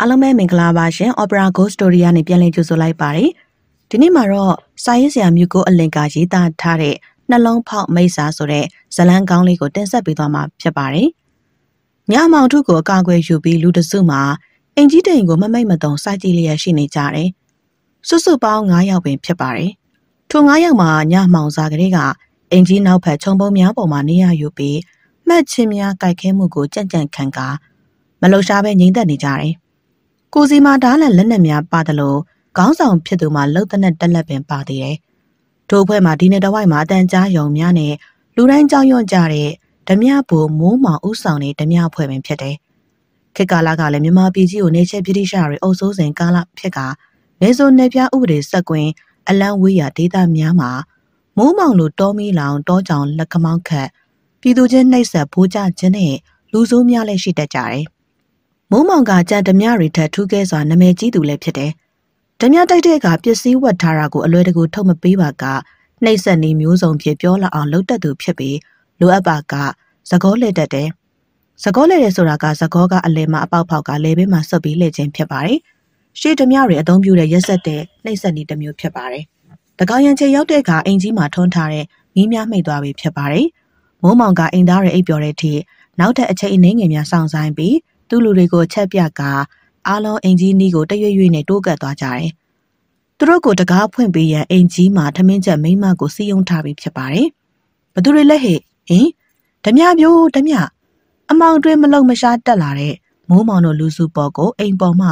အားလုံးပဲမင်္ဂလာပါရှင် Opera Ghost Story ကနေပြန်လည်ကြိုဆိုလိုက်ပါတယ်ဒီနေ့မှာတော့စာရေးဆရာမြူကိုအလင်ကရေးသားထားတဲ့နှလုံးဖောက်မိတ်စာဆိုတဲ့ဇလန်းကောင်းလေးကိုတင်ဆက်ပေးသွားမှာဖြစ်ပါတယ်ညမောင်ထုကိုအကာအကွယ်ယူပြီးလူတစုမှာအင်ကြီးတိန်ကိုမမိတ်မတုံစိုက်ကြည့်လျက်ရှိနေကြတယ်စွတ်စွတ်ပေါင်း9ယောက်ပင်ဖြစ်ပါတယ်ထို9ယောက်မှာညမောင်စာကလေးကအင်ကြီးနောက်ဖက်ခြုံပုံများပေါ်မှာနေရယူပြီးမှတ်ချင်းများကြိုက်ခဲမှုကိုကြံ့ကြံ့ခံကာမလုံရှားပဲငြိမ့်သက်နေကြတယ် ကိုစီမာဓားလန်လက်နက်များပါတယ်လို့ခေါင်းဆောင်ဖြစ်သူမှလှုပ်တဲ့တက်လက်ပင်ပါသေးတယ်။ထို့အဖွဲ့မှာဒီနေ့တဝိုက်မှာအတန်ကြားယုံများနဲ့လူတိုင်းကြောက်ရွံ့ကြတဲ့ဓမြဘူမိုးမောင်ဥဆောင်တဲ့ဓမြအဖွဲ့ပင်ဖြစ်တယ်။ခေတ်ကာလကလည်းမြန်မာပြည်ကြီးကိုနေချက်ပြည်တိရှာတွေအုပ်စိုးစဉ်ကာလဖြစ်ကနေဆိုနေပြဥပဒေစက်ကွင်းအလံဝေးရဒေသများမှာမိုးမောင်လိုတောမီလောင်တောကြောင်လက်ကမောင်းခတ်ပြည်သူချင်းနှိပ်စက်ဖိုးကြခြင်းနဲ့လူဆိုးများလည်းရှိတတ်ကြတယ်။ မုံမောင်ကကြံဓမြတွေထက်ထူးကဲစွာနာမည်ကြီးသူလည်းဖြစ်တယ်။ဓမြတိုက်တဲ့ကပစ္စည်းဝတ်ထားတာကိုအလွယ်တကူထုတ်မပေးပါကနှိပ်စက်နေမျိုးစုံဖြစ်ပြောလာအောင်လုပ်တတ်သူဖြစ်ပြီးလိုအပ်ပါကသကောလက်တတ်တယ်။သကောလက်ရဲဆိုတာကသကောကအလဲမှာအပေါက်ဖောက်ကလဲဘေးမှာဆွတ်ပြီးလှည့်ခြင်းဖြစ်ပါတယ်။ရှေ့ဓမြတွေအသုံးပြုတဲ့ရက်ဆက်တဲ့နှိပ်စက်နေတစ်မျိုးဖြစ်ပါတယ်။တကောင်းရန်ချေရောက်တဲ့ကအင်ကြီးမှာထွန်းထားတဲ့မီးများမှိတ်သွားပြီဖြစ်ပါတယ်။မိုးမောင်ကအင်သားတွေအိပ်ပျော်တဲ့အထိနောက်ထပ်အချိန်အနည်းငယ်များစောင့်ဆိုင်ပြီး သူ့လူတွေကိုချက်ပြကအားလုံးအင်ကြီးနီးကိုတရွရွနဲ့တိုးကပ်သွားကြတယ်။သူတို့ကိုတကားဖွင့်ပေးရန်အင်ကြီးမှာထမင်းချက်မိမကိုစီးယုံထားပြီးဖြစ်ပါတယ်။ဘသူတွေလက်ဟဲ့ဟင်ဓမြပြိုးဓမြအမောင်တွင်းမလုံမရှားတက်လာတဲ့မိုးမောင်တို့လူစုပေါ်ကိုအိမ်ပေါ်မှ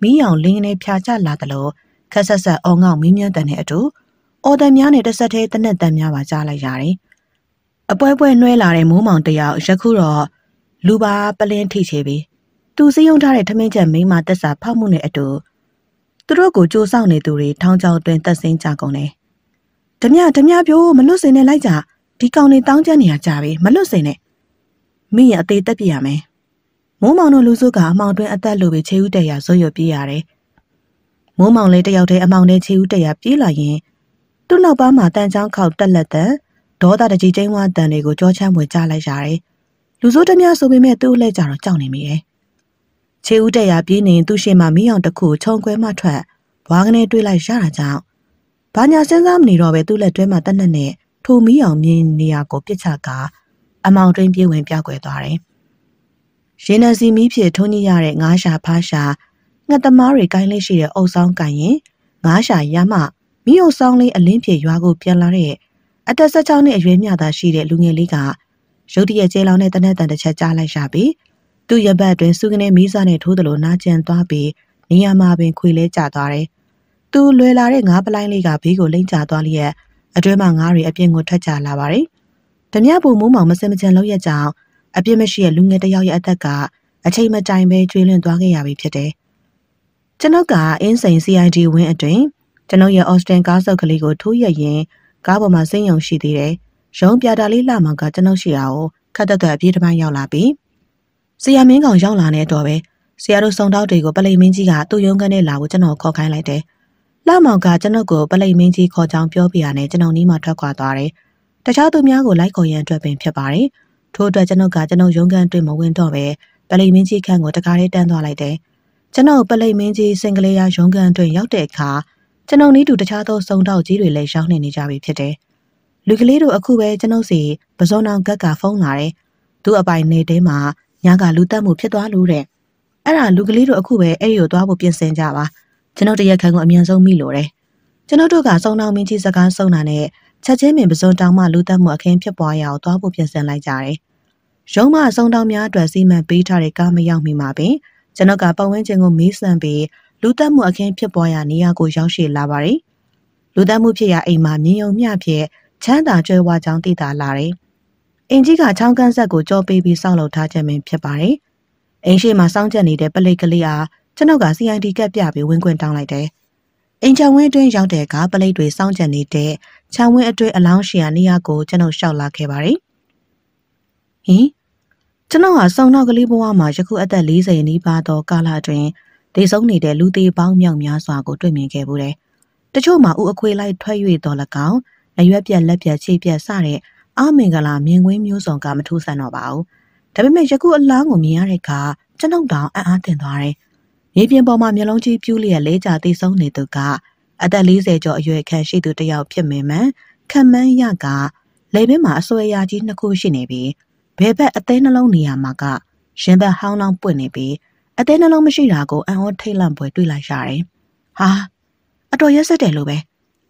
မီးရောင်လင်းနေဖြာချလာသလိုခက်ဆက်ဆက်အောငေါမင်းမြန်းတန်တဲ့အတူအော်တန်များနဲ့တဆက်သေးတနက်တန်များပါကြားလိုက်ရတယ်။အပွဲပွဲနှွဲလာတဲ့မိုးမောင်တယောက်ယခုတော့လူပါပလင်းထိချေပြီး သူစည်းရုံးထားတဲ့ထမင်းချက်မိမတက်စာဖောက်မှုနဲ့အတူသူတို့ကိုကြိုးဆောင်နေသူတွေထောင်းချောင်းတွင်တက်ဆင်းကြကုန်တယ်။ဓမြဓမြပြိုးမလွတ်စင်နဲ့လိုက်ကြဒီကောင်တွေတောင်းကျနေရကြပြီမလွတ်စင်နဲ့မိရအသေးတက်ပြရမယ်။မိုးမောင်တို့လူစုကအမောင်တွင်အသက်လိုပြီးခြေဦးတက်ရဇွတ်ရွပြေးရတယ်။မိုးမောင်လေးတယောက်တည်းအမောင်နဲ့ခြေဦးတက်ရပြေးလာရင်သူ့နောက်ပါမှာတန်ချောင်းခောက်တက်လက်တဲ့ဒေါသတကြီးကျင်းဝါတန်တွေကိုကြောချမ်းဝင်ကြလိုက်ရတယ်။လူစုတများဆိုပေမဲ့သူ့လက်ကြတော့ကြောက်နေမိတယ်။ ခြေဦးတက်ရပြေးနေသူ့ရှေ့မှာမီးအောင်တစ်ခုခြုံခွဲမှထွက်ဘွားကနေတွေးလိုက်ရတာကြောင့်ဘာညာစဉ်းစားမနေတော့ပဲသူ့လက်တွဲမှာတက်နက်နဲ့ထိုမီးအောင်မြင်နေရကိုပြစ်ချကအမောင်တွင်းပြေးဝင်ပြောက်ွယ်သွားတယ်။ရင်းနှစီမီးဖြစ်ထုံးကြီးရတဲ့ငါးရှာဖားရှာငှက်သမားတွေကိုင်းလေးရှိတဲ့အုပ်ဆောင်ကိုင်ရင်ငါးရှာရမမီးအုပ်ဆောင်လေးအလင်းဖြေရွာကိုပြန်လာတဲ့အသက်16နှစ်အရွယ်မြသာရှိတဲ့လူငယ်လေးကရုတ်တရက်ကျဲလောင်တဲ့တနက်တန်တစ်ချက်ကြားလိုက်ရပြီး သူ့ရပတ်အတွင်းစုကနေမီးစာနဲ့ထိုးသလိုနာကျန်သွားပြီးနေရာမှာပင်ခွေလဲကျသွားတယ်။သူလွယ်လာတဲ့ငါးပလိုင်းလေးကဘေးကိုလိမ့်ကျသွားလျက်အတွဲမှာငါးတွေအပြင်ကိုထွက်ကျလာပါတယ်။ဓမြပူမိုးမောင်မစင်မချင်လောက်ရကြောင်အပြစ်မရှိတဲ့လူငယ်တစ်ယောက်ရဲ့အသက်ကအချိန်မတိုင်ပဲကျွေးလွန်သွားခဲ့ရပြီဖြစ်တယ်။ကျွန်ုပ်ကအင်းစိန် CID ဝင်းအတွင်ကျွန်ုပ်ရဲ့ Austin ကားစုပ်ကလေးကိုထိုးရရင်ကားပေါ်မှာစိမ့်ယုံရှိသေးတယ်။ရုံးပြတာလေးလှမောင်ကကျွန်ုပ်ရှိတာကိုခတ်သက်သက်အပြေးတစ်ပိုင်းရောက်လာပြီး ဆရာမင်းကောင်ရောက်လာတဲ့တော့ပဲဆရာတို့စုံတောက်တွေကိုပလိမင်းကြီးကသူ့ရုံးခန်းထဲလာဖို့ကျွန်တော်ခေါ်ခိုင်းလိုက်တယ်။လှမောင်ကကျွန်ုပ်ကိုပလိမင်းကြီးခေါ်ကြောင်းပြောပြရတယ်ကျွန်တော်နီးမှထွက်ခွာသွားတယ်။တခြားသူများကိုလိုက်ခေါ်ရန်အတွက်ပင်ဖြစ်ပါတယ်။ထို့အတွက်ကျွန်ုပ်ကကျွန်ုပ်ရုံးခန်းတွေ့မဝင်တော့ပဲပလိမင်းကြီးခန်းကိုတကားလေးတန်းသွားလိုက်တယ်။ကျွန်ုပ်ပလိမင်းကြီးစင်ကလေးရရုံးခန်းတွင်ရောက်တဲ့အခါကျွန်ုပ်နီးတူတခြားသောစုံတောက်ကြီးတွေလည်းရောက်နေနေကြပြီဖြစ်တယ်။လူကလေးတို့အခုပဲကျွန်ုပ်စီပဇွန်အောင်ကက်ကဖုန်းလာတယ်။သူ့အပိုင်နေတဲမှာ ညကလူတက်မှုဖြစ်သွားလို့တဲ့အဲ့ဒါလူကလေးတို့အခုပဲအဲ့ဒီကိုသွားဖို့ပြင်ဆင်ကြပါကျွန်တော်တရက်ခန့်ကိုအမြန်ဆုံးမိလို့တယ်ကျွန်တော်တို့ကစုံတော်မင်းကြီးစကားစုံတာနဲ့ချက်ချင်းပင်ပစုံတောင်မှလူတက်မှုအခင်းဖြစ်ပွားရအောင်သွားဖို့ပြင်ဆင်လိုက်ကြတယ်ရုံးမစုံတောင်များအတွက်စီမံပေးထားတဲ့ကားမရောက်မီမှာပင်ကျွန်တော်ကပတ်ဝန်းကျင်ကိုမေးဆန်ပြီးလူတက်မှုအခင်းဖြစ်ပွားရာနေရာကိုရောက်ရှိလာပါတယ်လူတက်မှုဖြစ်ရာအိမ်မှာမြင်ယုံမျှဖြစ်ချမ်းသာကြွယ်ဝကြောင်းသိတာလာတယ် အင်ကြီးကချောင်းကန်းဆက်ကိုကြောပေးပြီးစောင့်လုပ်ထားခြင်းပင်ဖြစ်ပါတယ်။အင်းရှိမှာစောင့်ကြနေတဲ့ပလိတ်ကလေးအားကျွန်ုပ်က CID ကပ်ပြပြီးဝင်းခွင့်တောင်းလိုက်တယ်။အင်ချောင်းဝင်းအတွင်းရောက်တဲ့အခါပလိတ်တွေစောင့်ကြနေတဲ့ချောင်းဝင်းအတွင်းအလောင်းရှိရာနေရာကိုကျွန်ုပ်ရှောက်လာခဲ့ပါတယ်။ဟင်ကျွန်တော်ဟာစုံနောက်ကလေးဘဝမှာယခုအသက်40နီးပါးသောကာလအတွင်းဒေဆုံးနေတဲ့လူသေးပေါင်းမြောက်များစွာကိုတွေ့မြင်ခဲ့ဘူးတယ်။တချို့မှာဥအခွေလိုက်ထွက်၍တော်၎င်းအရွက်ပြက်လက်ပြက်ခြေပြက်စတဲ့ အာမင်္ဂလာမြင်ကွင်းမျိုးစုံကမထူးဆန်းတော့ပါဘူး။ဒါပေမဲ့ယခုအလားကိုမြင်ရတဲ့အခါကျွန်ုပ်တောင်အံ့အားသင့်သွားတယ်။မြေပြင်ပေါ်မှာမျက်လုံးကြီးပြူးလျက်လေးကြသိဆုံးနေသူကအသက်40ကျော်အရွယ်ခန့်ရှိသူတစ်ယောက်ဖြစ်မယ်မှန်ခံမှန်းရကလေပင်မှာအဆွဲရာကြီးနှစ်ခုရှိနေပြီးဘဲဘက်အသေးနှလုံးနေရာမှာကရင်ဘက်ဟောင်းလောင်းပွင့်နေပြီးအသေးနှလုံးမရှိတာကိုအံ့ဩထိတ်လန့်ပွဲတွေ့လိုက်ရတယ်။ဟာအတော်ရက်ဆက်တယ်လို့ပဲ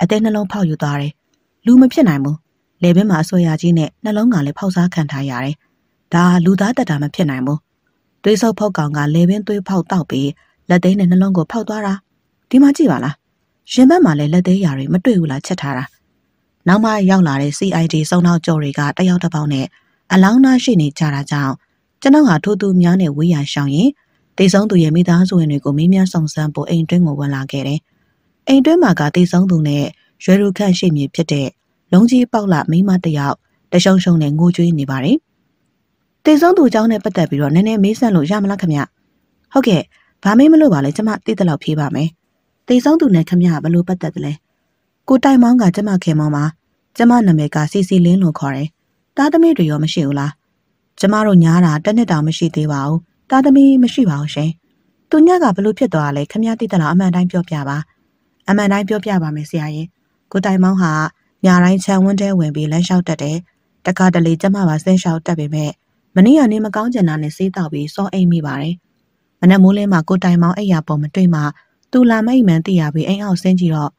အသေးနှလုံးဖောက်ယူသွားတယ်။လူမဖြစ်နိုင်ဘူး။ လေပင်မှာအဆွဲရာကြီးနဲ့နှလုံးကလည်းဖောက်စားခံထားရတယ်။ဒါလူသားတက်တာမဖြစ်နိုင်ဘူး။သွေးဆုပ်ဖောက်ကောင်ကလေပင်သွေးဖောက်တောက်ပြီးလက်သိမ်းနဲ့နှလုံးကိုဖောက်သွားတာ။ဒီမှာကြည့်ပါလား။ရင်ဘက်မှာလည်းလက်သေးရာတွေမတွေ့ဘူးလားချက်ထားတာ။နောက်မှရောက်လာတဲ့ CID စုံနောက်ကြော်တွေကတယောက်တစ်ပေါက်နဲ့အလောင်းသားရှိနေကြတာကြောင့်ကျွန်တော်ဟာထိုးသူများနဲ့ဝေးရရှောင်ရင်တေဆုံးသူရဲ့မိသားစုဝင်တွေကိုမေးမြန်းစုံစမ်းဖို့အိမ်တွင်းကိုဝင်လာခဲ့တယ်။အိမ်တွင်းမှာကတေဆုံးသူနဲ့ရွယ်ရူခန့်ရှိမြေဖြစ်တဲ့ လုံးကြီးပေါက်လာမိမတယောက်တရှုံရှုံနဲ့ငိုကြွေးနေပါတယ်။တေဆုံးသူအကြောင်းနဲ့ပတ်သက်ပြီးတော့နည်းနည်းမေးဆန့်လို့ရမလားခင်ဗျ။ဟုတ်ကဲ့ဘာမေးမလို့ပါလဲကျမသိတဲ့လောက်ဖြေပါမယ်။တေဆုံးသူနဲ့ခင်ဗျဘယ်လိုပတ်သက်တယ်လဲ။ကိုတိုင်မောင်းကကျမခင်မောင်းပါကျမနာမည်ကစီစီလင်းလို့ခေါ်တယ်။သားသမီးတွေရောမရှိဘူးလားကျမတို့ညားတာတစ်နှစ်တောင်မရှိသေးပါဘူး။တာသမီမရှိပါဘူးရှင်။သူညကဘလို့ဖြစ်သွားလဲခမရတိတလားအမှန်တိုင်းပြောပြပါ။အမှန်တိုင်းပြောပြပါမယ်ဆရာရင်။ကိုတိုင်မောင်းဟာ ညာတိုင်းချမ်းဝန်းတဲဝင်ပြီးလမ်းလျှောက်တက်တယ်။တခါတလေကျမပါဆင်းလျှောက်တက်ပေမဲ့မနေ့ကနေမကောင်းကျင်တာနဲ့စေးတောက်ပြီးစောအိမ်မိပါတယ်။မနက်မိုးလင်းမှာကိုတိုင်မောင်းအိပ်ရပေါ်မတွေ့မှသူလာမိတ်မှန်သိရပြီးအိမ်အောင်ဆင်းကြည့်တော့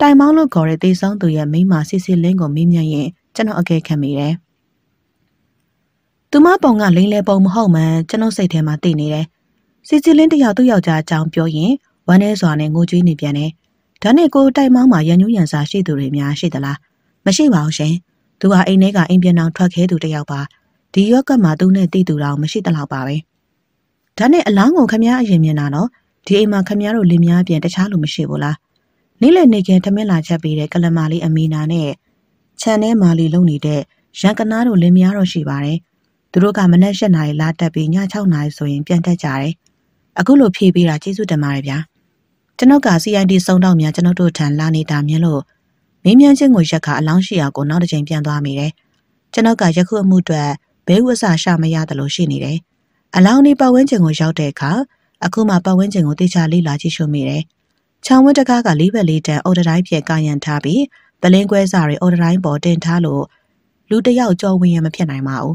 တိုင်မောင်းလို့ခေါ်တဲ့တေဆုံးသူရဲ့မိမစစ်စစ်လင်းကိုမေးမြန်းရင်ကျွန်တော်အကဲခံမိတယ်။သူမပုံကလိန်လေပုံမဟုတ်မှန်ကျွန်ုပ်စိတ်ထဲမှာသိနေတယ်။စီစီလင်းတယောက်သူ့ယောက်ျားအကြောင်းပြောရင်ဝမ်းနေစွာနဲ့ငိုကြွေးနေပြန်တယ်။ ဒါနဲ့ကိုတိုက်မောင်းမှာရန်ညူးရန်စာရှိသူတွေများရှိသလား။မရှိပါဘူးရှင်။သူဟာအိမ်ထဲကအိမ်ပြန်အောင်ထွက်ခဲသူတယောက်ပါ။ဒီရောက်ကမှသူနဲ့တိတူတော်မရှိတလောက်ပါပဲ။ဒါနဲ့အလောင်းကိုခမည်းအရင်မြင်တာနော်။ဒီအိမ်မှာခမည်းတို့လင်များပြန်တခြားလူမရှိဘူးလား။နေ့လည်နေခင်ထမင်းလာချက်ပြီးတဲ့ကလမာလေးအမီနာနဲ့ခြံထဲမာလီလုံနေတဲ့ရန်ကနာတို့လင်များတော့ရှိပါတယ်။သူတို့ကမနက်၈နာရီလာတက်ပြီးည6နာရီဆိုရင်ပြန်တက်ကြတယ်။အခုလိုဖြေးပေးတာကျေးဇူးတင်ပါတယ်ဗျာ။ ကျွန်ုပ်က CID စုံတော့များကျွန်ုပ်တို့ထံလာနေတာမြင်လို့မင်းမြန်းချင်းကိုရက်ကအလောင်းရှိအောင်ကိုနောက်တစ်ချိန်ပြန်သွားမိတယ်။ကျွန်ုပ်ကယခုအမှုအတွက်ဘဲဝဆာရှာမရတယ်လို့ရှိနေတယ်။အလောင်းဒီပတ်ဝန်းကျင်ကိုရောက်တဲ့အခါအခုမှပတ်ဝန်းကျင်ကိုတေချာလေးလာကြည့်ရှုမိတယ်။ချောင်းဝတ်တကားကလေးဘက်လေးတန်အော်ဒတိုင်းပြဲကာယံထားပြီးပလင်းကွဲစာတွေအော်ဒတိုင်းပေါ်တင်ထားလို့လူတယောက်ကြောဝင်ရမဖြစ်နိုင်ပါဘူး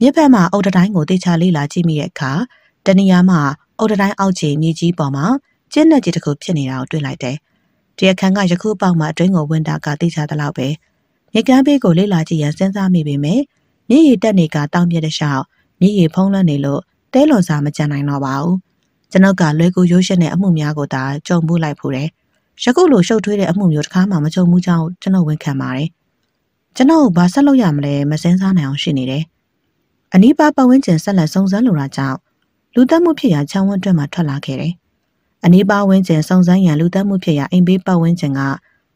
မြစ်ဖက်မှာအုတ်တိုင်းကိုတေချာလေးလာကြည့်မိတဲ့အခါတနေရာမှာအုတ်တိုင်းအောက်ခြေမြေကြီးပေါ်မှာ ကျင်းနဲ့ကြီးတစ်ခုဖြစ်နေတာကိုတွေ့လိုက်တယ်။တရားခံကယခုပေါက်မှာအတွင်းကိုဝင်တာကတေချာသလောက်ပဲ။မြကန်းဘေးကိုလေးလာကြည့်ရန်စဉ်းစားမိပေမဲ့မြည်ရည်တက်နေကတောင်းပြတဲ့ရှောက်မြည်ရည်ဖုံးလွှမ်းနေလို့တဲလွန်စာမကြံနိုင်တော့ပါဘူး။ကျွန်ုပ်ကလွဲကူရိုးရှင်းတဲ့အမှုများကိုသာကြုံမှုလိုက်ဖို့တယ်။ယခုလိုရှုပ်ထွေးတဲ့အမှုမျိုးတစ်ခါမှမကြုံမှုကြောင်းကျွန်တော်ဝန်ခံပါတယ်။ကျွန်တော်ဘာဆက်လုပ်ရမလဲမစင်းစားနိုင်အောင်ရှိနေတယ်။အနီးပါးပတ်ဝန်းကျင်ဆက်လက်စုံစမ်းလိုတာကြောင့်လူသက်မှုဖြစ်ရာချောင်းဝန်းတွက်မှထွက်လာခဲ့တယ်။ အနီးပါးဝန်းကျင်စုံစမ်းရန်လူသက်မှုဖြစ်ရာအိမ်ဘေးပတ်ဝန်းကျင်က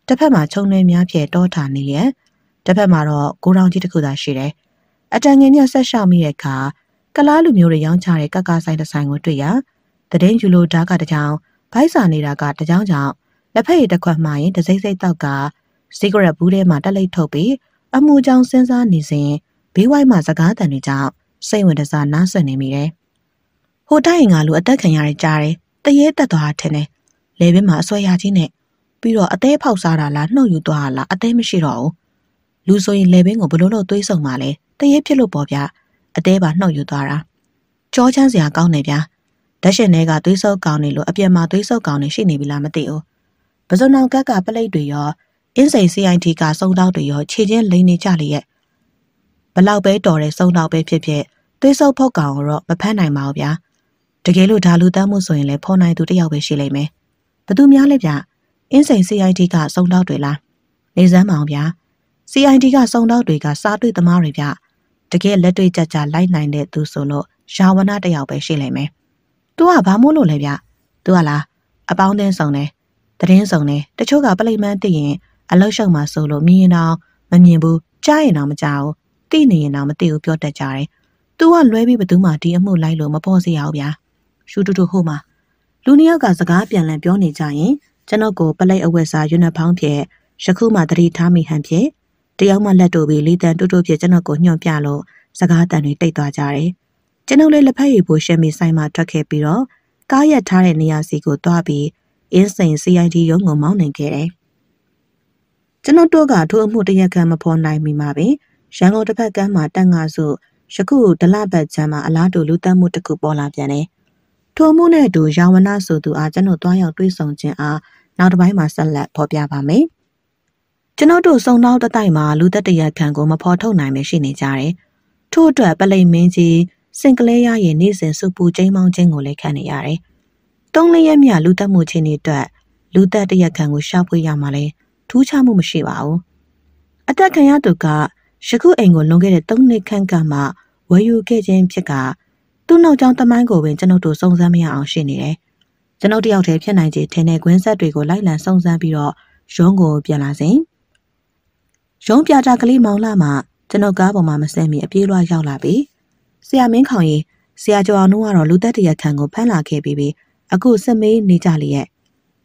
တစ်ဖက်မှာခြုံနှွေများဖြင့်တောထာနေလျက်တစ်ဖက်မှာတော့ကိုရောင်ကြီးတစ်ခုသာရှိတယ်။အတန်ငယ်မြဆက်ရှောက်မိတဲ့အခါကလားလူမျိုးတွေရောင်းချတဲ့ကကဆိုင်တစ်ဆိုင်ကိုတွေ့ရတည်င်းယူလိုဓာတ်ကတကြောင်ဘိုက်စာနေတာကတကြောင်ကြောင့်လက်ဖက်ရည်တစ်ခွက်မှရင်တစိမ့်စိမ့်တောက်ကစီဂရက်ဘူးထဲမှာတက်လိတ်ထုတ်ပြီးအမှုကြောင့်စဉ်းစားနေစဉ်ဘေးဝိုင်းမှာစကားတန်တွေကြောင့်စိတ်ဝင်တစားနားဆွနေမိတယ်။ဟိုတိုက်ရင်ကလူအသက်ခံရတဲ့ကြားတယ်။ တရေတက်သွားထင်တယ်။လေဘင်းမှာအဆွဲရကြီးနဲ့ပြီးတော့အသေးဖောက်စားတာလားနှုတ်ယူသွားတာလားအသေးမရှိတော့ဘူး။လူဆိုရင်လေဘင်းကိုဘလို့လို့သွေးဆုံမှလဲတရေဖြစ်လို့ပေါ့ဗျာ။အသေးပါနှုတ်ယူသွားတာ။ကြောချမ်းစရာကောင်းနေဗျာ။ဓာတ်ရှင်တွေကသွေးဆုပ်ကောင်းနေလို့အပြင်မှာသွေးဆုပ်ကောင်းနေရှိနေပြီလားမသိဘူး။ပဇွန်နောင်ကက်ကပလိတ်တွေရောအင်းစိန် CIT ကစုံတောက်တွေရောခြေချင်းလိန်နေကြလေရဲ့ဘလောက်ပဲတော်တဲ့စုံတော့ပဲဖြစ်ဖြစ်သွေးဆုပ်ဖုတ်ကောင်တော့မဖမ်းနိုင်ပါဘူးဗျာ တကယ်လို့ဒါလူတမ်းမှုဆိုရင်လည်းဖော်နိုင်သူတယောက်ပဲရှိလိမ့်မယ်ဘသူများလဲဗျအင်းစိန် CID ကစုံတော့တွေလားနေစမ်းမအောင်ဗျာ CID ကစုံတော့တွေကစားတွေ့သမားတွေဗျတကယ်လက်တွေ့ကြကြလိုက်နိုင်တဲ့သူဆိုလို့ယာဝနာတယောက်ပဲရှိလိမ့်မယ်။ तू ကဘာမို့လို့လဲဗျ။ तू ကလားအပေါင်းအသင်းဆောင်တယ်။တည်င်းဆောင်တယ်။တချို့ကပလိမန်းသိရင်အလောက်ရှုံမှဆိုလို့မြင်ရင်တော့မမြင်ဘူးကြားရင်တော့မကြားဘူးသိနေရင်တော့မသိဘူးပြောတတ်ကြတယ်။ "तू ကလွဲပြီးဘသူမှဒီအမှုလိုက်လို့မပေါ်စေရအောင်ဗျာ။ ရှူတူတူဟိုမှာလူနှစ်ယောက်ကစကားပြန်လည်ပြောနေကြရင်ကျွန်ုပ်ကိုပလိတ်အဝတ်စားယူနီဖောင်းဖြင့်ယခုမှသတိထားမိဟန်ဖြင့်တယောက်မှလက်တို့ပြီးလေးတန်တူတူဖြင့်ကျွန်ုပ်ကိုညွှန်ပြလို့စကားတန်တွေတိတ်သွားကြတယ်။ကျွန်ုပ်လည်းလက်ဖက်ရည်ဖို့ရှက်မိဆိုင်မှာထွက်ခဲ့ပြီးတော့ကားရက်ထားတဲ့နေရာစီကိုတွားပြီးအင်းစိန် CID ရုံးကိုမောင်းနှင်ခဲ့တယ်။ကျွန်တော်တို့ကထိုအမှုတရက်ခံမဖော်နိုင်မိမှာပဲရန်ကုန်တစ်ဖက်ကမ်းမှာတက်ငါစုယခုဒလပတ်ချမ်းမှာအလားတူလူတက်မှုတစ်ခုပေါ်လာပြန်တယ်။ ထိုမှုနဲ့အတူရောင်ဝနဆိုသူအားကျွန်တော်တွားရောက်တွေးဆုံခြင်းအားနောက်တစ်ပိုင်းမှာဆက်လက်ဖော်ပြပါမယ်။ကျွန်တော်တို့စုံတော့တတိုက်မှာလူသက်တရက်ခံကိုမဖော်ထုတ်နိုင်မရှိနေကြတယ်။ထို့အတွက်ပလိမင်းကြီးစင်ကလေးရရဲ့နေ့စဉ်စုပူကျိမ်းမောင်းခြင်းကိုလည်းခံနေရတယ်။တုံးလေးရက်မြလူသက်မှုချင်းတွေအတွက်လူသက်တရက်ခံကိုရှောက်ဖွေးရမှာလဲထူးခြားမှုမရှိပါဘူး။အသက်ခံရသူကယခုအိမ်ကိုလွန်ခဲ့တဲ့၃နှစ်ခန့်ကမှဝယ်ယူခဲ့ခြင်းဖြစ်က သူ့နောက်ကျောင်းတမိုင်းကိုပင်ကျွန်ုပ်တို့စုံစမ်းမရအောင်ရှိနေတယ်။ကျွန်ုပ်တယောက်တည်းဖြစ်နိုင်ခြေထင်တဲ့ကွင်းဆက်တွေကိုလိုက်လံစုံစမ်းပြီးတော့ရုံးကိုပြန်လာစဉ်ရုံးပြတာကလေးမောင်လာမှကျွန်ုပ်ကားပေါ်မှာမစဲမီအပြေးလွှားရောက်လာပြီးဆရာမင်းခေါင်ကြီးဆရာကျော်အောင်တို့ကတော့လူသက်တရက်ခံကိုဖမ်းလာခဲ့ပြီးပြီးအခုစမေးနေကြလေရဲ့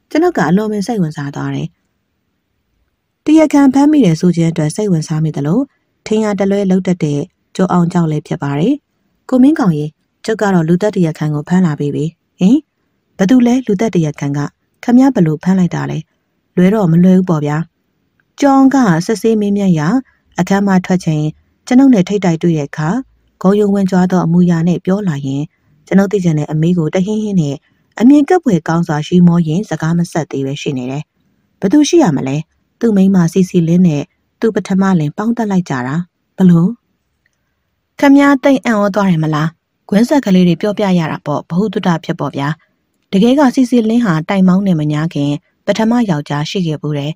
ကျွန်ုပ်ကအလွန်ပင်စိတ်ဝင်စားသွားတယ်။တရက်ခံဖမ်းမိတယ်ဆိုခြင်းအတွက်စိတ်ဝင်စားမိတယ်လို့ထင်ရတလွဲလှုပ်တတ်တဲ့ကျော်အောင်ကြောက်လည်းဖြစ်ပါတယ်။ကိုမင်းကောင်ကြီး ကျုပ်ကတော့လူသက်တရက်ခံကိုဖမ်းလာပြီးပြီ။ဟင်ဘသူလဲလူသက်တရက်ခံကခမည်းဘလို့ဖမ်းလိုက်တာလဲ။လွဲတော့မလွဲဘူးပေါ့ဗျာ။ကျောင်းကဆက်စေးမင်းမြတ်ရအခမ်းမထွက်ချိန်ကျွန်ုပ်နဲ့ထိတ်တိုက်တွေ့တဲ့အခါဂုံယုံဝင်ကြွားသောအမူအရာနဲ့ပြောလာရင်ကျွန်ုပ်သိချင်တဲ့အမေကိုတဟင်းဟင်းနဲ့အမြင်ကပ်ဖွယ်ကောင်းစွာရှိမောရင်စကားမဆက်သေးပဲရှိနေတယ်။ဘသူရှိရမလဲ။သူ့မိန်းမစီစီလင်းနဲ့သူပထမလင်ပေါင်းတက်လိုက်ကြတာဘလို့ခမည်းတိတ်အံ့ဩသွားတယ်မလား ဂွင်းဆက်ကလေးတွေပြောပြရတာပေါ့ဘ ഹു တုတဖြစ်ပေါ့ဗျာတကယ်ကစီစီလင်းဟာတိုင်မောင်းနေမညာခင်ပထမယောက်ျားရှိခဲ့ဘူးတယ်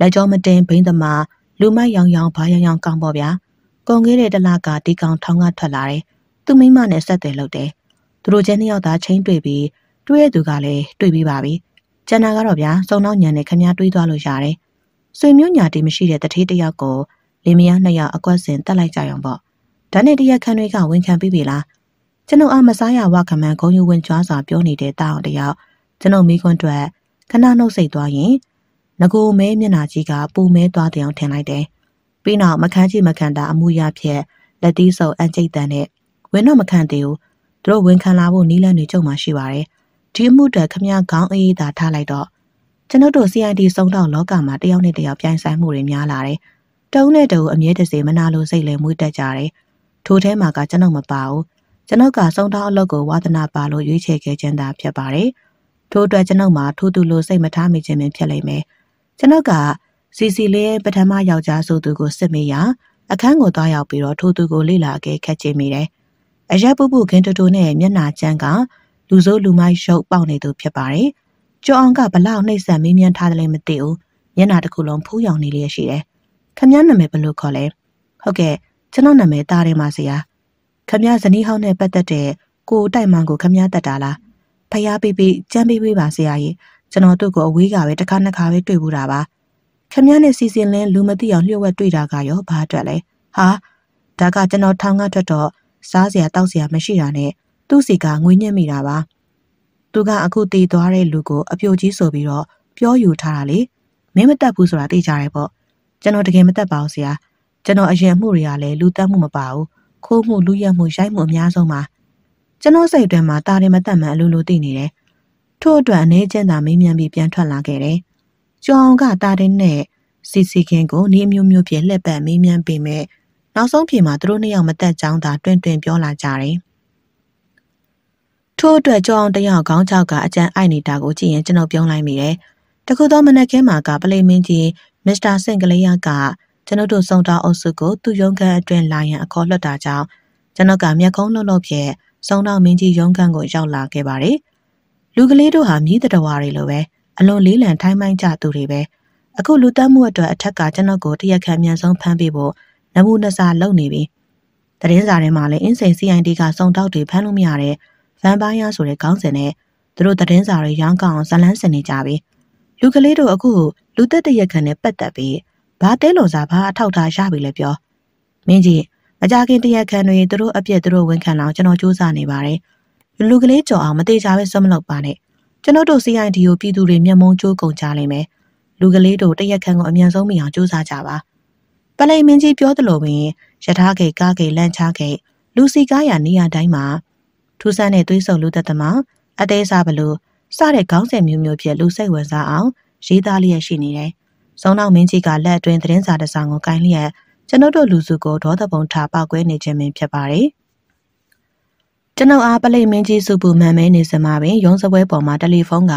လက်ကြောမတင်ဘိန်းသမားလူမိုက်ရောင်ရောင်ဘာရောင်ရောင်ကောင်းပေါ့ဗျာကုန်ခဲ့တဲ့တလကဒီကောင်ထောင်းကထွက်လာတယ်သူမိမနဲ့ဆက်တယ်လို့တယ်သူတို့ချင်းနှစ်ယောက်သားချင်းတွေ့ပြီးတွေ့ရသူကလည်းတွေ့ပြီးပါပြီကျန်တာကတော့ဗျာစုံတော့ညံနဲ့ခမည်းတွေးသွားလို့ရတယ်ဆွေမျိုးညာတီမရှိတဲ့တထေးတယောက်ကိုလင်မယားနှစ်ယောက်အကွက်စင်တက်လိုက်ကြအောင်ပေါ့ဒါနဲ့တရက်ခန့်တွေကဝန်ခံပြီးပြီလား ကျွန်ုပ်အမစားရဝကမန်ဂုံယူဝင်ကြွားစွာပြောနေတဲ့တောင်းတယောက်ကျွန်ုပ်မိခွန်းအတွက်ခဏနှုတ်ဆက်သွားရင်ငကိုမဲမျက်နာကြီးကပူမဲသွားတဲ့အောင်ထင်လိုက်တယ်ပြီးနောက်မခန်းကြီးမခန်းတာအမှုရဖြစ်လက်သီးစုပ်အန်ကျိတ်တန်နဲ့ဝင်တော့မခန့်သေးဘူးသူတို့ဝန်ခံလာဖို့နီးလန်းတွေကြုံမှရှိပါတယ်ဒီအမှုတွေခမရခေါင်းအေးသာထားလိုက်တော့ကျွန်ုပ်တို့ CID စုံတော့လောကမှာတယောက်နဲ့တယောက်ပြိုင်ဆိုင်မှုတွေများလာတယ်။တုံးနဲ့တူအမြဲတစေမနာလိုစိတ်လည်းမွေးတက်ကြတယ်။ထိုထဲမှာကကျွန်ုပ်မပါဘူး။ ကျွန်ုပ်ကစုံတော့အလုပ်ကိုဝါသနာပါလို့ရွေးချယ်ခဲ့ခြင်းသာဖြစ်ပါတယ်။ထို့အတွက်ကျွန်ုပ်မှာထိုးသူလိုစိတ်မထားမိခြင်းပင်ဖြစ်လိမ့်မယ်။ကျွန်ုပ်ကစီစီလေးပထမယောက်ျားဆိုသူကိုစစ်မေးရာအခန်းကိုသွားရောက်ပြီးတော့ထိုးသူကိုလေ့လာခဲ့ခက်ချင်မိတယ်။အရက်ပုပုခင်တူတူနဲ့မျက်နာကျန်းကလူစိုးလူမိုက်ရုပ်ပေါက်နေသူဖြစ်ပါတယ်။ကျော်အောင်ကဘလောက်နှိမ့်ဆက်မင်းမြန်းထားတယ်လဲမသိဘူး။မျက်နာတစ်ခုလုံးဖူးယောင်နေလျက်ရှိတယ်။ခမည်းနာမည်ဘယ်လိုခေါ်လဲ။ဟုတ်ကဲ့ကျွန်တော်နာမည်တားတယ်ပါဆရာ။ ခမည်းဇနီးဟောင်းနဲ့ပတ်သက်တဲ့ကိုတိုက်မှန်ကိုခမည်းတက်တာလား။ဖျားပေးပေးကြမ်းပေးပေးပါဆရာကြီး။ကျွန်တော်တို့ကိုအဝေးကပဲတစ်ခါနှစ်ခါပဲတွေ့ဘူးတာပါ။ခမည်းနဲ့စီစဉ်လင်းလူမသိအောင်လျှို့ဝှက်တွေ့တာကရောဘာအတွက်လဲ။ဟာဒါကကျွန်တော်ထောင်ကထွက်တော့စားစရာတောက်စရာမရှိတာနဲ့သူ့စီကငွေညှက်မိတာပါသူကအခုတည်သွားတဲ့လူကိုအပြိုကြီးဆိုပြီးတော့ပြောယူထားတာလေမင်းမတက်ဘူးဆိုတာသိကြတယ်ပေါ့ကျွန်တော်တကယ်မတက်ပါဘူးဆရာကျွန်တော်အရင်မှုတွေကလည်းလူတက်မှုမပါဘူး ခိုးမှုလူရက်မှုရိုက်မှုအများဆုံးပါကျွန်တော်စိတ်အတွင်းမှာတာတယ်မတက်မှန်အလိုလိုသိနေတယ်ထို့အတွက်အနေချင်းသာမေးမြန်းပြီးပြန်ထွက်လာခဲ့တယ်ကျောင်းကတာတဲ့နဲ့စီစီခင်ကိုနေမျိုးမျိုးဖြင့်လှက်ပတ်မေးမြန်းပေးမယ်နောက်ဆုံးပြင်မှာသူတို့နှစ်ယောက်မတက်ကြောင်းသာတွင်တွင်ပြောလာကြတယ်ထို့အတွက်ကြောအောင်တယောက်ခေါင်းချောက်ကအကျန်းအိုက်နေတာကိုကြည့်ရင်ကျွန်တော်ပြုံးလိုက်မိတယ်။တခုသောမနက်ခင်းမှာကပလိမင်းကြီးမစ္စတာစင်ကလေးရက ကျွန်ုပ်တို့စုံတောင်းအုပ်စုကိုသူ့ရုံးခန်းအတွင်းလာရန်အခေါ်လွှတ်တာကြောင့်ကျွန်တော်ကမျက်ခုံးလုံးလုံးဖြင့်စုံတောင်းမင်းကြီးရုံးခန်းကိုရောက်လာခဲ့ပါတယ်။လူကလေးတို့ဟာမြည်တတော်ရီလိုပဲအလွန်လေးလံထိုင်းမိုင်းကြသူတွေပဲအခုလူတက်မှုအတွက်အထက်ကကျွန်တော်ကိုတရက်ခန့်မြန်ဆုံးဖမ်းပေးဖို့နမှုနစာလုပ်နေပြီ။တရင်စာထဲမှာလည်းအင်းစိန် CID ကစုံတောက်တွေဖမ်းလို့မရတဲ့ဗန်ပိုင်းယာဆိုတဲ့ခေါင်းစဉ်နဲ့သူတို့သတင်းစာတွေရောင်းကောင်းအောင်ဇလန်းစင်နေကြပြီလူကလေးတို့အခုလူသက်တရက်ခံနဲ့ပတ်သက်ပြီး ဘာတဲလွန်စာဘာအထောက်ထားရပြီလဲပြောမင်းကြီးမကြခင်တရက်ခံတွေသူတို့အပြစ်သူတို့ဝန်ခံအောင်ကျွန်တော်စူးစမ်းနေပါတယ်လူကလေးကြော်အောင်မသေးချာပဲစွမလုပ်ပါနဲ့ကျွန်တော်တို့ CID ကိုပြည်သူတွေမျက်မှောင်ကျိုးကုန်ကြလိမ့်မယ်လူကလေးတို့တရက်ခံကိုအမြန်ဆုံးမြင်အောင်စူးစမ်းကြပါပလိမင်းကြီးပြောသလိုပင်ရထားဂိတ်ကားဂိတ်လန့်ချဂိတ်လူစီကားရနေရာတိုင်းမှာထူးဆန်းတဲ့သွေးဆုံလူသက်သမားအသေးစားဘလို့စတဲ့ခေါင်းစဉ်မျိုးမျိုးဖြင့်လူစိတ်ဝင်စားအောင်ရေးသားလျက်ရှိနေတယ်။ စုံနောက်မင်းကြီးကလက်အတွင်းသတင်းစာတစ်စောင်ကိုကိုင်းလျက်ကျွန်ုပ်တို့လူစုကိုဒေါသပုံထားပောက်ကွဲနေခြင်းပင်ဖြစ်ပါတယ်။ကျွန်ုပ်အားပလိမင်းကြီးစုပူမှန်မဲနေစမှာပင်ရုံးစပွဲပေါ်မှာတယ်လီဖုန်းက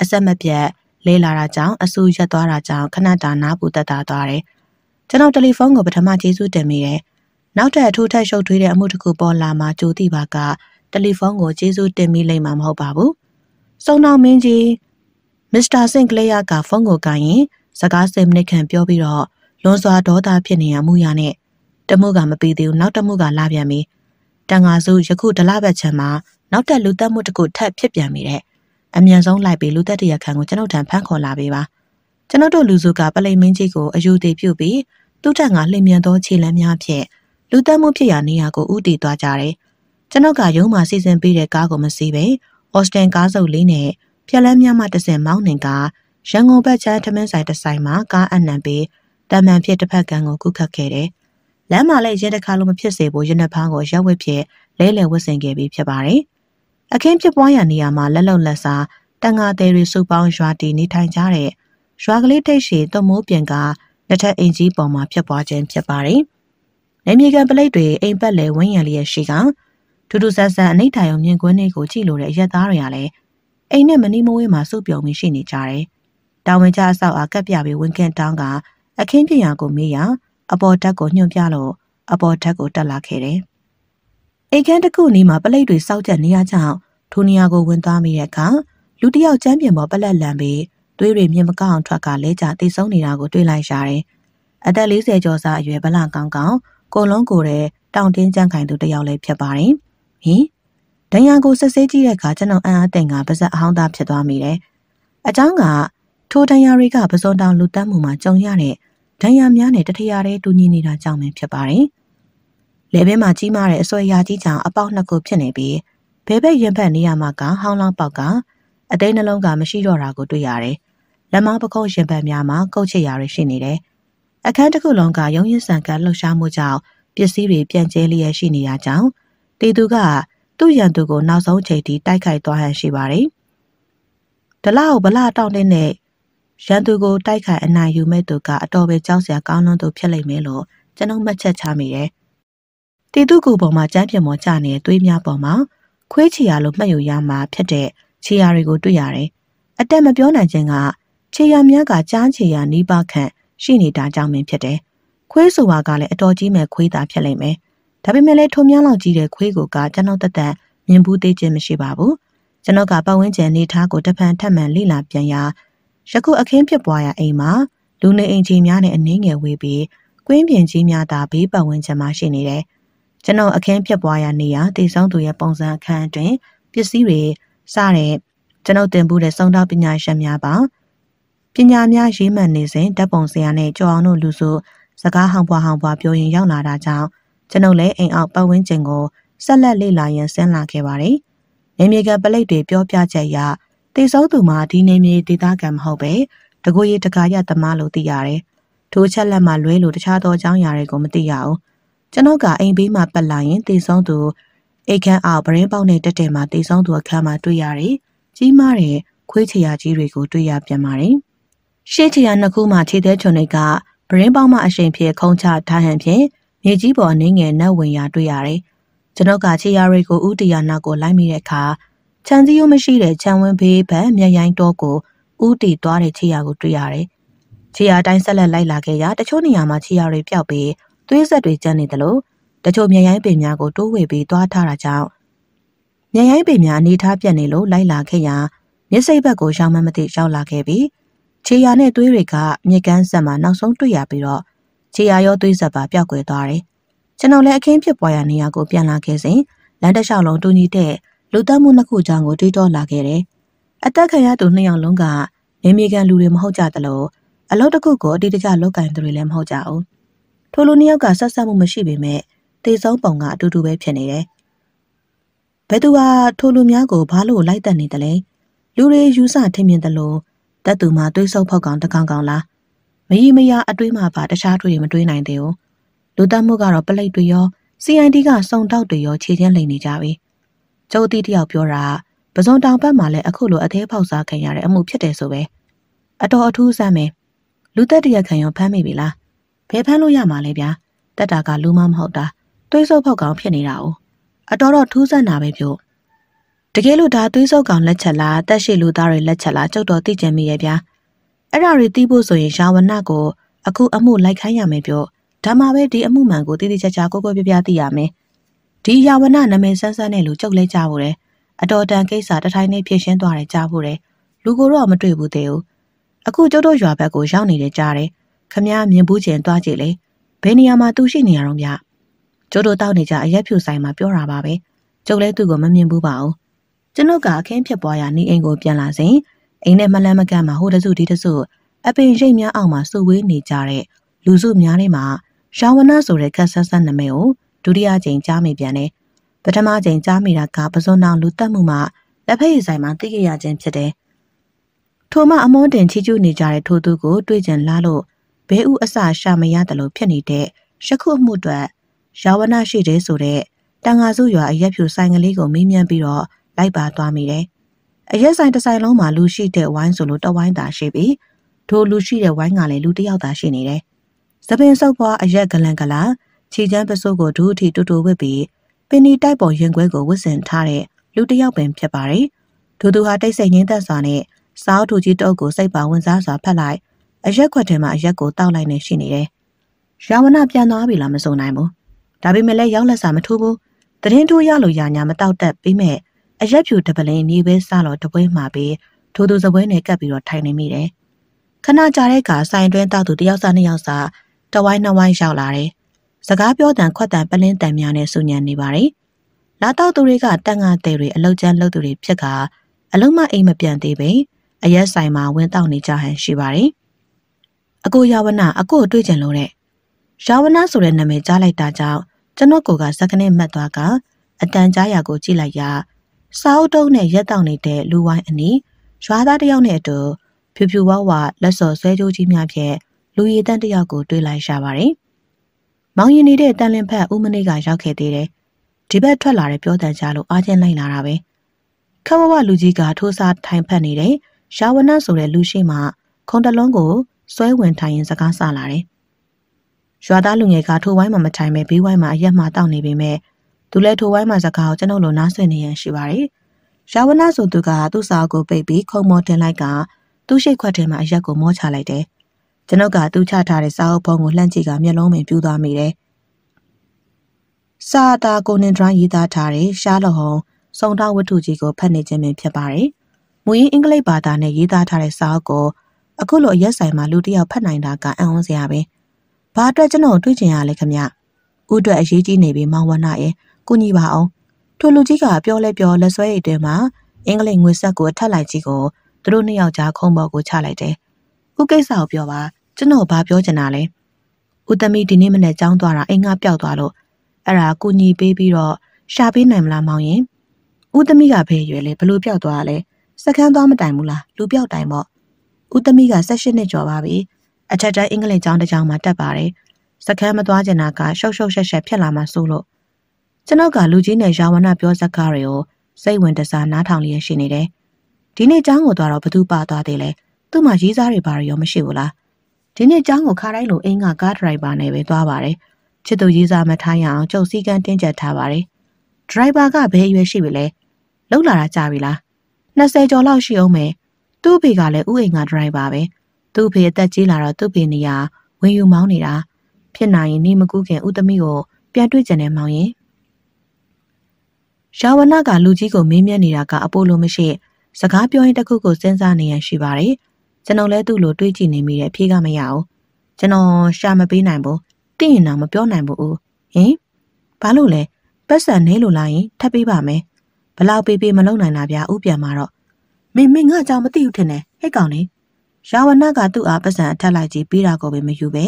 အဆက်မပြတ်လဲလာတာကြောင့်အဆူရက်သွားတာကြောင့်ခဏတာနားပူတက်တာသွားတယ်။ကျွန်တော်တယ်လီဖုန်းကိုပထမကျေးဇူးတင်မိတယ်။နောက်ထပ်အထူးထပ်ရှုပ်ထွေးတဲ့အမှုတစ်ခုပေါ်လာမှကြိုသိပါကတယ်လီဖုန်းကိုကျေးဇူးတင်မိလိမ့်မှာမဟုတ်ပါဘူး။စုံတော်မင်းကြီးမစ္စတာဆင့်ကလေးရကဖုန်းကိုကိုင်ရင် စကား10မိနစ်ခန့်ပြောပြီးတော့လွန်စွာဒေါသဖြစ်နေရမှုရနဲ့တမှုကမပြီးသေးဘူးနောက်တမှုကလာပြန်ပြီတန်ငါစုယခုဒလဘက်ချမ်းမှာနောက်တက်လူသက်မှုတစ်ခုထပ်ဖြစ်ပြန်ပြီတဲ့အမြန်ဆုံးလိုက်ပြီးလူသက်တရခန့်ကိုကျွန်ုပ်ထံဖမ်းခေါ်လာပေးပါကျွန်ုပ်တို့လူစုကပလိမင်းကြီးကိုအယူတည်ပြုပြီးသူ့ထံကလှည့်မြန်သောခြေလမ်းများဖြင့်လူသက်မှုဖြစ်ရာနေရာကိုဥတီသွားကြတယ်ကျွန်ုပ်ကရုံးမှာစီစဉ်ပေးတဲ့ကားကိုမစီးပဲအော်စတန်ကားစုပ်လေးနဲ့ဖြက်လန်းများမှတဆင်မောင်းနှင်က ရန်ကုန်ဘက်ချမ်းထမင်းဆိုင်တစ်ဆိုင်မှာကားအနံပြီးတမန်ဖြစ်တစ်ဖက်ကန်းကိုကုခတ်ခဲ့တယ်။လမ်းမှာလည်းရဲတစ်ခါလုံးမဖြစ်စေဖို့ရနဖန်းကိုရက်ဝက်ဖြစ်လဲလှယ်ဝတ်ဆင်ခဲ့ပြီးဖြစ်ပါတယ်။အခင်းဖြစ်ပွားရာနေရာမှာလက်လုံလက်စားတန်ငါသေးတွေစုပေါင်းရွာတီနေထိုင်ကြတဲ့ရွာကလေးထိတ်ရှိသွမိုးပြင်ကလက်ထက်အင်ကြီးပေါ်မှာဖြစ်ပွားခြင်းဖြစ်ပါတယ်။နေမြေကန်ပလိတ်တွေအိမ်ပတ်လေဝင်းရံလျက်ရှိကထူးထူးဆန်းဆန်းအနိဋ္ဌာယုံမြင်ကွင်းတွေကိုကြည့်လို့တဲ့ရက်သားတွေကလည်းအိမ်နဲ့မနီးမဝေးမှာစုပြုံပြီးရှိနေကြတယ်။ တာဝန်ကျအဆောက်အားကပ်ပြပြီးဝန်ခံတောင်းကအခင်းပြရာကိုမေးရအပေါ်ဓာတ်ကိုညွှန်ပြလို့အပေါ်ဓာတ်ကိုတက်လာခဲ့တယ်။အိမ်ခန်းတစ်ခုနီးမှာပလိတ်တွေစောက်ချက်နေရကြောင်းထိုနေရာကိုဝင်သွားမိတဲ့အခါလူတစ်ယောက်ကျမ်းပြင်ပေါ်ပလက်လန်ပြီးသွေးတွေမြင်မကောင်းထွက်ကလဲကျတိတ်ဆုံးနေတာကိုတွေ့လိုက်ရတယ်။အသက်40ကျော်စာအရွယ်ဗလကောင်းကောင်းကိုလုံးကိုတဲ့တောင်တင်းကြန့်ခိုင်သူတစ်ယောက်လည်းဖြစ်ပါတယ်။ဟင်ဒဏ်ရာကိုဆက်ဆဲကြည့်တဲ့အခါကျွန်တော်အံ့အားသင့်ကပါဇက်အဟောင်းသားဖြစ်သွားမိတယ်။အကြောင်းက ထိုဒဏ်ရာတွေကပစုံတောင်လူတက်မှုမှာကြုံရတဲ့ဒဏ်ရာများနဲ့တထရာတဲ့တူညီနေတာကြောင့်ပဲဖြစ်ပါတယ်။လေဘဲမှာကြီးမားတဲ့အစွဲရာကြီးကြောင့်အပေါက်နှစ်ခုဖြစ်နေပြီးဘဲဘက်ရင်ဘက်နေရာမှာကဟောင်းလောင်းပေါက်ကအသိနှလုံးကမရှိတော့တာကိုတွေ့ရတယ်။လက်မပကုတ်ရင်ဘက်များမှာကုတ်ချစ်ရာတွေရှိနေတယ်။အခန်းတစ်ခုလုံးကရုံရင်ဆန်ကလှုပ်ရှားမှုကြောင့်ပစ္စည်းတွေပြန့်ကျဲလျက်ရှိနေတာကြောင့်တေသူကသူ့ရန်သူကိုနောက်ဆုံးချိန်ထိတိုက်ခိုက်သွားဟန်ရှိပါတယ်။ဒလောက်ဗလာတောင်းတဲ့နဲ့ ရန်သူကိုတိုက်ခိုက်အနိုင်ယူမဲ့သူကအတော်ပဲကြောက်စရာကောင်းလွန်းသူဖြစ်လိမ့်မယ်လို့ကျွန်ုပ်မှတ်ချက်ချမိတယ်။တီတုကူပေါ်မှာကြမ်းပြမောကျနေတဲ့သွေးများပေါ်မှာခွေးချီရလို့မှတ်ယူရမှာဖြစ်တဲ့ခြေရာတွေကိုတွေ့ရတယ်။အတက်မပြောနိုင်ခြင်းကခြေရာများကကြားခြေရာနီးပါးခန့်ရှိနေတာကြောင့်ပင်ဖြစ်တယ်။ခွေးဆိုတာကလည်းအတော်ကြီးမဲ့ခွေးသားဖြစ်လိမ့်မယ်။ဒါပေမဲ့လည်းထုံများလောက်ကြီးတဲ့ခွေးကိုကကျွန်တော်တက်တက်မြင်ဘူးသေးခြင်းမရှိပါဘူး။ကျွန်တော်ကပတ်ဝန်းကျင်နေသားကိုတဖန်ထပ်မံလိလာပြန်ရာ ယခုအခင်းဖြစ်ပွားရာအိမ်မှာလူနေအိမ်ကြီးများနဲ့အနှင်းငယ်ဝေးပြီးကွင်းပြင်ကြီးများသာဘေးပတ်ဝန်းကျင်မှာရှိနေတယ်။ကျွန်တော်အခင်းဖြစ်ပွားရာနေရာတည်ဆောင်သူရဲ့ပုံစံအခန်းအတွင်းပစ္စည်းတွေစတဲ့ကျွန်ုပ်တင်ပူးတဲ့စုံတော်ပညာရှင်များပါပညာများရေးမှန်နေစဉ်ဓာတ်ပုံဆရာနဲ့ကြော်အောင်တို့လူစုစကားဟောင်းပွားဟောင်းပွားပြောရင်ရောက်လာတာကြောင့်ကျွန်ုပ်လည်းအိမ်အောက်ပတ်ဝန်းကျင်ကိုဆက်လက်လေ့လာရန်ဆင်းလာခဲ့ပါတယ်။နေမြေကပလိတ်တွေပြောပြချက်အရ တေဆုံးသူမှာဒီနေမြေဒေသခံမဟုတ်ပဲတကိုရီတကာရသမားလို့သိရတယ်။ထိုချက်လက်မှလွဲလို့တခြားသောအကြောင်းအရာတွေကိုမသိရအောင်။ကျွန်တော်ကအိမ်ဘေးမှာပတ်လာရင်တေဆုံးသူအိတ်ခမ်းအောက်ပရင်းပေါက်နဲ့တက်တယ်မှာတေဆုံးသူအခန်းမှာတွေ့ရတယ်။ကြီးမားတဲ့ခွေးချရာကြီးတွေကိုတွေ့ရပြန်ပါတယ်။ရှေ့ချရာနှစ်ခုမှာခြေသေးချွန်တွေကပရင်းပေါက်မှအရှိန်ဖြစ်ခုံချထားဟန်ဖြင့်မြေကြီးပေါ်အနေငယ်နှက်ဝင်ရာတွေ့ရတယ်။ကျွန်တော်ကခြေရာတွေကိုဥတီယာနောက်ကိုလိုက်မိတဲ့အခါ ခြံစည်းရိုးမရှိတဲ့ခြံဝင်းဘေးဘက်မျက်ရိုင်းတောကိုဥတီသွားတဲ့ခြေရာကိုတွေ့ရတယ်။ခြေရာတိုင်းဆက်လက်လိုက်လာခဲ့ရာတချို့နေရာမှာခြေရာတွေပျောက်ပြီးသွေးဆက်တွေကျန်နေတယ်လို့တချို့မျက်ရိုင်းပင်များကိုတိုးဝေပြီးသွားထားတာကြောင့်မျက်ရိုင်းပင်များအနေထားပြတ်နေလို့လိုက်လာခဲ့ရာမျက်စိဘက်ကိုရှောင်းမမသိရောက်လာခဲ့ပြီးခြေရာနဲ့သွေးတွေကမြေကန်းဆက်မှာနောက်ဆုံးတွေ့ရပြီးတော့ခြေရာရောသွေးဆက်ပါပျောက်ကွယ်သွားတယ်။ကျွန်တော်လည်းအခင်းဖြစ်ပွားရာနေရာကိုပြန်လာခဲ့စဉ်လမ်းတစ်လျှောက်လုံးတူညီတဲ့ လူတက်မှုနှစ်ခုကြောင့်ကိုတွေးတောလာခဲ့တယ်။အသက်ခံရသူနှစ်ယောက်လုံးကနေမီကန်လူတွေမဟုတ်ကြသလိုအလုပ်တစ်ခုကိုအတိအကျလုပ်ကင်သူတွေလည်းမဟုတ်ကြဘူး။ထိုလူနှစ်ယောက်ကဆက်ဆက်မှုမရှိပေမဲ့တေဆုံးပုံကအတူတူပဲဖြစ်နေတယ်။ဘယ်သူကထိုလူများကိုဘာလို့လိုက်တက်နေတယ်လဲ။လူတွေယူဆထင်မြင်တယ်လို့တက်သူမှတွေးဆုပ်ဖောက်ကောင်တကောင်ကောင်လား။မကြီးမရအတွေးမှပါတခြားတွေမတွေးနိုင်သေးဘူး။လူတက်မှုကတော့ပလိတ်တွေရော CID ကစုံတောက်တွေရောခြေချင်းလိမ်နေကြပြီ။ ကျုပ်တီတယောက်ပြောတာပဇွန်တောင်ဘက်မှာလည်းအခုလိုအသေးဖောက်စားခံရတဲ့အမှုဖြစ်တယ်ဆိုပဲအတော်အထူးဆန်းမယ်လူသက်တရက်ခံရောဖမ်းမိပြီလားဘယ်ဖမ်းလို့ရမှာလဲဗျာတက်တာကလူမမဟုတ်တာသွေးဆုပ်ဖောက်ကောင်ဖြစ်နေတာ哦အတော်တော့ထူးဆန်းတာပဲပြောတကယ်လို့ဒါသွေးဆုပ်ကောင်လက်ချက်လားတက်ရှိလူသားတွေလက်ချက်လားကြုတ်တော်သိကျင်မိရဲ့ဗျာအဲ့ဒါတွေသိဖို့ဆိုရင်ရှာဝနကိုအခုအမှုလိုက်ခိုင်းရမယ်ပြောဒါမှပဲဒီအမှုမှန်ကိုတည်တည်ချာချာကိုကိုပြပြသိရမယ် ဒီယာဝနနာမည်ဆန်းဆန်းနဲ့လူကြုတ်လဲကြဖို့တယ်အတော်တန်ကိစ္စတထိုင်းနဲ့ဖြစ်ရှင်းသွားတယ်ကြားဖို့တယ်လူကိုတော့မတွေ့ဘူးသေးဘူးအခုကျုပ်တို့ရွာဘက်ကိုရောက်နေတယ်ကြားတယ်ခမည်းမြင်ဘူးကျင်သွားကြည့်လေဘယ်နေရာမှာသူရှိနေရတော့ဗျကျုပ်တို့တောက်နေကြအရက်ဖြူဆိုင်မှာပြောတာပါပဲကျုပ်လည်းသူ့ကိုမမြင်ဘူးပါဘူးကျွန်ုပ်ကအခင်းဖြစ်ပွားရာနေအိမ်ကိုပြန်လာစဉ်အိမ်နဲ့မလန်းမကန့်မှာဟိုတစုဒီတစုအပင်ရိပ်များအောက်မှာစုဝေးနေကြတဲ့လူစုများထဲမှာရှာဝနာဆိုတဲ့ခက်ဆတ်ဆတ်နာမည်ကို ဒုတိယကြိမ်ကြားမိပြန်တယ်ပထမကြိမ်ကြားမိတာကပစွန်နောင်လူတက်မှုမှလက်ဖက်ရည်ဆိုင်မှာသိခဲ့ရခြင်းဖြစ်တယ်ထိုမှအမွန်းတင်ချီကျူးနေကြတဲ့ထိုသူကိုတွေ့ကြံလာလို့ဘဲဥအစရှာမရတယ်လို့ဖြစ်နေတဲ့ရှခုအမှုအတွက်ယာဝနာရှိတယ်ဆိုတဲ့တန်ငါစုရွာအရက်ဖြူဆိုင်ကလေးကိုမေးမြန်းပြီးတော့လိုက်ပါသွားမိတယ်။အရက်ဆိုင်တစ်ဆိုင်လုံးမှာလူရှိတဲ့ဝိုင်းဆိုလို့တဝိုင်းသာရှိပြီးထိုလူရှိတဲ့ဝိုင်းကလည်းလူတစ်ယောက်သာရှိနေတယ်။သပင်ဆုပ်ပွားအရက်ကလန်ကလာ ခြေချမ်းပစိုးကိုဒူးအထိတူတူဝစ်ပြီးပင်နီတိုက်ပေါ်ရင်ခွဲကိုဝစ်စင်ထားတဲ့လူတစ်ယောက်ပင်ဖြစ်ပါတယ်။ထိုသူဟာတိတ်ဆိတ်ငင်းသက်စွာနဲ့စားအုပ်ထူကြီးတုပ်ကိုစိတ်ပါဝင်စားစွာဖက်လိုက်အရက်ခွက်ထဲမှာအရက်ကိုတောက်လိုက်နေရှိနေတယ်။ရာဝနာပြန်သွားပြီလားမစုံနိုင်ဘူး။ဒါပေမဲ့လည်းရောက်လက်စာမထိုးဘူး။တရင်ထိုးရလို့ရညာမတောက်တတ်ပြီးမဲ့အရက်ဖြူတပလင်းမြေပဲစားလို့တပွဲမှာပြီးထိုသူစပွဲနဲ့ကပ်ပြီးတော့ထိုင်နေမိတယ်။ခဏကြာတဲ့အခါဆိုင်တွင်းတောက်သူတယောက်စားနှစ်ယောက်စားတဝိုင်းနှစ်ဝိုင်းရောက်လာတယ်။ စကားပြောတန်ခွက်တန်ပလင်းတန်များနဲ့ဆူညံနေပါတယ်။လာတောက်သူတွေကတန်ငါတဲ့တွေအလုတ်ကျန်းလုပ်သူတွေဖြစ်ကအလုံးမအိမ်မပြန်သေးပဲအရက်ဆိုင်မှာဝင်းတောက်နေကြဟန်ရှိပါတယ်။အကိုယာဝနာအကိုတွေ့ကြလို့တဲ့ယာဝနာဆိုတဲ့နာမည်ကြားလိုက်တာကြောင့်ကျွန်တော်ကိုကစက္ကနဲ့မှတ်သွားကအတန်ကြားရာကိုကြည့်လိုက်ရာစားအုပ်တုံးနဲ့ရက်တောက်နေတဲ့လူဝိုင်းအနီးရွာသားတယောက်နဲ့အတူဖြူဖြူဝဝလက်စော်ဆွဲကြိုးကြီးများဖြင့်လူရည်တန်းတယောက်ကိုတွေ့လိုက်ရှာပါတယ်။ မောင်ရင်နေတဲ့တန်လင်ဖက်ဦးမနေ့ကရောက်ခဲ့သေးတယ်။ဒီဘက်ထွက်လာတဲ့ပြောတန်ကြလို့အားချင်းလိုက်လာတာပဲ။ခဝဝလူကြီးကထိုးစားထိုင်ဖက်နေတဲ့ရှာဝနဆိုတဲ့လူရှိမှခုံတလုံးကိုဆွဲဝင်ထိုင်ရင်စကားဆလာတယ်။ရွာသားလူငယ်ကထိုးဝိုင်းမှာမထိုင်ပဲဘေးဝိုင်းမှာအရက်မှတောက်နေပေမဲ့သူလည်းထိုဝိုင်းမှာစကားကိုကျွန်ုပ်လိုနားဆွနေရန်ရှိပါတယ်။ရာဝနာဆိုသူကသူ့စာအုပ်ကိုပိတ်ပြီးခုံမော်တင်လိုက်ကသူ့ရှိတ်ခွက်ထဲမှာအရက်ကိုမောချလိုက်တယ်။ ကျွန်ုပ်ကသူ့ချထားတဲ့စာအုပ်ပုံကိုလှမ်းကြည့်ကမျက်လုံးပင်ပြူးသွားမိတယ်။စာတာကိုနင်ဒရိုင်းရေးသားထားတဲ့ရှားလဟုံစုံထောက်ဝတ္ထုကြီးကိုဖတ်နေခြင်းပင်ဖြစ်ပါတယ်။မူရင်းအင်္ဂလိပ်ဘာသာနဲ့ရေးသားထားတဲ့စာအုပ်ကိုအခုလိုအရက်ဆိုင်မှာလူတစ်ယောက်ဖတ်နိုင်တာကအံ့ဩစရာပဲ။ဘာအတွက်ကျွန်တော်တွေ့ချင်ရလဲခင်ဗျ။ဦးအတွက်အရေးကြီးနေပြီမောင်ဝနရဲ့ကူညီပါအောင်ထိုလူကြီးကပြောလဲပြောလက်ဆွဲရည်တွင်မှာအင်္ဂလိပ်ငွေဆက်ကိုထပ်လိုက်ကြီးကိုသူတို့နှစ်ယောက်ကြားခုံပေါ်ကိုချလိုက်တယ်။ ဦးကိစ္စကိုပြောပါကျွန်တော်ဘာပြောချင်တာလဲ။ဦးသမီးဒီနေ့မနေ့ကြောင်းသွားတာအိမ်ငါပျောက်သွားလို့အဲ့ဒါကူညီပေးပြီးတော့ရှာပေးနိုင်မလားမောင်ရင်။ဦးသမီးကဘယ်ရွယ်လဲဘလို့ပျောက်သွားလဲ။စကန်းသွားမတိုင်ဘူးလားလူပျောက်တိုင်ပေါ့။ဦးသမီးက၁၈နှစ်ကျော်ပါပြီ။အထက်တန်းအင်္ဂလိပ်ကျောင်းတစ်ကျောင်းမှာတက်ပါတယ်။စကန်းမသွားကျင်တာကရှုပ်ရှုပ်ရှက်ရှက်ဖြစ်လာမှဆိုလို့ကျွန်ုပ်ကလူကြီးနဲ့ယာဝနာပြောစကားတွေကိုစိတ်ဝင်တစားနားထောင်လျက်ရှိနေတယ်။ဒီနေ့ကျောင်းကိုသွားတော့ဘသူပါသွားသေးလဲ။ သူ့မှာရေးစားတွေပါရောမရှိဘူးလား။ဒီနေ့ကျောင်းကိုခါတိုင်းလိုအင်းကကားဒရိုက်ဘာနဲ့ပဲသွားပါတယ်။ချစ်သူရေးစားမထားရအောင်ကြုတ်စည်းကမ်းတင်းကျပ်ထားပါတယ်။ဒရိုက်ဘာကဘယ်ရွယ်ရှိပြီလဲ။လောက်လာတာကြာပြီလား။20ကျော်လောက်ရှိအောင်မယ်။သူ့ဖေကလည်းဥအိမ်ကဒရိုက်ဘာပဲ။သူ့ဖေအသက်ကြီးလာတော့သူ့ဖေနေရဝင်ယူမောင်းနေတာ။ဖြစ်နိုင်ရင်နေမကူးခင်ဥသမီးကိုပြန်တွေ့ကြတယ်မောင်ရင်။ရာဝဏကလူကြီးကိုမေးမြန်းနေတာကအပိုလိုမရှိစကားပြောရင်တခုခုစဉ်းစားနေရရှိပါတယ် ကျွန်တော်လည်းသူ့လိုတွေးကြည့်နေမိတယ်အဖြေကမရအောင်ကျွန်တော်ရှာမပေးနိုင်ဘူးသိရင်တော့မပြောနိုင်ဘူးဟင်ဘာလို့လဲပတ်စံနေလို့လာရင်ထပ်ပေးပါမယ်ဘလောက်ပေးပေးမလုပ်နိုင်တာဗျာဥပြန်มาတော့မင်းမင်းငါကြောင်မသိဘူးထင်တယ်ဟဲ့ကောင်လေရာဝဏကသူ့အားပတ်စံအထက်လိုက်ကြီးပေးတာကိုပဲမယူပဲ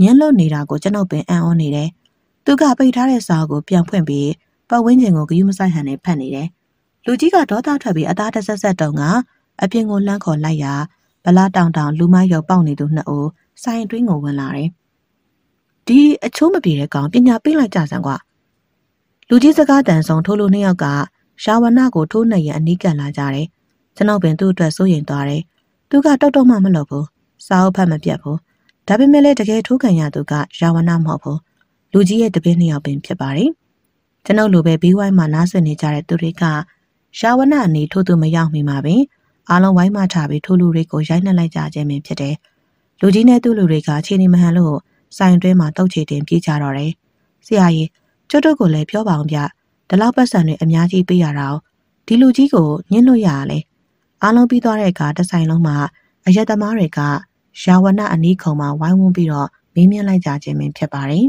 ညှင်းလို့နေတာကိုကျွန်တော်ပင်အံ့ဩနေတယ်သူကပိတ်ထားတဲ့စာကိုပြန်ဖွင့်ပြီးပတ်ဝန်းကျင်ကိုဂယုမဆိုင်ဟန်နဲ့ဖတ်နေတယ်။လူကြီးကဒေါသထွက်ပြီးအသားတဆက်ဆက်တုံကအပြင်ကိုလှမ်းခေါ်လိုက်ရာ ဗလာတောင်တောင်လူမရုပ်ပေါက်နေသူနှစ်ဦးဆိုင်တွင်းကိုဝင်လာတယ်။ဒီအချိုးမပြေတဲ့ကောင်ပညာပေးလိုက်ကြစမ်းကွာ။လူကြီးစကားတန်ဆောင်ထိုးလို့နှစ်ယောက်ကရှာဝနာကိုထိုးနှက်ရန်အနီးကပ်လာကြတယ်။ကျွန်ုပ်ပင်သူ့အတွက်စိုးရိမ်သွားတယ်။သူကတောက်တော့မှမလုပ်ဘူး။စာအုပ်ဖတ်မပြတ်ဘူး။ဒါပေမဲ့လည်းတကယ်ထိုးခံရသူကယာဝနာမဟုတ်ဘူး။လူကြီးရဲ့တပည့်နှစ်ယောက်ပင်ဖြစ်ပါတယ်။ကျွန်ုပ်လိုပဲဘီးဝိုင်းမှာနားဆွနေကြတဲ့သူတွေကရှာဝနာအနေထိုးသူမရောက်မီမှာပင် အားလုံးဝိုင်းမထားပြီးထိုးလူတွေကိုရိုက်နှက်လိုက်ကြခြင်းပင်ဖြစ်တယ်။လူကြီးနဲ့သူ့လူတွေကခြေနေမဟန်လို့ဆိုင်တွဲမှာတုတ်ချေတင်ပြေးကြတော့တယ်။ဆရာကြီးကျွတ်တို့ကိုလည်းပြောပါအောင်ဗျ။ဒီလောက်ပတ်စံတွေအများကြီးပေးရတာဒီလူကြီးကိုညှင်းလို့ရရလေ။အားလုံးပြီးသွားတဲ့အခါတဆိုင်လုံးမှာအရက်သမားတွေကယာဝနာအနီးခုံမှာဝိုင်းဝန်းပြီးတော့မင်းမြန်းလိုက်ကြခြင်းပင်ဖြစ်ပါတယ်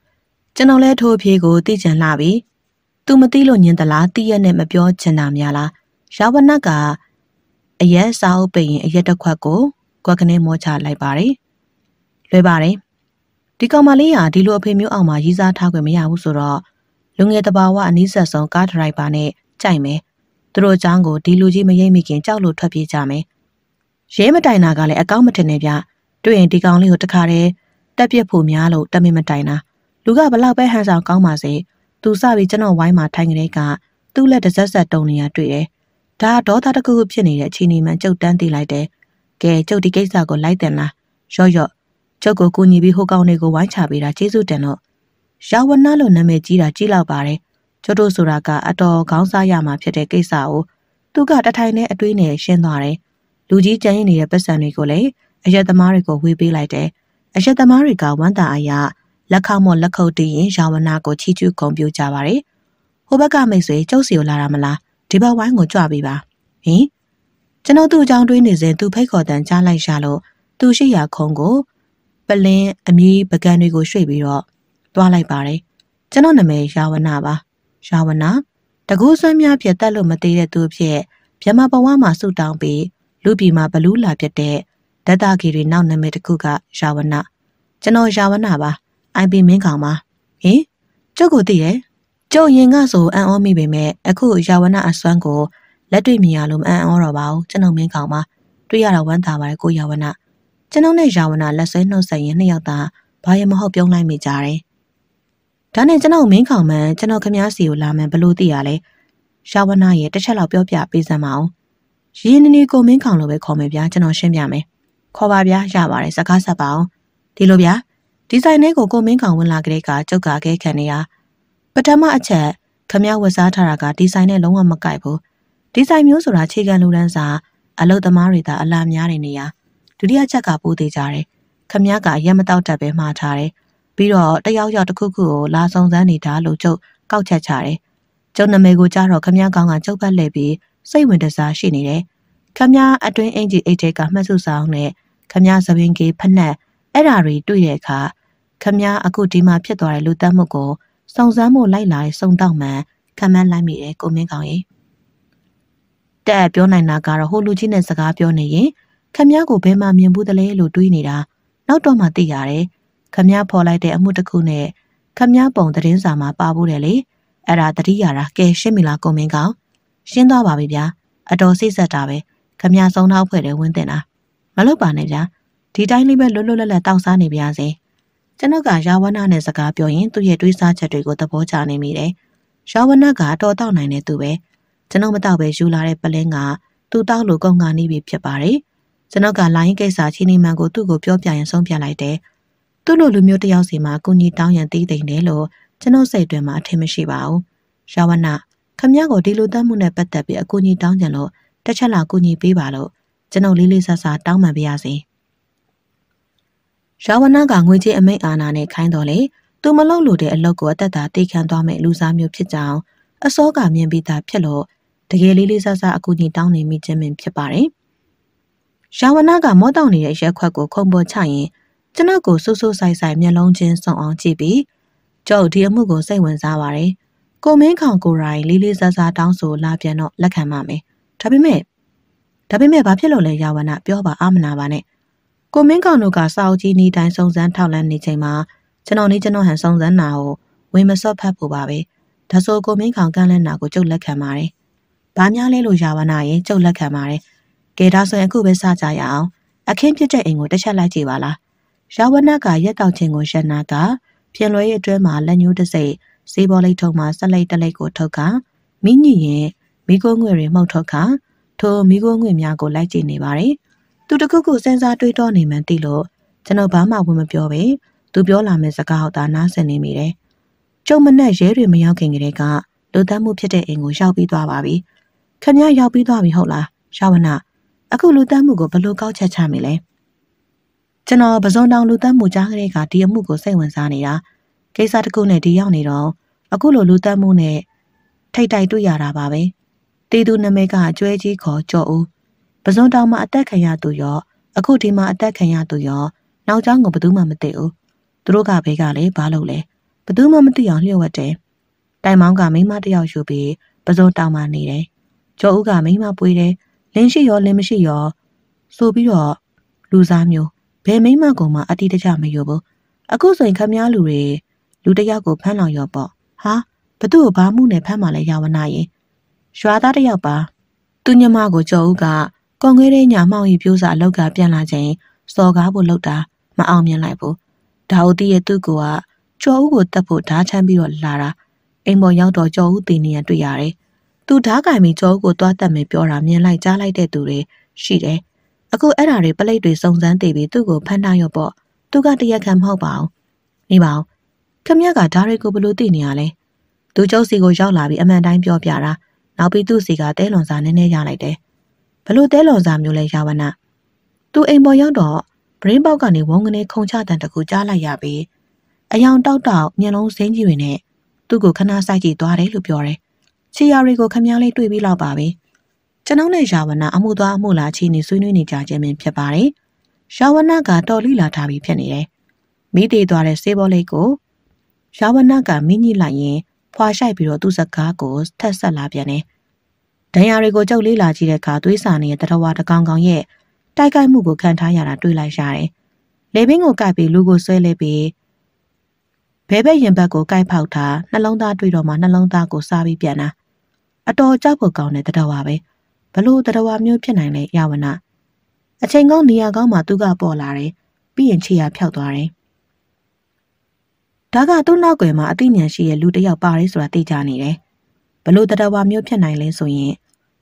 ။ကျွန်တော်လည်းထိုးဖြေကိုသိကြံလာပြီ။ "तू မသိလို့ညင်သလားသိရက်နဲ့မပြောချင်တာများလား။ယာဝနာက အရက်စားအုပ်ပိတ်ရင်အရက်တစ်ခွက်ကိုကွက်ကနေမောချလိုက်ပါတယ်။လွယ်ပါတယ်။ဒီကောင်မလေးဟာဒီလိုအဖေမျိုးအောင်မှာရီးစားထားခွင့်မရဘူးဆိုတော့လူငယ်တဘာဝအနည်းဆက်ဆုံးကားဒရိုက်ဘာနဲ့ကြိုက်မယ်။သူတို့အကြောင်းကိုဒီလူကြီးမရိပ်မိခင်ကြောက်လို့ထွက်ပြေးကြမယ်။ရဲမတိုင်တာကလည်းအကောင့်မထင်နဲ့ဗျ။တွေ့ရင်ဒီကောင်လေးကိုတခါတည်းတက်ပြစ်ဖို့များလို့တမင်မတိုင်တာ။လူကဘလောက်ပဲဟန်ဆောင်ကောင်းပါစေ။သူစပြီးကျွန်တော်ဝိုင်းမှာထိုင်ကြတဲ့ကသူ့လက်တစ်ဆက်ဆက်တုံနေရတွေ့တယ်။ ဒါဒေါသတစ်ခုခုဖြစ်နေတဲ့အခြေအနေမှကြုတ်တန်းသိလိုက်တယ်။ကဲကျုပ်ဒီကိစ္စကိုလိုက်တယ်လား။ရော့ရော့ကျုပ်ကိုကူညီပြီးဟိုကောင်တွေကိုဝိုင်းချပေးတာကျေးဇူးတင်တော့။ရာဝနာလို့နာမည်ကြီးတာကြီးလောက်ပါတယ်။ကျုပ်တို့ဆိုတာကအတော်ခေါင်းစားရမှာဖြစ်တဲ့ကိစ္စကိုသူကတထိုင်နဲ့အတွေးနဲ့ရှင်းသွားတယ်။လူကြီးကြမ်းရင်နေတဲ့ပတ်စံတွေကိုလည်းအရက်သမားတွေကိုဝေးပေးလိုက်တယ်။အရက်သမားတွေကဝမ်းသာအရာလက်ခောက်မော့လက်ခုပ်တီးရင်ရာဝနာကိုချီးကျူးဂုဏ်ပြုကြပါတယ်။ဟိုဘက်ကမိတ်ဆွေကျုပ်စီကိုလာတာမလား ဒီဘက်ဝိုင်းကိုကြွပေးပါ။ဟင်ကျွန်တော်သူ့အကြောင်းတွေးနေစဉ်သူဖိတ်ခေါ်တန်ကြားလိုက်ရှာလို့သူရှိရာခုံကိုပလင်းအမီးပကံတွေကိုရွှေ့ပြီးတော့သွားလိုက်ပါတယ်။ကျွန်တော်နာမည်ရာဝနာပါ။ရာဝနာတကူးဆွမ်းများဖြစ်တက်လို့မသေးတဲ့သူဖြစ်မြမဘဝမှာဆူတောင်းပြီးလူပြည်မှာဘလူးလာပြတဲ့ဒတဂီတွေနောက်နာမည်တစ်ခုကရာဝနာကျွန်တော်ရာဝနာပါအိုင်ပီမင်းကောင်ပါဟင်ကျုပ်ကိုသိတယ် ကျုပ်ရင်ကဆိုအံ့ဩမိပေမဲ့အခုရာဝနာအစွမ်းကိုလက်တွေ့မြင်ရလို့မအံ့ဩတော့ပါဘူးကျွန်တော်မင်းကောင်ပါတွေ့ရတော့ဝမ်းသာပါတယ်ကိုရာဝနာကျွန်တော်နဲ့ရာဝနာလက်ဆွဲနှုတ်ဆက်ရင်နှစ်ယောက်သာဘာရမဟုတ်ပြုံးလိုက်မိကြတယ်ဒါနဲ့ကျွန်တော်မင်းကောင်မှန်ကျွန်တော်ခမားစီကိုလာမှန်ဘလို့သိရလဲရှာဝနာရဲ့တစ်ချက်လောက်ပြောပြပေးစမ်းပါအောင်ရင်းနေနေကိုမင်းကောင်လိုပဲခေါ်မယ်ဗျာကျွန်တော်ရှင်းပြမယ်ခေါ်ပါဗျာရပါတယ်စကားဆက်ပါအောင်ဒီလိုဗျာဒီဇိုင်နဲ့ကိုကိုမင်းကောင်ဝင်လာကြတဲ့ကကျုပ်ကခဲခံနေရ ပထမအချက်ခမဝတ်စားထားတာကဒီဇိုင်နဲ့လုံးဝမကိုက်ဘူးဒီဇိုင်မျိုးဆိုတာခြေခံလူတန်းစာအလုတ်သမားတွေသာအလားများနေနေရဒုတိယချက်ကပိုးသေးကြတယ်ခမကရက်မတောက်တက်ပဲမှားထားတယ်ပြီးတော့တယောက်ယောက်တစ်ခုခုကိုလာဆောင်စမ်းနေတာလို့ကျုပ်ကောက်ချက်ချတယ်ကျုပ်နာမည်ကိုကြားတော့ခမည်းကောင်းကကျုပ်ပတ်လှည့်ပြီးစိတ်ဝင်တစားရှိနေတယ်ခမည်းအတွင်းအင်ဂျီအိတ်တဲကမှတ်စုဆောင်နဲ့ခမည်းသပင်ကြီးဖက်နှက်အဲ့ဓာတွေတွေ့တဲ့အခါခမည်းအခုဒီမှာဖြစ်သွားတဲ့လူတက်မှုကို စုံစမ်းမှုလိုက်လာတဲ့စုံတောက်မှန်ခံမှန်းလိုက်မိတယ်ကိုမင်းကောင်းရေတဲ့ပြောနိုင်တာကတော့ဟိုလူကြီးနဲ့စကားပြောနေရင်ခမည်းကိုဘယ်မှမြင်ဘူးတလဲလို့တွေးနေတာနောက်တော့မှသိရတယ်ခမည်းဖော်လိုက်တဲ့အမှုတစ်ခုနဲ့ခမည်းပုံသတင်းစာမှာပါဖို့တယ်လေအဲ့ဒါတတိရတာကဲရှင်းပြီလားကိုမင်းကောင်ရှင်းသွားပါပြီဗျာအတော်စိတ်ဆက်တာပဲခမည်းဆုံးနောက်ဖွဲ့တယ်ဝင်းတင်တာမလုပ်ပါနဲ့ဗျာဒီတိုင်းလေးပဲလွတ်လွတ်လပ်လပ်တောက်စားနေပါစေ ကျွန်ုပ်ကရာဝနာနဲ့စကားပြောရင်သူ့ရဲ့တွေးစားချက်တွေကိုသဘောကျနေမိတယ်ရာဝနာကအတော်တောက်နိုင်တဲ့သူပဲကျွန်ုပ်မတောက်ပဲယူလာတဲ့ပလင်းကသူ့တောက်လို့ကုန်ငါနေပြီဖြစ်ပါတယ်ကျွန်ုပ်ကလိုင်းကိစ္စချင်းနေမှန်ကိုသူ့ကိုပြောပြရင်ဆုံးဖြတ်လိုက်တယ်သူ့လိုလူမျိုးတယောက်စီမှာအကူကြီးတောင်းရန်တီးတိမ်တယ်လို့ကျွန်ုပ်စိတ်တွင်မှာအထင်မရှိပါဘူး။ရာဝနာခမည်းကိုဒီလိုတတ်မှုနဲ့ပတ်သက်ပြီးအကူကြီးတောင်းကြလို့တစ်ချက်လောက်ကူညီပေးပါလို့ကျွန်ုပ်လေးလေးဆဆတောင်းပန်ပါရစေ။ ရာဝနာကငွေကြေးအမိတ်အာဏာနဲ့ခိုင်းတော်လေသူမလုပ်လို့တဲ့အလုပ်ကိုအသက်သာတေခံသွားမဲ့လူစားမျိုးဖြစ်ကြောင်းအစောကမြင်ပြီးသားဖြစ်လို့တကယ်လေးလေးဆဆအကူကြီးတောင်းနေမိခြင်းပင်ဖြစ်ပါတယ်။ရာဝနာကမောတောင်နေတဲ့ရက်ခွက်ကိုခုံပေါ်ချရင်ကျွန်ုပ်ကိုဆူဆူဆိုင်ဆိုင်မျက်လုံးချင်းစုံအောင်ကြည့်ပြီးကျုပ်ဒီအမှုကိုစိတ်ဝင်စားပါတယ်။ကိုမင်းခေါင်ကိုရိုင်းလေးလေးစားစားတောင်းဆိုလာပြန်တော့လက်ခံပါမယ်။ဒါပေမဲ့ဒါပေမဲ့ဘာဖြစ်လို့လဲယာဝနာပြောပါအာမနာပါနဲ့။ ကိုမင်းခေါင်တို့ကစာအုပ်ကြီးနီးတိုင်းစုံစမ်းထောက်လန်းနေချိန်မှာကျွန်တော်နေကျွန်တော်ဟန်စုံစမ်းတာကိုဝင်မစော့ဖတ်ဖို့ပါပဲ။ဒါဆိုကိုမင်းခေါင်ကန်းလဲနာကိုကျုပ်လက်ခံပါတယ်။ဘာများလဲလို့ယာဝနာရဲ့ကျုပ်လက်ခံပါတယ်။ကဲဒါဆိုရင်အခုပဲစကြရအောင်။အခင်းပြတဲ့အိမ်ကိုတစ်ချက်လိုက်ကြည့်ပါလား။ယာဝနာကရက်တောက်ခြင်းကိုရနာကပြင်လွဲရဲ့အတွဲမှာလက်ညှိုးတစိမ့်စေးဘောလိတ်ထုံမှာဆက်လိုက်တလိတ်ကိုထုတ်ကမိညစ်ရင်မိခိုးငွေတွေမှုတ်ထွက်ခါထိုမိခိုးငွေများကိုလိုက်ကြည့်နေပါတယ်။ သူတခုခုစဉ်းစားတွေးတောနေမှန်းသိလို့ကျွန်တော်ဘာမှဝင်မပြောပဲသူပြောလာမယ့်စကားဟောက်တာနားဆင်နေမိတယ်။ကျုံမနဲ့ရဲတွေမရောက်ခင်ကတည်းကလူတတ်မှုဖြစ်တဲ့အိမ်ကိုရောက်ပြီးသွားပါပြီ။ခမရရောက်ပြီးသွားပြီဟုတ်လား။ရှာဝနာအခုလူတတ်မှုကိုဘလို့ကောက်ချက်ချမိလဲ။ကျွန်တော်ပဇွန်တောင်လူတတ်မှုကြားကလေးကဒီအမှုကိုစိတ်ဝင်စားနေတာကိစ္စတစ်ခုနဲ့ဒီရောက်နေတော့အခုလိုလူတတ်မှုနဲ့ထိတ်တိုက်တွေ့ရတာပါပဲတေသူနာမည်ကအကျွဲကြီးခေါ်ကြော်ဦး ပဇွန်တောင်မှာအသက်ခံရသူရောအခုဒီမှာအသက်ခံရသူရောနောက်ကျောင်းကိုဘယ်သူမှမသိဘူးသူတို့ကဘေးကလည်းဘာလုပ်လဲဘယ်သူမှမသိအောင်လျှို့ဝှက်တယ်တိုင်မောင်းကမိမတယောက်ယူပြီးပဇွန်တောင်မှာနေတယ်ကျော်ဦးကမိမပွေးတယ်လင်းရှိရောလင်းမရှိရောဆိုပြီးတော့လူစားမျိုးဘယ်မိမကောင်မှအတိတကျမယူဘူးအခုဆိုရင်ခမည်းလူတွေလူတယောက်ကိုဖမ်းလောက်ရောပေါ့ဟာဘသူ့ကိုဘာမှုနဲ့ဖမ်းမှလဲရဝနာရင်ရွာသားတယောက်ပါသူညမကိုကြော်ဦးက ကွန်ခွေးတဲ့ညာမောင်ရီပြိုးစာအလောက်ကပြန်လာချိန်စော်ကားဖို့လှုပ်တာမအောင်မြင်လိုက်ဘူးဒါဦးတီးရဲ့သူ့ကိုကကြော်ဦးကိုတက်ဖို့ဓာချမ်းပြီးတော့လာတာအိမ်ပေါ်ရောက်တော့ကြော်ဦးတင်နေရတွေ့ရတယ်သူဓာကင်ပြီးကြော်ဦးကိုသွားတက်မယ်ပြောတာမြင်လိုက်ကြားလိုက်တဲ့သူတွေရှိတယ်အခုအဲ့ဓာတွေပလိတ်တွေစုံစမ်းတည်ပြီးသူ့ကိုဖမ်းထားရော့ပေါ့သူကတရက်ခံမဟုတ်ပါဘူးနေပါဦးခမရကဓာတွေကိုဘလို့သိနေရလဲသူကျုပ်စီကိုရောက်လာပြီးအမှန်တိုင်းပြောပြတာနောက်ပြီးသူ့စီကတဲလွန်စာနည်းနည်းရလိုက်တယ် ဘလို့တဲလွန်စာမျိုးလဲရဝနာသူအိမ်ပေါ်ရောက်တော့ဘရင်းပေါက်ကနေဝုန်းကနေခုံချတန်တကူကြားလိုက်ရပြီးအယောင်တောက်တောက်မျက်လုံးစိမ့်ကြီးတွေနဲ့သူ့ကိုခဏစိုက်ကြည့်သွားတယ်လို့ပြောတယ်ချီယာတွေကိုခမည်းလေးတွေ့ပြီးလောက်ပါပဲကျွန်ုပ်နဲ့ယာဝနာအမှုသွားအမှုလာချီနေဆွေးနွေးနေကြခြင်းပင်ဖြစ်ပါတယ်ယာဝနာကတော်လိလာထားပြီးဖြစ်နေတယ်မိသေးသွားတဲ့ဆေးဘောလေးကိုယာဝနာကမိညိလိုက်ရင်ဖွာရှိုက်ပြီးတော့သူ့စကားကိုထက်ဆက်လာပြန်တယ်။ ဒဏ်ရာတွေကိုကြုတ်လေးလာကြည့်တဲ့အခါသွေးစာနေတဲ့တရဝါတကောင်ကောင်ရဲ့တိုက်ခိုက်မှုကိုခံထားရတာတွေ့လိုက်ရတယ်။လေဘင်းကိုကိုက်ပြီးလူကိုဆွဲလဲပြီးဘဲဘက်ရင်ဘက်ကိုကိုက်ဖောက်တာနှလုံးသားတွေ့တော့မှနှလုံးသားကိုစားပြီးပြန်တာအတော်ကြောက်ဖို့ကောင်းတဲ့တရဝါပဲဘလို့တရဝါမျိုးဖြစ်နိုင်လဲရဝနာအချိန်ကောင်းနေရာကောင်းမှသူကပေါ်လာတယ်ပြီးရင်ခြေရဖြောက်သွားတယ်ဒါကသူ့နောက်ွယ်မှာအသိဉာဏ်ရှိတဲ့လူတစ်ယောက်ပါတယ်ဆိုတာသိကြနေတယ်။ဘလို့တတဝါမျိုးဖြစ်နိုင်လဲဆိုရင်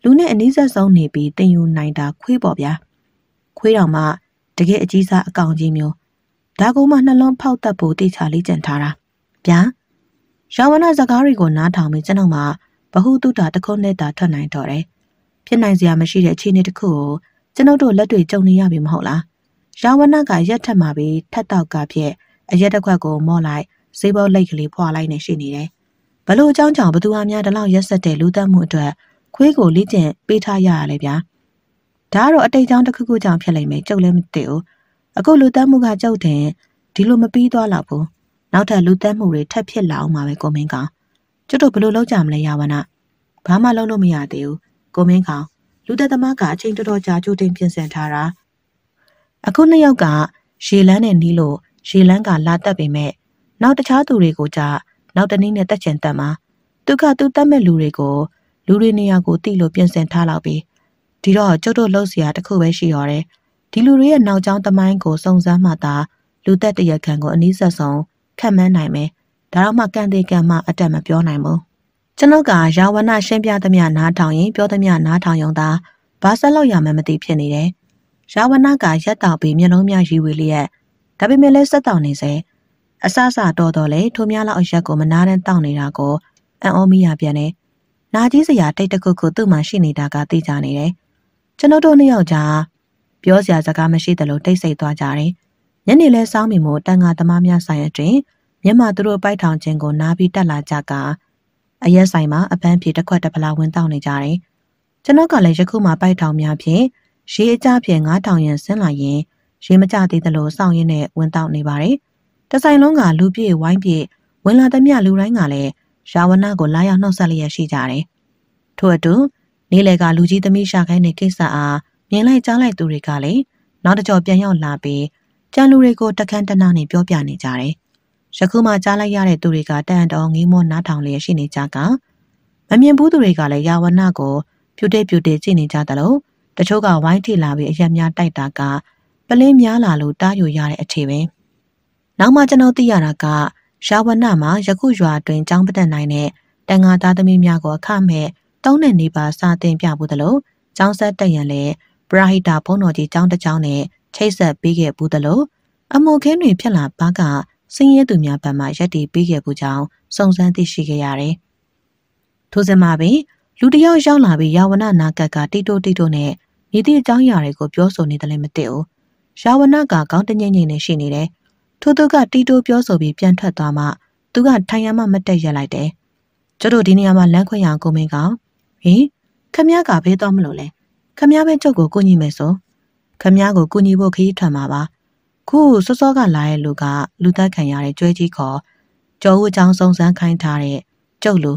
လူနဲ့အနည်းဆက်ဆုံးနေပြီးတင်ယူနိုင်တာခွေးပေါ့ဗျာ။ခွေးတော်မှတကယ်အကြီးစားအကောင်ကြီးမျိုးဒါကူမှနှလုံးဖောက်သက်ဖို့တိချလေးကြံထားတာ။ဗျာ။ရောဝနာစကားတွေကိုနားထောင်ပြီးကျွန်တော်မှဘဟုတုတာတခုနဲ့တာထွက်နိုင်တော့တယ်။ဖြစ်နိုင်စရာမရှိတဲ့အခြေအနေတစ်ခုကိုကျွန်ုပ်တို့လက်တွေ့ကြုံနေရပြီမဟုတ်လား။ရောဝနာကရက်ထက်မှပြီးထက်တော့ကဖြစ်အရက်တစ်ခွက်ကိုမော့လိုက်ဈေးဘောလိတ်ကလေးဖွာလိုက်နေရှိနေတယ်။ဘလို့အကြောင်းကြောင့်ဘသူဟာများဒီလောက်ရက်ဆက်တဲ့လူသက်မှုအတွက် ခွေးကိုလေ့ကျင့်ပေးထားရရလဲဗျာ။ဒါကတော့အတိတ်ကြောင့်တစ်ခုခုကြောင့်ဖြစ်လိမ့်မယ်ကြုတ်လည်းမသိဘူး။အခုလူသက်မှုကကြုတ်တယ်ဒီလိုမပြီးသွားတော့ဘူး။နောက်ထပ်လူသက်မှုတွေထပ်ဖြစ်လာအောင်ပါပဲကိုမင်းကောင်။ကျွတ်တို့ဘလို့လောက်ကြမလဲရဝနာ။ဘာမှလုပ်လို့မရသေးဘူး။ကိုမင်းကောင်လူသက်သမားကအချိန်တော်တော်ကြာကြိုတင်ပြင်ဆင်ထားတာ။အခုနှစ်ယောက်ကရေလန်းနဲ့နီးလို့ရေလန်းကလာတက်ပေမဲ့နောက်တခြားသူတွေကိုကြနောက်တနည်းနဲ့တက်ချင်တက်မှာသူကသူတတ်မဲ့လူတွေကို လူတွေနေရာကိုတိလို့ပြင်ဆင်ထားလောက်ပြီးဒီတော့ကျုပ်တို့လှုပ်เสียတခုပဲရှိရတယ်ဒီလူတွေရဲ့နောက်ကျောင်းသမိုင်းကိုစုံစမ်းမှသာလူသက်တရခံကိုအနည်းဆက်ဆုံးခတ်မှန်းနိုင်မယ်ဒါတော့မှကန်သေးကန်မှအတက်မပြောနိုင်ဘူးကျွန်ုပ်ကရာဝနာရှင်းပြသမျှနားထောင်ရင်ပြောသမျှနားထောင်ရုံသာဘာဆက်လို့ရမှမသိဖြစ်နေတယ်ရာဝနာကရက်တောက်ပြီးမျက်လုံးများရီဝေလျက်ဒါပေမဲ့လည်းစက်တောင်နေစေအဆအဆတော်တော်လေထိုများလောက်အရက်ကိုမနာတန်းတောက်နေတာကိုအံ့ဩမိရပြန်တယ်။ နာကြီးစရာတိတ်တခုခုသူ့မှာရှိနေတာကသိကြနေတယ်။ကျွန်တော်တို့နှစ်ယောက်ကြားပြောစရာစကားမရှိသလိုတိတ်ဆိတ်သွားကြတယ်။ညနေလဲစောင်းမိမို့တန်ငါသမားများဆိုင်အတွင်မျက်မှသူတို့ပိုက်ထောင်ခြင်းကိုနားပြီးတက်လာကြကအရက်ဆိုင်မှာအပန်းဖြေတစ်ခွက်တစ်ဖလားဝင်တောက်နေကြတယ်။ကျွန်တော်ကလည်းယခုမှပိုက်ထောင်များဖြင့်ရေအကြဖြင့်9000ရန်ဆင်းလာရင်ရေမကြသေးသလိုစောင့်ရင်းနဲ့ဝင်တောက်နေပါတယ်။တဆိုင်လုံးကလူပြည့်ဝိုင်းပြည့်ဝင်လာသမျှလူတိုင်းကလည်း ရာဝဏကိုလာရောက်နှောက်ဆက်လျက်ရှိကြတယ်။ထို့အတူနေလေကလူကြီးသမီးရှာခိုင်းတဲ့ကိစ္စအားမြင်လိုက်ကြားလိုက်သူတွေကလည်းနောက်တစ်ကြော်ပြန်ရောက်လာပြီးကြံလူတွေကိုတခန်းတနာနဲ့ပြောပြနေကြတယ်။ယခုမှကြားလိုက်ရတဲ့သူတွေကတန်တော်ငေးမောနားထောင်လျက်ရှိနေကြကမမြင်ဘူးသူတွေကလည်းရာဝဏကိုပြူတဲ့ပြူတဲ့ကြည့်နေကြတယ်လို့တချို့ကဝိုင်းထိလာပြီးအရက်များတိုက်တာကပလင်းများလာလို့တားယူရတဲ့အထည်ပဲ။နောက်မှကျွန်တော်သိရတာက ရာဝဏမှာယခုရွာတွင်ចောင်းပတက်နိုင်တဲ့တတန်ငါသားသမီးများကိုအခမဲ့တောင်းတဲ့နေပါစာတင်ပြဖို့တလို့ကျောင်းဆက်တက်ရန်လည်းပရာဟိတာဘုန်းတော်ကြီးကျောင်းတစ်ကျောင်းနဲ့ချိတ်ဆက်ပေးခဲ့ဘူးတလို့အမိုခင်းတွေဖြစ်လာပါကစင်းရဲသူများဘက်မှရက်တီပေးခဲ့ဘူးကြောင်းစုံစမ်းသိရှိခဲ့ရတယ်။ထို့စမှာပင်လူတယောက်ရောက်လာပြီးယာဝနာနာကတ်ကတီတိုတီတိုနဲ့မြည်သည့်အကြောင်းအရာတွေကိုပြောဆိုနေတယ်လည်းမသိဘူး။ယာဝနာကကောင်းတငိမ့်ငိမ့်နဲ့ရှိနေတယ်။ ထို့သူကတီတိုပြောဆိုပြီးပြန်ထွက်သွားမှသူကထိုင်ရမှမတက်ရက်လိုက်တယ်။ကျတို့ဒီနေရာမှာလမ်းခွင့်ရအောင်ကိုမင်းကောင်ဟင်ခမည်းကဘေးတော့မလို့လဲခမည်းပဲကျုပ်ကိုကိုညီမယ်ဆိုခမည်းကိုကိုညီဖို့ခရီးထွက်မှာပါခုစောစောကလာတဲ့လူကလူသက်ခံရတဲ့ကြွဲကြီးခေါ်ကျော်ဦးအကြောင်းစုံစမ်းခိုင်းထားတဲ့ကျုပ်လူ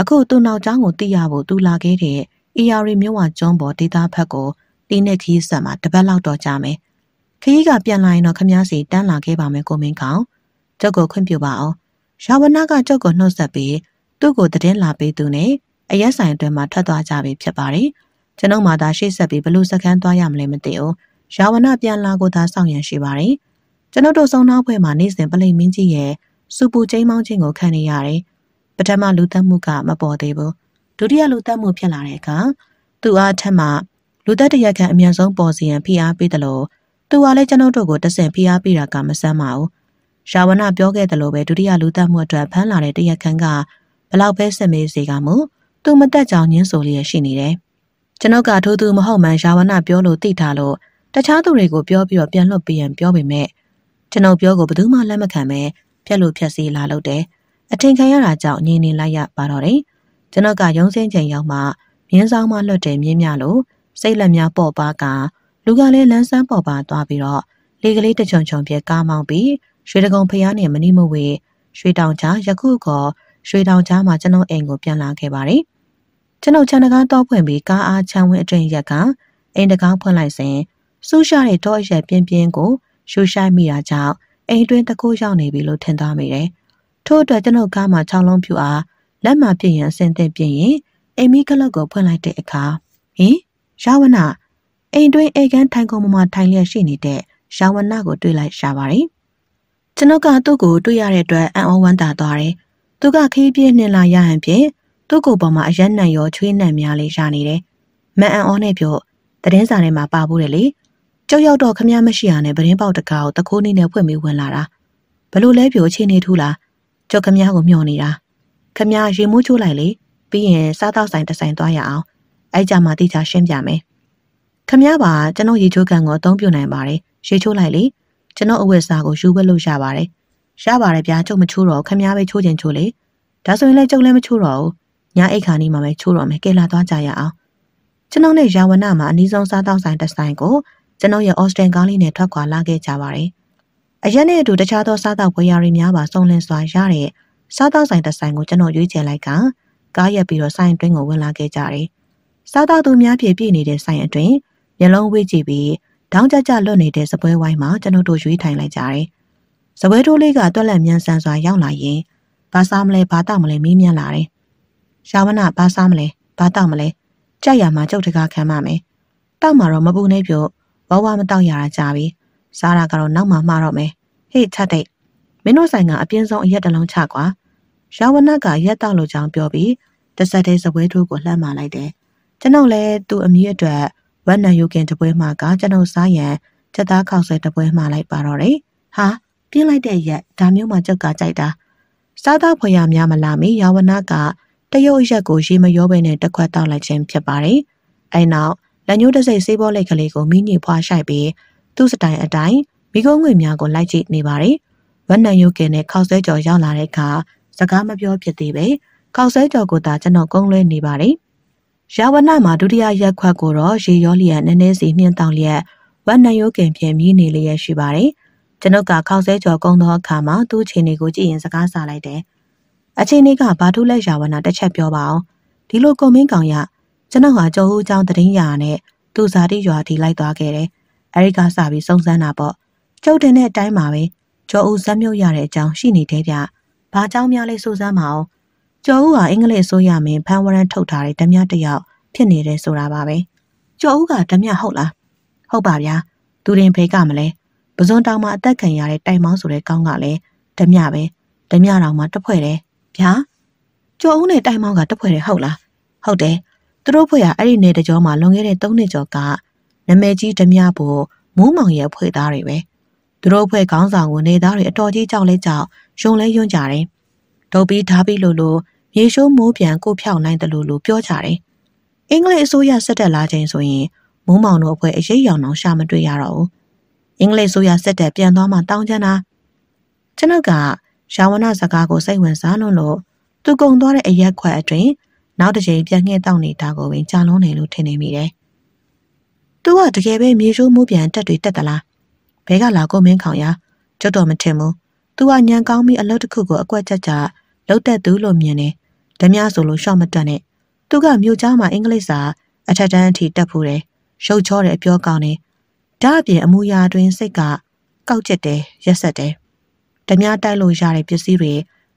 အခုသူ့နောက်ကျောင်းကိုသိရဖို့သူလာခဲ့တဲ့အေယာရီမြို့ဝကျွန်းပေါ်ဒေတာဖက်ကိုတင်းနဲ့ခီးဆက်မှာတပတ်လောက်တော့ကြာမယ် ခရီးကပြန်လာရင်တော့ခမည်းစီတန်းလာခဲ့ပါမယ်ကိုမင်းကောင်ကျုပ်ကိုခွင့်ပြုပါအောင်ရာဝနာကကျုပ်ကိုနှုတ်ဆက်ပြီးသူ့ကိုတည်င်းလာပေးသူနဲ့အရက်ဆိုင်အတွင်းမှာထွက်သွားကြပြီဖြစ်ပါတယ်ကျွန်ုပ်မှသာရှေ့ဆက်ပြီးဘလို့စကန်းသွားရမလဲမသိဘူးရာဝနာပြန်လာကိုသာစောင့်ရန်ရှိပါတယ်ကျွန်ုပ်တို့စုံနှောက်ဖွဲ့မှာနေစဉ်ပလိမင်းကြီးရဲ့စူပူချင်းမောင်းခြင်းကိုခံနေရတယ်ပထမလူသက်မှုကမပေါ်သေးဘူးဒုတိယလူသက်မှုဖြစ်လာတဲ့အခါသူအားထက်မှလူသက်တရက်ခန့်အမြန်ဆုံးပေါ်စီရန်ဖိအားပေးတယ်လို့ သူကလည်းကျွန်ုပ်တို့ကိုတဆင့်ဖိအားပေးတာကမဆမ်းပါဘူးရာဝနာပြောခဲ့တယ်လို့ပဲဒုတိယလူသက်မှုအတွက်ဖမ်းလာတဲ့တရက်ခန့်ကဘလောက်ပဲစစ်မေးစေကမူသူမတက်ကြောင်ညင်းဆိုလျက်ရှိနေတယ်ကျွန်ုပ်ကထိုးသူမဟုတ်မှန်ရာဝနာပြောလို့သိထားလို့တခြားသူတွေကိုပြောပြီးတော့ပြန်လွတ်ပေးရင်ပြောပေမဲ့ကျွန်ုပ်ပြောကိုဘယ်သူမှလက်မခံပဲဖြက်လို့ဖြက်စီလာလို့တယ်အထင်ခံရတာကြောင့်ငြင်းနေလိုက်ရပါတော့တယ်ကျွန်ုပ်ကရုံးစင်းချိန်ရောက်မှမြင်းဆောင်မှလွတ်တယ်မြင်းမြလို့စိတ်လက်များပေါ့ပါက လူကလည်းလန်းဆန်းပေါ်ပါသွားပြီးတော့လေကလေးတချုံချုံပြကားမောင်းပြီးရွှေတကုံဖျားနဲ့မနီမဝေရွှေတောင်ကြားယခုခေါ်ရွှေတောင်ကြားမှာကျွန်တော်အိမ်ကိုပြန်လာခဲ့ပါတယ်ကျွန်ုပ်ခြံတကားတော့ဖွင့်ပြီးကားအားချမ်းဝင်းအတွင်ရက်ကအိမ်တကားဖွင့်လိုက်စဉ်စူးရှာတဲ့တော့ရက်ပြင်းပြင်းကိုရှူရှိုက်မိတာကြောင့်အိမ်တွင်းတကူရောက်နေပြီလို့ထင်သွားမိတယ်။ထို့အတွက်ကျွန်ုပ်ကားမှာ၆လုံးပြူအားလက်မှာပြည့်ရင်အစင်သင့်ပြည့်ရင်အိမ်မီကလပ်ကိုဖွင့်လိုက်တဲ့အခါဟင်ရဝနာ အိမ်တွင်းအိမ်ကန်းထိုင်ကုန်မမထိုင်လျက်ရှိနေတဲ့ရဝနာကိုတွေ့လိုက်ရှာပါတယ်။ကျွန်ုပ်ကသူ့ကိုတွေ့ရတဲ့အတွက်အံ့ဩဝမ်းသာသွားတယ်။သူကခီးပြင်းနှင်လာရဟန်ဖြင့်သူ့ကိုယ်ပေါ်မှာအရက်နံရောချွေးနံများလေးရနေတယ်။မန်အံ့ဩနဲ့ပြောသတင်းစာထဲမှာပါဖို့တယ်လေ။ကြောက်ရောက်တော့ခမည်းမရှိရနဲ့ပရင်းပေါက်တကားကိုတခိုးနေနဲ့ဖွင့်ပြီးဝင်လာတာ။ဘလို့လဲပြောချင်းနေထူးလား။ကြောက်ခမည်းကိုမျှော်နေတာ။ခမည်းရေမိုးချိုးလိုက်လေ။ပြီးရင်စားတော့ဆိုင်တဆိုင်သွားရအောင်။အဲ့ကြမှာတိကျရှင်းပြမယ်။ ခမည်းပါကျွန်တော်ရေချိုးကန်ကိုအသုံးပြုနိုင်ပါတယ်။ရေချိုးလိုက်လေ။ကျွန်တော်အဝတ်စားကိုယူဝက်လို့ရပါတယ်။ရပါတယ်ဗျာကျုပ်မချိုးတော့ခမည်းပဲချိုးခြင်းချိုးလေ။ဒါဆိုရင်လည်းကျုပ်လည်းမချိုးတော့ဘူး။ညာအိတ်ခါနီးမှာပဲချိုးတော့မယ်။ကဲလာသွားကြရအောင်။ကျွန်တော်နဲ့ရာဝနာမှာအနည်းဆုံးစားတော့ဆိုင်တစ်ဆိုင်ကိုကျွန်ုပ်ရဲ့အော်စတန်ကားလေးနဲ့ထွက်ခွာလာခဲ့ကြပါတယ်။အရက်နဲ့အတူတခြားသောစားသောက်ပွဲရာတွေများပါစုံလင်စွာရတဲ့စားသောက်ဆိုင်တစ်ဆိုင်ကိုကျွန်တော်ရွေးချယ်လိုက်ကကားရက်ပြီးတော့ဆိုင်အတွင်းကိုဝင်လာခဲ့ကြတယ်။စားသောက်သူများဖြည့်ပြည့်နေတဲ့ဆိုင်အတွင်း မျက်လုံးဝေ့ကြည့်ပြီးဒေါင်းကြကြလွတ်နေတဲ့စပွဲဝိုင်းမှာကျွန်တော်တို့ရွေးထိုင်လိုက်ကြတယ်။စပွဲထိုးလေးကတွက်လက်မြန်ဆန်စွာရောက်လာရင်ဘာစားမလဲဘာတောက်မလဲမေးမြန်းလာတယ်။ရှာဝနာဘာစားမလဲဘာတောက်မလဲကြက်ရမှာကြုတ်တကားခံပါမယ်။တောက်မှာတော့မပူနေပြုတ်ဝဝမတောက်ရတာကြပြီစားတာကတော့နောက်မှမှားတော့မယ်ဟေ့ချက်တိတ်မင်းတို့ဆိုင်ကအပြင်းဆုံးအရက်တလုံးချကွာရာဝနကရက်တောက်လို့ကြောင်းပြောပြီးတဆက်တဲ့စပွဲထိုးကိုလှမ်းမာလိုက်တယ်ကျွန်ုပ်လည်းသူ့အမီးအတွက် ဝက်နံယူကင်တပွဲမှာကကျွန်ုပ်စားရန်ချက်သားခောက်ဆွဲတပွဲမှာလိုက်ပါတော့တယ်ဟာပြင်းလိုက်တဲ့ရက်ဒါမျိုးမှကြောက်ကကြိုက်တာစားသားဖွယ်ရများမလာမီရာဝနကတရုတ်ရက်ကိုရေမရောဘဲနဲ့တခွက်တောက်လိုက်ခြင်းဖြစ်ပါတယ်အဲနောက်လက်ညှိုးတစိမ့်ဆေးဘောလိတ်ကလေးကိုမိညစ်ဖွာရှိုက်ပြီးသူ့စတိုင်အတိုင်းမိကုံးငွေများကိုလိုက်ကြည့်နေပါတယ်။ဝက်နံယုတ်ကင်နဲ့ခောက်ဆဲကြော်ရောက်လာတဲ့အခါစကားမပြောဖြစ်သေးပဲခောက်ဆဲကြော်ကိုသာကျွန်တော်ကုန်းလွှဲနေပါတယ်။ ရာဝနမှာဒုတိယရက်ခွက်ကိုတော့ရေရောလျက်နည်းနည်းစီမြင့်တောင်လျက်ဝက်နံယုတ်ကင်ဖြင့်မြည်နေလျက်ရှိပါတယ်။ကျွန်ုပ်ကခောက်ဆဲကြော်ကုန်းသောအခါမှာသူ့အချိန်ကိုကြည့်ရင်စကားဆလိုက်တယ်။အချိန်လေးကဘာထုလက်ရာဝနတစ်ချက်ပြောပါအောင်။ဒီလိုကုံမင်းကောင်ရကျွန်တော်ဟာကြော်ဟူးအကြောင်းသတင်းရာနဲ့သူ့ဇာတိရွာထိလိုက်သွားခဲ့တယ်။အဲဒီကစပြီးစုံစမ်းတာပေါ့။ကျုပ်တင်တဲ့အတိုင်းပါပဲ။ကျော်ဦးဇက်မြုပ်ရတဲ့အကြောင်းရှိနေသေးဗျ။ဘာကြောင်းများလဲစူးစမ်းမအောင်။ ကျော်ဦးဟာအင်္ဂလိပ်ဆိုရမင်းဖန်ဝရန်ထုတ်ထားတဲ့ဓမြတယောက်ဖြစ်နေတယ်ဆိုတာပါပဲ။ကျော်ဦးကဓမြဟုတ်လား။ဟုတ်ပါဗျာ။သူရင်ဖေကမလဲ။ပဇွန်တောင်မှာအသက်ခံရတဲ့တိုင်မောင်းဆိုတဲ့ကောင်းကလည်းဓမြပဲ။ဓမြတောင်မှာတဖွဲ့တယ်။ဗျာ။ကျော်ဦးနဲ့တိုင်မောင်ကတဖွဲ့တယ်ဟုတ်လားဟုတ်တယ်သူတို့ဖွဲ့ကအဲ့ဒီနယ်တကြောမှာလွန်ခဲ့တဲ့၃နှစ်ကျော်ကနမဲကြီးဓမြဖို့မိုးမောင်ရဲ့ဖွဲ့သားတွေပဲသူတို့ဖွဲ့ခေါင်းဆောင်ကိုနေသားတွေအတော်ကြီးကြောက်လဲကြောက်ယုံလဲယွန်းကြတယ်ဒုတ်ပြီးဓာပြီးလို့လို့ မြေရှိုးမိုးပြန်ကိုဖြောက်နိုင်တယ်လို့လို့ပြောကြတယ်အင်္ဂလိပ်အစိုးရဆက်တက်လာခြင်းဆိုရင်မိုးမောင်တို့အဖွဲ့အရေးရောင်အောင်ရှာမတွေ့ရတော့ဘူးအင်္ဂလိပ်ဆိုရဆက်တက်ပြန်သွားမှတောင်းချမ်းတာကျွန်ုပ်ကရှာဝနာစကားကိုစိတ်ဝင်စားလွန်းလို့သူကုံသွားတဲ့အရက်ခွက်အတွင်းနောက်တစ်ချိန်ပြန်ငှဲ့တောက်နေတာကိုပင်ကြာလုံးနေလို့ထင်နေမိတယ်။သူကတကယ်ပဲမြေရှိုးမှုပြန်တက်တွေတက်သလား။ဘဲကလာကိုမင်းခေါင်ရကျွတ်တော်မထင်ဘူး။သူကညံကောင်းပြီးအလုပ်တစ်ခုကိုအကွက်ကြကြလှုပ်တက်သူလို့မြင်တယ်။ ဓမြဆိုလို့ရှော့မတက်နဲ့။သူကမြို့ကြားမှာအင်္ဂလိပ်စာအထက်တန်းအထိတက်ဖို့တယ်။ရုပ်ချောတယ်ပြောကောင်းတယ်။ဒါအပြင်အမူအရာအတွင်းစိတ်ကကောက်ကျက်တယ်ရက်ဆက်တယ်။ဓမြတိုက်လို့ရတဲ့ပစ္စည်းတွေ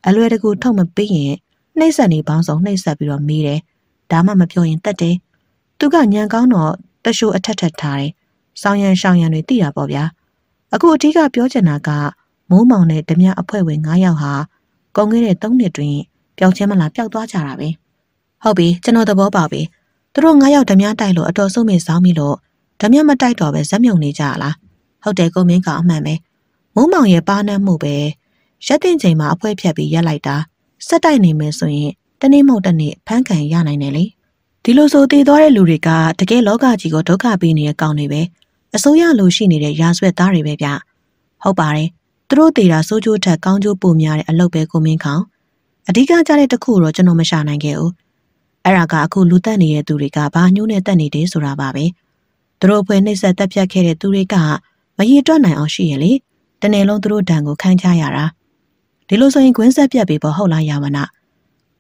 အလွယ်တကူထုတ်မပေးရင်နှိမ့်ဆက်နေပေါင်းစုံနှိမ့်ဆက်ပြီးတော့မေးတယ်။ဒါမှမပြောရင်တက်တယ်။သူကညံကောင်းတော့တရှိုးအထက်ထက်ထားတယ်။ဆောင်းရံရှောင်းရံတွေသိတာပေါ့ဗျာ။အခုအထီးကပြောချင်တာကမိုးမောင်နဲ့ဓမြအဖွဲ့ဝင်9ယောက်ဟာကုန်ခဲ့တဲ့3နှစ်တွင် ပျောက်ချင်းမလားပျောက်သွားကြတာပဲ။ဟုတ်ပြီကျွန်တော်သဘောပေါက်ပြီ။သူတို့9ယောက်ဓမြတိုက်လို့အတော်ဆုံးမေဆောင်းပြီလို့ဓမြမတိုက်တော့ပဲဇက်မြုံနေကြလား။ဟုတ်တယ်ကိုမင်းကအမှန်ပဲ။မိုးမောင်ရဲ့ပါနှမ်းမှုပဲရက်တင်ချိန်မှာအဖွဲဖြတ်ပြီးရက်လိုက်တာ။ဆက်တိုက်နေမယ်ဆိုရင်တနေ့မဟုတ်တနေ့ဖမ်းခံရနိုင်တယ်လေဒီလိုဆိုတည်သွားတဲ့လူတွေကတကယ်လောကကြီးကိုဒုက္ခပေးနေတဲ့ကောင်တွေပဲအစိုးရလိုရှိနေတဲ့ရာဇဝတ်သားတွေပဲဗျဟုတ်ပါတယ်သူတို့တည်တာစိုးကျိုးထက်ကောင်းကျိုးပိုများတဲ့အလုပ်ပဲကိုမင်းခေါင် အဓိကကြတဲ့တခုတော့ကျွန်တော်မရှာနိုင်ခဲ့ဘူးအဲ့ဒါကအခုလူတက်နေတဲ့သူတွေကဘာညှိုးနဲ့တက်နေတယ်ဆိုတာပါပဲသူတို့ဖွဲ့နှိမ့်ဆက်တက်ပြတ်ခဲ့တဲ့သူတွေကမရည်တွက်နိုင်အောင်ရှိရလေတနေ့လုံးသူတို့ဒဏ်ကိုခံကြရတာဒီလိုဆိုရင်ကွင်းဆက်ပြတ်ပြီပေါ့ဟုတ်လားယာဝနာ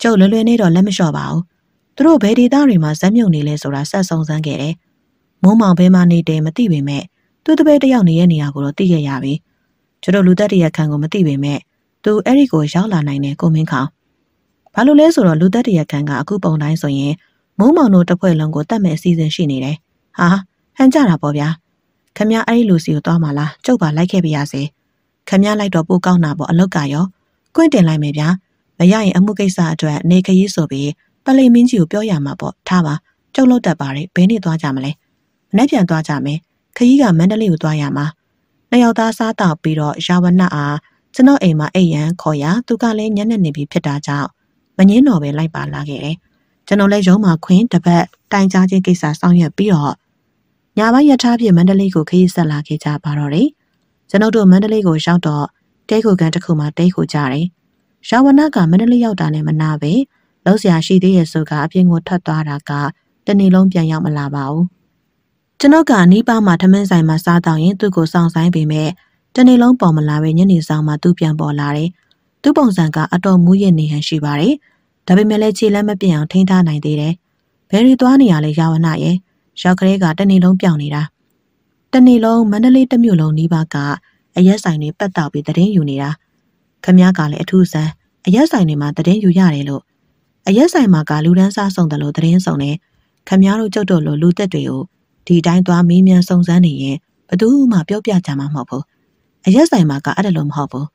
ကျုပ်လွယ်လွယ်နဲ့တော့လက်မလျှော့ပါဘူးသူတို့ဘယ်ဒေသတွေမှာဇက်မြုံနေလဲဆိုတာဆက်စုံစမ်းခဲ့တယ်မိုးမောင်ဘဲမှနေတယ်မသိပေမဲ့သူတပည့်တယောက်နေတဲ့နေရာကိုတော့သိခဲ့ရပြီကျတို့လူသက်တရခန့်ကိုမသိပေမဲ့သူအဲ့ဒီကိုရောက်လာနိုင်တယ်ကိုမင်းခေါင် ဘာလို့လဲဆိုတော့လူသက်တရခန့်ကအခုပုံတိုင်းဆိုရင်မိုးမောင်တို့တစ်ဖွဲ့လုံးကိုတတ်မဲ့အစီအစဉ်ရှိနေတယ်ဟာဟန်ကြတာပေါ့ဗျာခမအဲ့ဒီလူစီကိုသွားမှလားကျုပ်ပါလိုက်ခဲ့ပြရစေခမလိုက်တော့ပိုကောင်းတာပေါ့အလုတ်ကရောကွင့်တင်လိုက်မယ်ဗျာမရရင်အမှုကိစ္စအတွက်နေခရီးဆိုပြီးပလိမင်းကြီးကိုပြောရမှာပေါ့ထားပါကျုပ်လို့တက်ပါတယ်ဘယ်နေ့သွားကြမလဲမနေ့ပြန်သွားကြမယ်ခရီးကမန္တလေးကိုသွားရမှာနှစ်ယောက်သားစားတောက်ပြီးတော့ရာဝဏအားကျွန်တော်အိမ်မှာအိမ်ရန်ခေါ်ရသူကလည်းညနေနေပြီဖြစ်တာကြောင့် မငင်းတော့ပဲလိုက်ပါလာခဲ့တယ်။ကျွန်တော်လည်းရုံးမှာခွင်းတစ်ပတ်တိုင်ကြားခြင်းကိစ္စဆောင်ရွက်ပြီးတော့ညပိုင်းရထားဖြင့်မန္တလေးကိုခရီးဆက်လာခဲ့ကြပါတော့တယ်။ကျွန်တော်တို့မန္တလေးကိုရောက်တော့တဲခိုကန်တစ်ခုမှတဲခိုကြတယ်။ရာဝဏကမန္တလေးရောက်တာနဲ့မနာပဲလောက်စရာရှိသေးရဲ့ဆိုကအပြင်ကိုထွက်သွားတာကတနေ့လုံးပြန်ရောက်မလာပါဘူး။ကျွန်တော်ကနီးပါးမှာထမင်းဆိုင်မှာစားတော့ရင်သူ့ကိုစောင့်ဆိုင်ပေမဲ့တနေ့လုံးပေါ်မလာပဲညနေဆောင်မှာသူ့ပြန်ပေါ်လာတယ်။ သူ့ပုံစံကအတော်မူးရစ်နေဟန်ရှိပါတယ်။ဒါပေမဲ့လည်းခြေလက်မပြင်းအောင်ထိန်းထားနိုင်သေးတယ်။ဘယ်ရီသွားနေရလဲရာဝဏရဲ့ရောက်ကလေးကတနေ့လုံးပြောင်းနေတာ။တနေ့လုံးမန္တလေးတမြို့လုံးနီးပါးကအရက်ဆိုင်တွေပတ်တောက်ပြီးတည်င်းယူနေတာခမည်းကလည်းအထူးဆန်းအရက်ဆိုင်တွေမှာတည်င်းယူရတယ်လို့အရက်ဆိုင်မှာကလူဒန်းစားဆောင်တယ်လို့တည်င်းဆောင်တယ်ခမည်းတို့ကြုတ်တော့လို့လူသက်တွေကိုဒီတိုင်းသွားမင်းမြန်စုံစမ်းနေရင်ဘသူမှပြောပြကြမှာမဟုတ်ဘူးအရက်ဆိုင်မှာကအဲ့ဒါလို့မဟုတ်ဘူး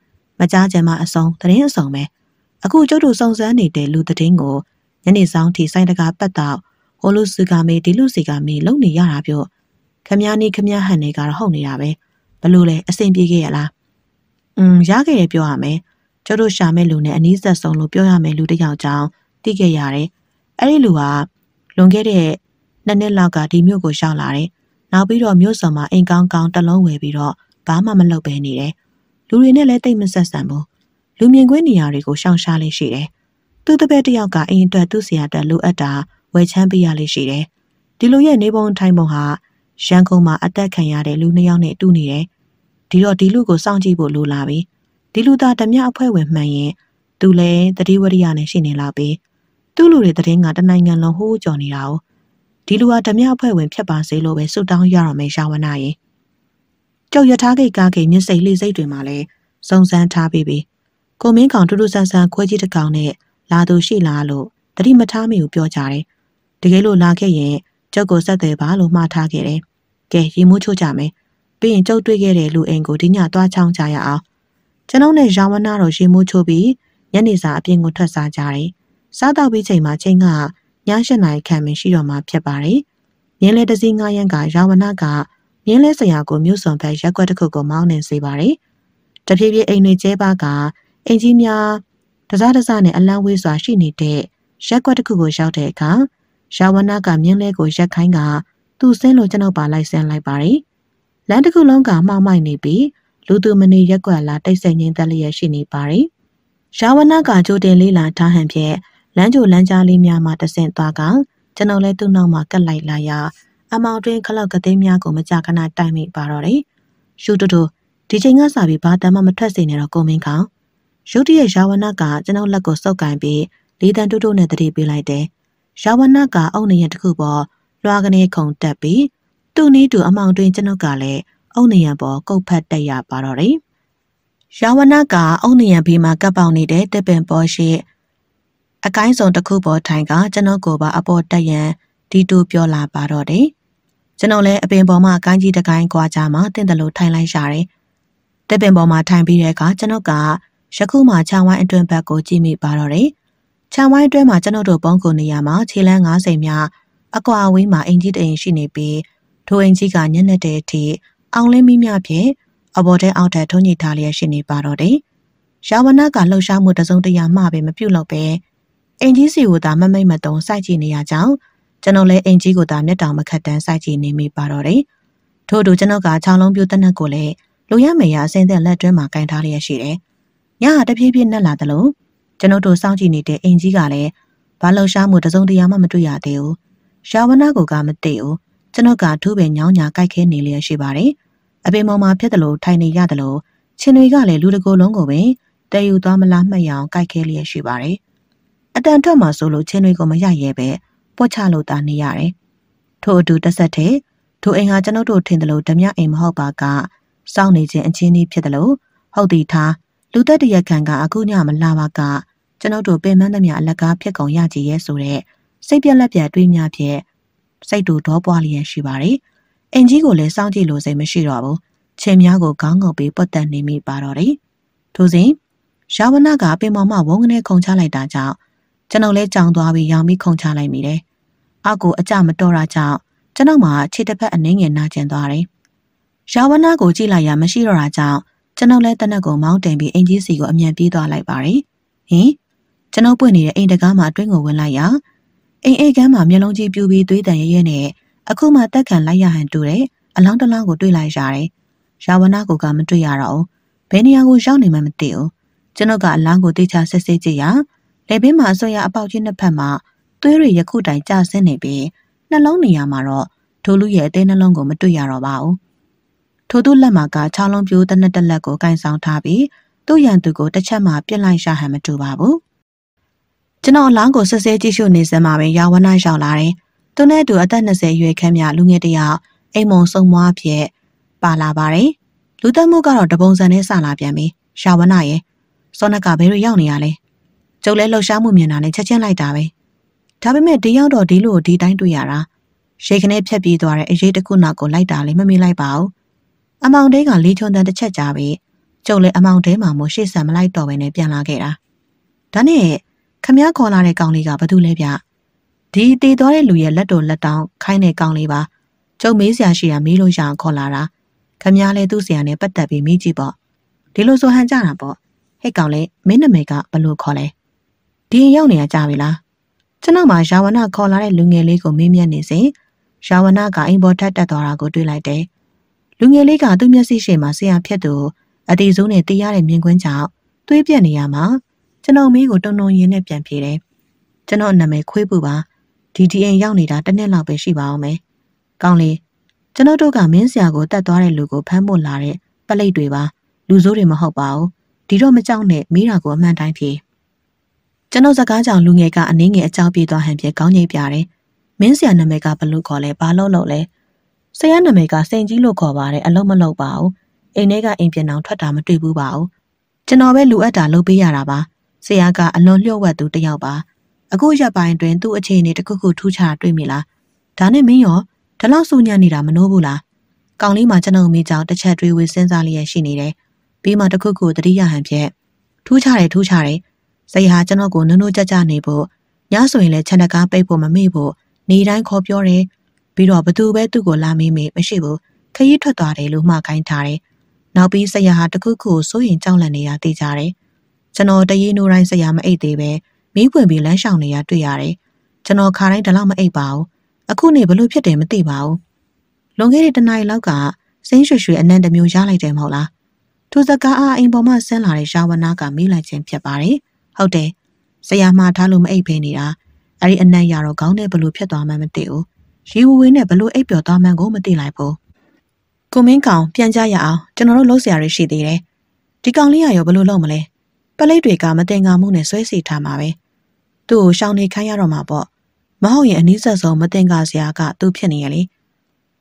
မကြားကြမှာအစုံတည်င်းအစုံပဲအခုကျုပ်တို့စုံစမ်းနေတဲ့လူတည်င်းကိုညနေဆောင်ထိဆိုင်တကာပတ်တော့ဟိုလူစီကမေးဒီလူစီကမေးလုံနေရတာပြောခမည်းနီးခမည်းဟန်နေကတော့ဟုတ်နေတာပဲဘလို့လဲအဆင်ပြေခဲ့ရလားอืมရခဲ့တယ်ပြောရမယ်ကျတို့ရှာမဲ့လူနဲ့အနည်းဆက်ဆုံးလို့ပြောရမယ်လူတစ်ယောက်ကြောင်းသိခဲ့ရတယ်အဲ့ဒီလူကလွန်ခဲ့တဲ့နှစ်နှစ်လောက်ကဒီမြို့ကိုရောက်လာတယ်နောက်ပြီးတော့မြို့ဆောင်မှာအိမ်ကောင်းကောင်းတလုံးဝယ်ပြီးတော့ဘာမှမလုပ်ဘဲနေတယ် လူတွေနဲ့လည်းတိတ်မဆက်ဆံဘူးလူမြင်ကွင်းနေရာတွေကိုရှောင်ရှားလေးရှိတယ်သူတပည့်တယောက်ကအိမ်အတွက်သူ့ဆရာအတွက်လိုအပ်တာဝယ်ချမ်းပေးရလေးရှိတယ်ဒီလိုရဲ့နေပုံထိုင်ပုံဟာရန်ကုန်မှာအသက်ခံရတဲ့လူနှစ်ယောက်နဲ့တူနေတယ်ဒီတော့ဒီလူကိုစောင့်ကြည့်ဖို့လိုလာပြီဒီလူသားဓမြအဖွဲ့ဝင်မှန်ရင်သူလည်းတတိဝရိယနဲ့ရှိနေလာပြီသူ့လူတွေတရင်ကတနိုင်ငံလုံးဟိုးကြော်နေတာ哦ဒီလူဟာဓမြအဖွဲ့ဝင်ဖြစ်ပါစေလို့ပဲဆုတောင်းရအောင်မေရှာဝနာရေ ကြောက်ရထားကိတ်ကားကိတ်မြစ်စိတ်လေးစိတ်တွေမှာလည်းစုံစမ်းထားပြီးပြီကိုမင်းကောင်တူတူဆန်းဆန်းခွဲကြီးတစ်ကောင်နဲ့လာသူရှိလားလို့တတိမထားမိကိုပြောကြတယ်တကယ်လို့လာခဲ့ရင်ကျောက်ကိုဆက်တယ်ပါလို့မှားထားခဲ့တယ်ကဲရေမိုးချိုးကြမယ်ပြီးရင်ကြုတ်တွေ့ခဲ့တဲ့လူအိမ်ကိုဒီညသွားချောင်းကြရအောင်ကျွန်ုပ်နဲ့ရောင်မနာတော့ရေမိုးချိုးပြီးညနေစာအပြင်ကိုထွက်စားကြတယ်စားတော့ပြီးချိန်မှာချိန်ကည၈နာရီခန့်မှရှိတော့မှဖြစ်ပါတယ်။မြင်းလဲတစည်းငါးရန်ကရာဝဏက မြင်းလဲဆရာကိုမြို့စွန်ဘက်ရက်ွက်တစ်ခုကိုမောင်းနှင်စေပါတယ်။တဖြည်းဖြည်းအိမ်တွေကျဲပါကအင်ကြီးများတစားတစားနဲ့အလံဝေးစွာရှိနေတဲ့ရက်ွက်တစ်ခုကိုရောက်တဲ့အခါရာဝဏကမြင်းလဲကိုရက်ခိုင်းကသူ့ဆင်းလို့ကျွန်ုပ်ပါလိုက်ဆင်းလိုက်ပါတယ်။လမ်းတစ်ခုလုံးကမှောက်မိုက်နေပြီးလူသူမနေရက်ွက်လာတိတ်ဆိတ်ငြိမ်သက်လျက်ရှိနေပါတယ်။ရာဝဏကကြိုတင်လေးလာထားဟန်ဖြင့်လမ်းကြိုလမ်းကြားလေးများမှတဆင့်သွားကကျွန်တော်လည်းသူ့နောက်မှာကတ်လိုက်လာရာ အမောင်တွင်ခလောက်ကသိမ်းများကိုမကြခဏတိုင်မိပါတော့တယ်။ရှူတူတူဒီချိန်ကစပြီးဘာတမ်းမှမထွက်စေနဲ့တော့ကိုမင်းခေါင်ရုတ်တရက်ရာဝဏကကျွန်တော်လက်ကိုစုပ်ကင်ပြီးလေးတန်တူတူနဲ့တတိပေးလိုက်တယ်။ရာဝဏကအုံနေရတခုပေါ်လွှာကနေခုံတက်ပြီးသူ့နည်းတူအမောင်တွင်ကျွန်ုပ်ကလည်းအုံနေရပေါ်ကုတ်ဖတ်တက်ရပါတော့တယ်။ရာဝဏကအုံနေရဘေးမှာကပ်ပေါင်နေတဲ့တစ်ပင်ပေါ်ရှိအကိုင်းစုံတစ်ခုပေါ်ထိုင်ကကျွန်တော်ကိုပါအပေါ်တက်ရန်ဒီတူပြောလာပါတော့တယ်။ ကျွန်တော်လည်းအပင်ပေါ်မှာအကိုင်းကြီးတစ်ကိုင်းကွာကြမှာတင့်တယ်လို့ထိုင်လိုက်ရတယ်။တစ်ပင်ပေါ်မှာထိုင်ပြီးတဲ့အခါကျွန်တော်ကယခုမှခြံဝိုင်းအတွင်ဘက်ကိုကြည့်မိပါတော့တယ်။ခြံဝိုင်းအတွင်းမှာကျွန်တော်တို့ပုံကုန်နေရမှာခြေလန်း90မြအကွာအဝေးမှာအင်ကြီးတအိမ်ရှိနေပြီးထိုအင်ကြီးကညနေတဲ့အထိအောင်လင်းမိမြဖြင့်အဘော်တဲအောက်ထက်ထုံးညိထားလျက်ရှိနေပါတော့တယ်။ရာဝဏကလှုပ်ရှားမှုတစုံတရာမှပဲမပြုတ်လို့ပဲအင်ကြီးစီကိုသာမမိတ်မတုံစိုက်ကြည့်နေရကြောင်း ကျွန်တော်လည်းအင်ကြီးကိုသာမျက်တောင်မခတ်တန်းစိုက်ကြည့်နေမိပါတော့တယ်။ထို့တူကျွန်တော်ကချောင်းလုံးပြိုတနက်ကိုလည်းလူရမေရအစင်းတဲ့လက်တွဲမှာကင်ထားလျက်ရှိတယ်။ညဟာတဖြည်းဖြည်းနဲ့လာတယ်လို့ကျွန်တော်တို့စောင့်ကြည့်နေတဲ့အင်ကြီးကလည်းဘာလှုပ်ရှားမှုတစုံတရာမှမတွေ့ရသေးဘူး။ရာဝဏကိုကမသိဘူး။ကျွန်တော်ကထူးပင်ညောင်းညာကြိုက်ခဲနေလျက်ရှိပါတယ်။အပင်ပေါ်မှာဖြစ်တယ်လို့ထိုင်နေရတယ်လို့ချင်းတွေကလည်းလူတကိုယ်လုံးကိုပင်တည်ယူသွားမလားမှတ်ရအောင်ကြိုက်ခဲလျက်ရှိပါတယ်။အတန်ထွက်မှဆိုလို့ချင်းတွေကိုမရရဲပဲ ပွက်ချလို့တာနေရတယ်။ထို့အတူတစ်ဆက်တည်းထိုအိမ်ဟာကျွန်ုပ်တို့ထင်တယ်လို့ဓမြအိမ်မဟုတ်ပါကစောင့်နေခြင်းအချင်းကြီးဖြစ်တယ်လို့ဟုတ်သည်ထားလူသက်တရက်ခံကအခုညမလာပါကကျွန်ုပ်တို့ပင်မသမျှအလက်ကားဖြစ်ကုန်ရကြည်ရဲဆိုတဲ့စိတ်ပြက်လက်ပြက်တွေးများဖြင့်စိတ်တူဒေါပွားလျက်ရှိပါတယ်။အင်ကြီးကိုလည်းစောင့်ကြည့်လို့စိတ်မရှိတော့ဘူး။ချင်းများကိုခေါင်းငုပ်ပြီးပွက်တက်နေမိပါတော့တယ်။ထို့စဉ်ရာဝဏကပင်မောင်မဝုန်းကနေခုန်ချလိုက်တာကြောင့် ကျွန်ုပ်လည်းကြောင်သွားပြီးရောင်ပြီးခုန်ချလိုက်မိတယ်။အောက်ကိုအကြမတော်တာကြောင့်ကျွန်ုပ်မှာခြေတစ်ဖက်အနှင်းငယ်နာကျင်သွားတယ်။ရာဝနာကိုကြည့်လိုက်ရမရှိတော့တာကြောင့်ကျွန်ုပ်လည်းတနက်ကိုမောင်းတင်ပြီးအင်ကြီးစီကိုအမြန်ပြေးသွားလိုက်ပါတယ်။ဟင်ကျွန်ုပ်ပွင့်နေတဲ့အိမ်တကားမှာအတွင်းကိုဝင်လိုက်ရအိမ်အိတ်ကမ်းမှာမျက်လုံးကြီးပြူပြီးသွေးတန်ရဲရဲနဲ့အခုမှတက်ခံလိုက်ရဟန်တူတယ်။အလောင်းတလောင်းကိုတွေ့လိုက်ရတယ်။ရာဝနာကိုကမတွေ့ရတော့ဘူး။ဘယ်နေရာကိုရောက်နေမှမသိဘူး။ကျွန်ုပ်ကအလောင်းကိုတေချာစစ်စစ်ကြည့်ရ လေပင်မှာဆွရအပေါက်ချင်းနှစ်ဖက်မှာသွေးတွေယခုတိုင်ကျဆင်းနေပြီးနှလုံးနေရာမှာတော့ထိုလူရဲ့အသေးနှလုံးကိုမတွေ့ရတော့ပါဘူးထိုသူလက်မှာကချောင်းလုံးပြိုးတနက်တက်လက်ကိုကင်ဆောင်ထားပြီးသူ့ရန်သူကိုတစ်ချက်မှပြစ်လိုက်ရှာဟန်မတူပါဘူးကျွန်တော်အလောင်းကိုဆက်ဆဲကြည့်ရှုနေစမှာပဲရာဝနာရောက်လာတယ်သူနဲ့အတူအသက်20ရွယ်ခန့်မြလူငယ်တယောက်အိမ်မုံစုံမွားဖြစ်ပါလာပါတယ်လူသက်မှုကတော့တပုံစံနဲ့စလာပြန်ပြီရာဝနာရဲ့စောနကဘယ်လိုရောက်နေရလဲ ကျုပ်လည်းလှုပ်ရှားမှုမြင်တာနဲ့ချက်ချင်းလိုက်တာပဲဒါပေမဲ့ဒီရောက်တော့ဒီလိုဒီတိုင်းတွေ့ရတာရိတ်ခနဲ့ဖြတ်ပြေးသွားတဲ့အရေးတစ်ခုနောက်ကိုလိုက်တာလည်းမမေ့လိုက်ပါဘူးအမောင်တဲကလေးချွန်တန်တစ်ချက်ကြားပြီးကျုပ်လည်းအမောင်တဲမှာမို့ရှေ့ဆံမလိုက်တော့ဘဲနဲ့ပြန်လာခဲ့တာဒါနဲ့ခမည်းခေါ်လာတဲ့ကောင်လေးကဘာတူလဲဗျဒီတည်သွားတဲ့လူရဲ့လက်တော်လက်တောင်းခိုင်းတဲ့ကောင်လေးပါကျုပ်မေးစရာရှိတာမေးလို့ရအောင်ခေါ်လာတာခမည်းလည်းသူ့ဆရာနဲ့ပတ်သက်ပြီးမေးကြည့်ပေါ့ဒီလိုဆိုဟန်ကြတာပေါ့ဟဲ့ကောင်လေးမင်းနာမည်ကဘလို့ခေါ်လဲ ဒီရောက်နေရကြပြီလားကျွန်တော်မှယာဝနာခေါ်လာတဲ့လူငယ်လေးကိုမေးမြန်းနေစဉ်ယာဝနာကအိမ်ပေါ်ထပ်တက်သွားတာကိုတွေ့လိုက်တယ်လူငယ်လေးကသူ့မျက်စိရှိမှဆရာဖြစ်သူအတီစိုးနဲ့တရားတဲ့မြင်ကွင်းကြောင့်သွေးပြက်နေရမှာကျွန်တော်မိကိုတုံတုံရင်းနဲ့ပြန်ပြေတယ်ကျွန်တော်နာမည်ခွေးပူပါဒီဒီအိမ်ရောက်နေတာတစ်နှစ်လောက်ပဲရှိပါအောင်မယ်ကောင်းလေကျွန်တော်တို့ကမင်းဆရာကိုတတ်သွားတဲ့လူကိုဖမ်းဖို့လာတဲ့ပလိတ်တွေပါလူဆိုးတွေမဟုတ်ပါဘူးဒီတော့မကြောက်နဲ့မိတာကိုအမှန်တိုင်းဖြေ ကျွန်တော်စကားကြောင့်လူငယ်ကအနည်းငယ်အကြောင်းပြေသွားဟန်ပြေကောင်းကြီးပြတယ်။မင်းဆရာနာမည်ကဘလို့ခေါ်လဲဘာလို့လို့လဲ။ဆရာနာမည်ကစိန်ကြီးလို့ခေါ်ပါတယ်အလုံးမလုံးပါဘူး။အိမ်ထဲကအိမ်ပြန်အောင်ထွက်တာမတွေ့ဘူးပါဘူး။ကျွန်တော်ပဲလူအပ်တာလုပ်ပေးရတာပါ။ဆရာကအလွန်လျှို့ဝှက်သူတယောက်ပါ။အခုရက်ပိုင်းတွင်သူ့အခြေအနေတစ်ခုခုထူးခြားတွေ့မိလား။ဒါနဲ့မင်းရောဒီလောက်စူညံ့နေတာမနှိုးဘူးလား။ကောင်လေးမှကျွန်တော်မိကြောင်တစ်ချက်တွေးဝေစဉ်းစားလျက်ရှိနေတယ်။ပြီးမှတစ်ခုခုတတိယဟန်ဖြင့်ထူးခြားတယ်ထူးခြားတယ် စိတ်ဟာကျွန်တော်ကိုနုံနုံကြကြနေဖို့ညဆိုရင်လည်းခြံတကားပိတ်ဖို့မမေ့ဖို့နေတိုင်းခေါ်ပြောတယ်ပြီးတော့ဘသူပဲသူ့ကိုလာမေးမေးမရှိဘူးခရီးထွက်သွားတယ်လို့မှားခိုင်းထားတယ်နောက်ပြီးဆရာဟာတခုခုစိုးရင်ကြောက်လန့်နေတာသိကြတယ်ကျွန်တော်တရေနိုးတိုင်းဆရာမအိတ်သေးပဲမီးပွင့်ပြီးလမ်းလျှောက်နေရတွေ့ရတယ်ကျွန်တော်ခါတိုင်းတလောက်မအိတ်ပါဘူးအခုနေဘလို့ဖြစ်တယ်မသိပါဘူးလွန်ခဲ့တဲ့တနားရီလောက်ကစိမ့်ရွှေရွှေအနံ့တစ်မျိုးရလိုက်တယ်မဟုတ်လားသူစကားအားအိမ်ပေါ်မှဆင်းလာတဲ့ရှာဝနာကမေးလိုက်ခြင်းဖြစ်ပါတယ် ဟုတ်တယ်ဆရာမှားထားလို့မအိပ်ဖေးနေတာအဲ့ဒီအနံ့ရတော့ခေါင်းထဲဘလို့ဖြစ်သွားမှမသိဘူးရီဝဝေးနဲ့ဘလို့အိပ်ပျော်သွားမှန်းကိုမသိလိုက်ဘူးကိုမင်းကောင်ပြန်ကြရအောင်ကျွန်တော်တို့လှုပ်ရှားရရှိသေးတယ်ဒီကောင်လေးရရောဘလို့လုပ်မလဲပလိတ်တွေကမတင်ငါမှုနဲ့ဆွဲစီထားမှာပဲသူ့ကိုရှောင်းနေခိုင်းရတော့မှာပေါ့မဟုတ်ရင်အနည်းဆက်ဆုံးမတင်ကားစရာကသူ့ဖြစ်နေရလေ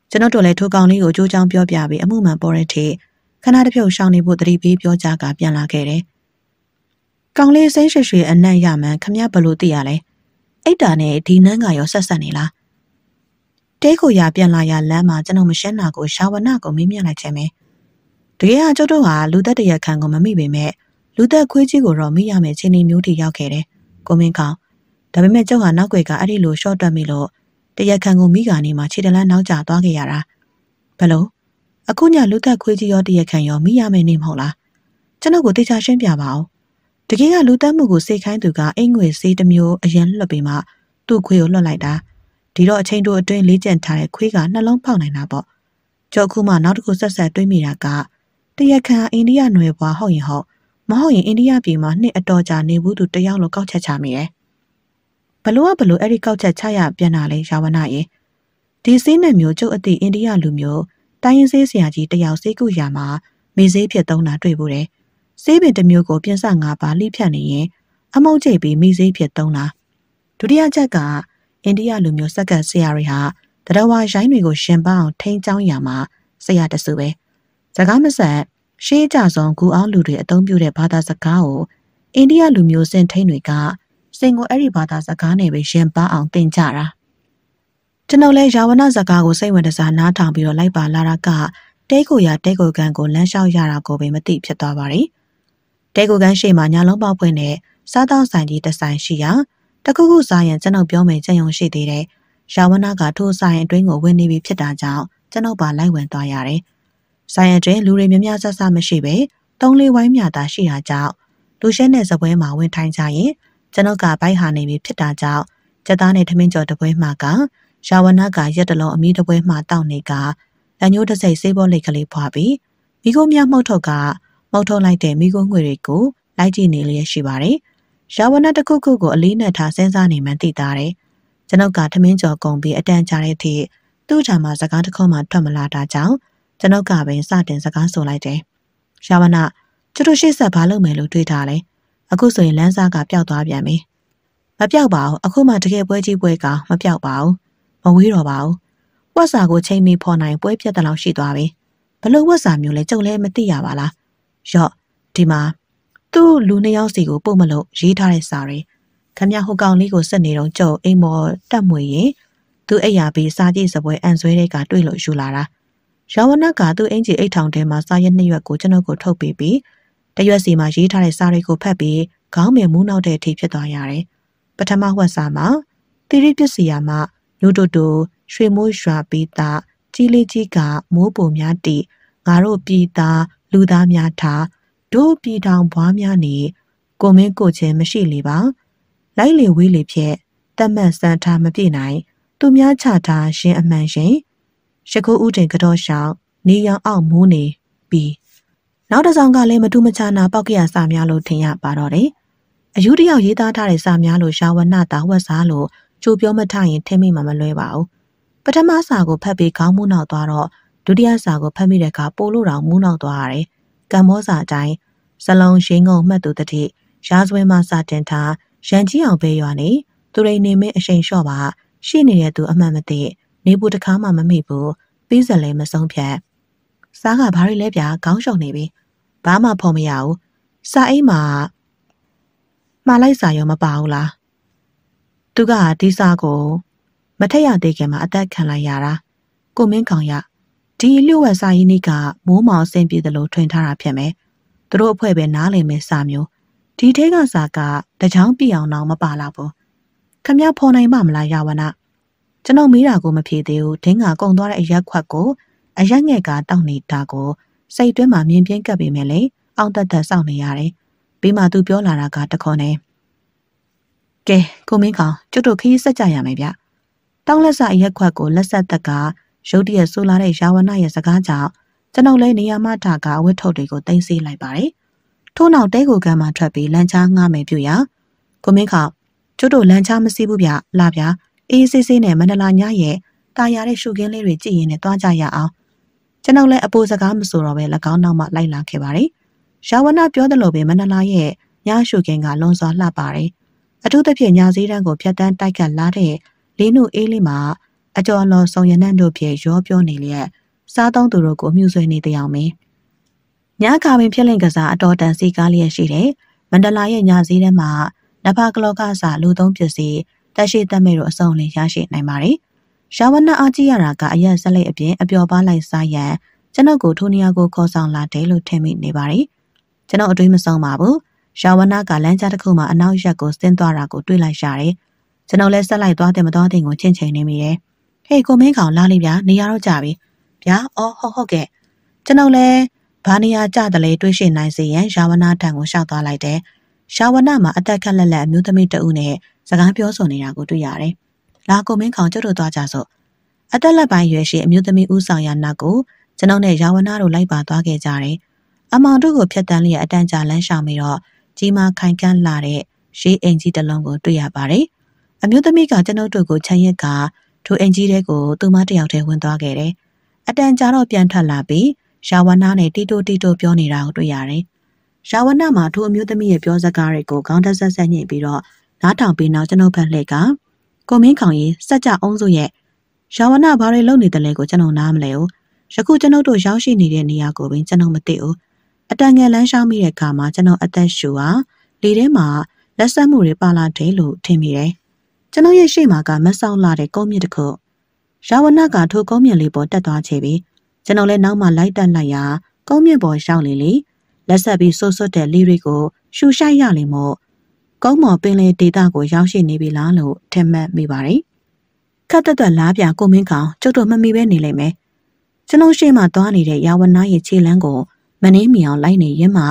ကျွန်တော်တို့လည်းထိုကောင်လေးကိုအကျိုးချောင်းပြောပြပြီးအမှုမှန်ပေါ်တဲ့ထိခဏတစ်ဖြုတ်ရှောင်းနေဖို့တတိပေးပြောကြကပြန်လာခဲ့တယ်။ ကောင်လေးစိမ့်ရွှေရွှေအနံ့ရမှန်ခမရဘလို့သိရလဲ။အိတ်တာနဲ့ဒီနန်းကရောဆက်ဆက်နေလား။တဲကိုရပြန်လာရလမ်းမှာကျွန်တော်မရှင်းနာကိုရှာဝနာကိုမေးမြန်းလိုက်ခြင်းပဲ။တကယ်ကကျုပ်တို့ဟာလူသက်တရခံကိုမမိပေမဲ့လူသက်ခွေးကြီးကိုတော့မိရမယ်ချင်းနေမျိုးထိရောက်ခဲ့တယ်။ကိုမင်းကောင်ဒါပေမဲ့ကျုပ်ဟာနောက်ွယ်ကအဲ့ဒီလိုရှော့တွက်မိလို့တရခံကိုမိကနေမှခြေတလန်းနောက်ကျသွားခဲ့ရတာ။ဘလို့အခုညလူသက်ခွေးကြီးရောတရခံရောမိရမယ်နေမဟုတ်လားကျွန်တော်ကိုတေချာရှင်းပြပါအောင် တကယ်ကလူသက်မှုကိုစိတ်ခိုင်းသူကအင်ငွေစေးတစ်မျိုးအရင်လွှတ်ပြီးမှသူ့ခွေးကိုလွှတ်လိုက်တာဒီတော့အချိန်တိုအတွင်းလေးကျန်ထားတဲ့ခွေးကနှလုံးဖောက်နိုင်တာပေါ့ကြောက်ခုမှနောက်တစ်ခုဆက်ဆက်တွေးမိတာကတရခံအိန္ဒိယနွယ်ဘွားဟုတ်ရင်ဟုတ်မဟုတ်ရင်အိန္ဒိယပြည်မှာနှစ်အတော်ကြာနေဘူးသူတယောက်လိုကောက်ချက်ချမိတယ်ဘလို့ကဘလို့အဲ့ဒီကောက်ချက်ချရပြန်လာလဲယာဝနာရေဒီစင်းနယ်မျိုးကျုပ်အသည့်အိန္ဒိယလူမျိုးတိုင်းရင်းဆေးဆရာကြီးတယောက်ဆေးကုရာမှာမေဆေးဖြစ်သုံးတာတွေ့ဖို့တယ်။ ဆေးပင်တစ်မျိုးကိုပြင်ဆငါးပါလိဖြတ်နေရင်အမုတ်ကျိတ်ပြီးမေဆေးဖြစ်သုံးတာ။ဒုတိယချက်ကအိန္ဒိယလူမျိုးစက္ကန့်ဆရာတွေဟာတရဝါရိုင်းတွေကိုရှင်ပအောင်ထိန်းချောင်းရာမှာဆရာတစုပဲ။စကားမဆက်ရှေးကြဆုံးဂူအောင်လူတွေအသုံးပြုတဲ့ဘာသာစကားကိုအိန္ဒိယလူမျိုးစင်ထိန်တွေကစင်ကိုအဲ့ဒီဘာသာစကားနဲ့ပဲရှင်ပအောင်သင်ကြတာ။ကျွန်တော်လည်းယာဝနာဇကားကိုစိတ်ဝင်စားနားထောင်ပြီးတော့လိုက်ပါလာတာကတဲကိုရတဲကိုကန်ကိုလမ်းလျှောက်ရတာကိုပဲမသိဖြစ်သွားပါတယ်။ တဲကိုကန်ရှေ့မှာညာလုံးပေါက်ဖွင့်တဲ့စားတောက်ဆိုင်ကြီးတစ်ဆိုင်ရှိရာတခုခုစားရင်ကျွန်ုပ်ပြောမယ်ကြံ့ယုံရှိသေးတယ်။ယာဝနာကထိုးဆိုင်အတွင်းကိုဝင်နေပြီဖြစ်တာကြောင့်ကျွန်ုပ်ပါလိုက်ဝင်သွားရတယ်။ဆိုင်အတွင်းလူတွေများများဆဆမရှိပဲသုံးလေးဝိုင်းမြတာရှိတာကြောင့်လူရှဲနဲ့စပွဲမှာဝင်ထိုင်ကြရင်ကျွန်ုပ်ကဘိုက်ဟာနေပြီဖြစ်တာကြောင့်စက်သားနဲ့ထမင်းကြော်တပွဲမှာကရာဝနာကရက်တလုံးအမီးတပွဲမှတောက်နေကလက်ညှိုးတစ်စိတ်ဆေးဘောလိတ်ကလေးဖွာပြီးမိခိုးမြမှုတ်ထုတ်က မှုတ်ထုတ်လိုက်တဲ့မိခိုးငွေတွေကိုလိုက်ကြည့်နေလျက်ရှိပါတယ်။ရာဝနာတစ်ခုခုကိုအလေးနဲ့ထားစဉ်းစားနေမှသိတာတယ်။ကျွန်ုပ်ကထမင်းကြော်ကုန်ပြီးအတန်ကြာတဲ့အထိသူ့ထံမှာစကားတစ်ခုမှထွက်မလာတာကြောင့်ကျွန်ုပ်ကပင်စတင်စကားဆိုလိုက်တယ်။ရာဝနာကျတို့ရှေ့ဆက်ဘာလုပ်မယ်လို့တွေးထားလဲ။အခုဆိုရင်လမ်းစားကပျောက်သွားပြန်ပြီ။မပျောက်ပါဘူး။အခုမှတကယ်ပွဲကြီးပွဲကမပျောက်ပါဘူး။မဝေးတော့ပါဘူးဝက်စာကိုချိန်မီဖော်နိုင်ပွဲပြတ်တဲ့လောက်ရှိသွားပြီဘလို့ဝက်စာမျိုးလဲကြုံလဲမသိရပါလား ရော့ဒီမှာသူ့လူနှစ်ယောက်စီကိုပို့မလို့ရေးထားတဲ့စာတွေခမရဟိုကောင်လေးကိုစက်နေတော့ကြုံအိမ်မော်တက်မွေရင်သူအိယာပြီးစားကြည့်စပွဲအန်ဆွဲတဲ့ကတွေ့လို့ယူလာတာရောဝနကသူ့အင်ကြီးအိတ်ထောင်ထဲမှာစားရက်နှစ်ရွက်ကိုကျွန်တော်ကိုထုတ်ပေးပြီးတရွက်စီမှာရေးထားတဲ့စာတွေကိုဖတ်ပြီးခေါင်းမြမူးနောက်တဲ့အထိဖြစ်သွားရတယ်ပထမဝက်စာမှာတိရိပစ္စည်းယာမှာလူတူတူရွှေမိုးရွာပေးတာကြီးလေးကြီးကမိုးပုံများတိငါတို့ပြည်သား လူသားများထားတို့ပြည်တောင်ဘွားများနေကိုမင်းကိုချင်းမရှိလေပါလိုက်လေဝေးလေဖြင့်တတ်မှတ်စံထားမပြည့်နိုင် သူများချထားရှင်အမှန်ရှင်ရခိုးဥတင်ကတော့ရှောင်းနေရောင်အောက်မိုးနေပြီးနောက်တစ်ဆောင်ကလည်းမတူမချာနာပောက်ကရစာများလို့ထင်ရပါတော့တယ်အယူတယောက်ရေးသားထားတဲ့စာများလို့ရှာဝနတာဝက်စားလို့ကြိုပြောမထရင်ထင်မိမှာမလွဲပါဘူးပထမစာကိုဖတ်ပြီးခေါင်းမူးနောက်သွားတော့ ဒုတိယစာကိုဖတ်မိတဲ့အခါပို့လို့တော့မူးနောက်သွားရတယ်ကံမောစာအတိုင်းစလုံးရင်းငုံမှတ်သူတတိရာဇဝဲမှစတင်ထားရန်ကြီးအောင်ပဲရွာနေသူရိနေမင်းအရှိန်လျှော့ပါရှိနေတဲ့သူအမှန်မသိနေဘူးတခါမှမမိဘူးပြီးစလည်းမဆုံးဖြတ်စားကဘာတွေလဲဗျာခေါင်းရှုံနေပြီဘာမှဖော်မရဘူးစာအိမ်မှာမှားလိုက်စာရောမပါဘူးလားသူကဒီစာကို မထက်ရသေးခင်မှာအသက်ခံလိုက်ရတာကိုမင်းကောင်ရ ဒီလျှို့ဝှက်စာရင်းကြီးကမိုးမောင်ဆင်ပြေတယ်လို့ထွင်ထားတာဖြစ်မယ်သူတို့အဖွဲ့ပဲနားလည်မယ်စာမျိုးဒီထဲကစာကတကြောင်ပြအောင်တော့မပါတော့ဘူးခမရဖော်နိုင်မမလားယာဝနာကျွန်တော်မေးတာကိုမဖြေသေးဘူးဒင်းကကုံသွားတဲ့အရက်ခွက်ကိုအရက်ငယ်ကတောက်နေတာကိုစိတ်တွင်းမှာမြင်ပြင်းကပ်ပေမဲ့လေအောင်တက်တက်စောင့်နေရတယ်ပြီးမှသူပြောလာတာကတခေါနဲ့ကဲကိုမင်းကောင်ကျွတ်တို့ခရီးဆက်ကြရမယ်ဗျတောင်းလက်စအရက်ခွက်ကိုလက်ဆက်သက်က ရုတ်တရက်ဆိုလာတဲ့ယာဝနာရဲ့စကားကြောင့်ကျွန်ုပ်လည်းနေရာမထားကအဝတ်ထုတ်တွေကိုတင်ဆေးလိုက်ပါတယ်ထို့နောက်တဲကိုကမ်းမှထွက်ပြီးလမ်းချားငှားမယ်ပြရကိုမင်းခေါကျွတ်တို့လမ်းချားမစီးဘူးဗျလာဗျအေးဆေးဆေးနဲ့မန္တလာညရဲ့တာယာတဲ့ရှုခင်းလေးတွေကြည့်ရင်လည်းသွားကြရအောင်ကျွန်ုပ်လည်းအပိုစကားမဆိုတော့ပဲ၎င်းနောက်မှလိုက်လာခဲ့ပါတယ်ယာဝနာပြောသလိုပဲမန္တလာရဲ့ညရှုခင်းကလွန်စွာလှပါတယ်အထူးသဖြင့်ညာစည်းတန်းကိုဖျက်တမ်းတိုက်ခတ်လာတဲ့လေးနုအေးလေးမှာ အကျော်လော်ဆောင်ရနန့်တို့ဖြင့်ရောပြောနေလျက်စားသုံးသူတို့ကိုမြှူဆွေးနေတဲ့အောင်မင်းညခါပင်ဖြစ်လင့်ကစားအတော်တန်စီကားလျက်ရှိတယ်မန္တလာရဲ့ညာစည်းထဲမှာနဖကလောကစာလူသုံးပစ္စည်းတက်ရှိတက်မဲ့တို့အစုံလင်ရရှိနိုင်ပါတယ်ရှာဝနအားကြီးရတာကအရက်ဆက်လက်အပြင်အပျော်ပါလိုက်စားရန်ကျွန်ုပ်ကိုထိုနေရာကိုခေါ်ဆောင်လာတယ်လို့ထင်မိနေပါတယ်ကျွန်တော်အတွေးမဆုံးပါဘူးရှာဝနကလမ်းကြားတစ်ခုမှာအနောက်ရက်ကိုဆင်းသွားတာကိုတွေ့လိုက်ရတယ်ကျွန်တော်လည်းဆက်လိုက်သွားတယ်မသွားတယ်ကိုချင်းချင်းနေမိတယ် ဟေးကိုမင်းကောင်လာလိဗျာနေရာတော့ကြပြီဗျာအော်ဟုတ်ဟုတ်ကဲ့ကျွန်တော်လည်းဘာနေရာကြတယ်လဲတွေးရှိနိုင်စေရန်ယာဝနာထံကိုရှောက်သွားလိုက်တယ်ယာဝနာမှာအသက်ခက်လက်လက်အမျိုးသမီးတဦးနဲ့စကားပြောဆိုနေတာကိုတွေ့ရတယ်လာကိုမင်းခေါင်ကျွတ်တို့သွားကြစို့အသက်လက်ပိုင်းရွယ်ရှိအမျိုးသမီးဦးဆောင်ရနောက်ကိုကျွန်ုပ်နဲ့ယာဝနာတို့လိုက်ပါသွားခဲ့ကြတယ်အမောင်တို့ကိုဖျက်တမ်းလျက်အတန်းကြာလမ်းရှောင်ပြီးတော့ကြီးမားခိုင်ခန့်လာတဲ့ရှေးအိမ်ကြီးတစ်လုံးကိုတွေ့ရပါတယ်အမျိုးသမီးကကျွန်ုပ်တို့ကိုချမ်းရက်က ထိုအိမ်ကြီးတဲကိုသူမတယောက်တည်းဝင်သွားခဲ့တယ်အတန်ကြာတော့ပြန်ထွက်လာပြီးယာဝနာနဲ့တီတိုတီတိုပြောနေတာကိုတွေ့ရတယ်ယာဝနာမှာထိုအမျိုးသမီးရဲ့ပြောစကားတွေကိုခေါင်းတက်ဆက်ဆက်ညှိပြီးတော့နားထောင်ပြီးနောက်ကျွန်ုပ်ဖက်လှည့်ကကိုမင်းခေါင်ကြီးစက်ကြအောင်စုရဲ့ယာဝနာဘာတွေလုပ်နေတယ်လဲကိုကျွန်တော်နားမလဲဘူးယခုကျွန်ုပ်တို့ရောက်ရှိနေတဲ့နေရာကိုပင်ကျွန်တော်မသိဘူးအတန်ငယ်လမ်းရှောင်းမိတဲ့အခါမှာကျွန်တော်အသက်ရှူဟာလေထဲမှာလက်ဆက်မှုတွေပါလာတယ်လို့ထင်မိတယ် ကျွန်ုပ်ရဲ့ရှေ့မှာကမဆောက်လာတဲ့ကုန်းမြင့်တစ်ခုယာဝနာကထိုကုန်းမြင့်လေးပေါ်တက်သွားချေပြီးကျွန်တော်လည်းနောက်မှလိုက်တက်လိုက်ရာကုန်းမြင့်ပေါ်ရောက်လေလေလက်ဆက်ပြီးဆိုးဆွတ်တဲ့လေးတွေကိုရှူရှိုက်ရလိမ့်မို့ကုန်းမော်ပင်လေဒေတာကိုရောက်ရှိနေပြီလားလို့ထင်မှတ်မိပါတယ်ခတ်သက်သက်လားပြကိုမင်းကောင်ကျုပ်တို့မမီပဲနေလိမ့်မယ်ကျွန်တော်ရှေ့မှာသွားနေတဲ့ယာဝနာရဲ့ခြေလမ်းကိုမနှင်းမီအောင်လိုက်နေရင်းမှ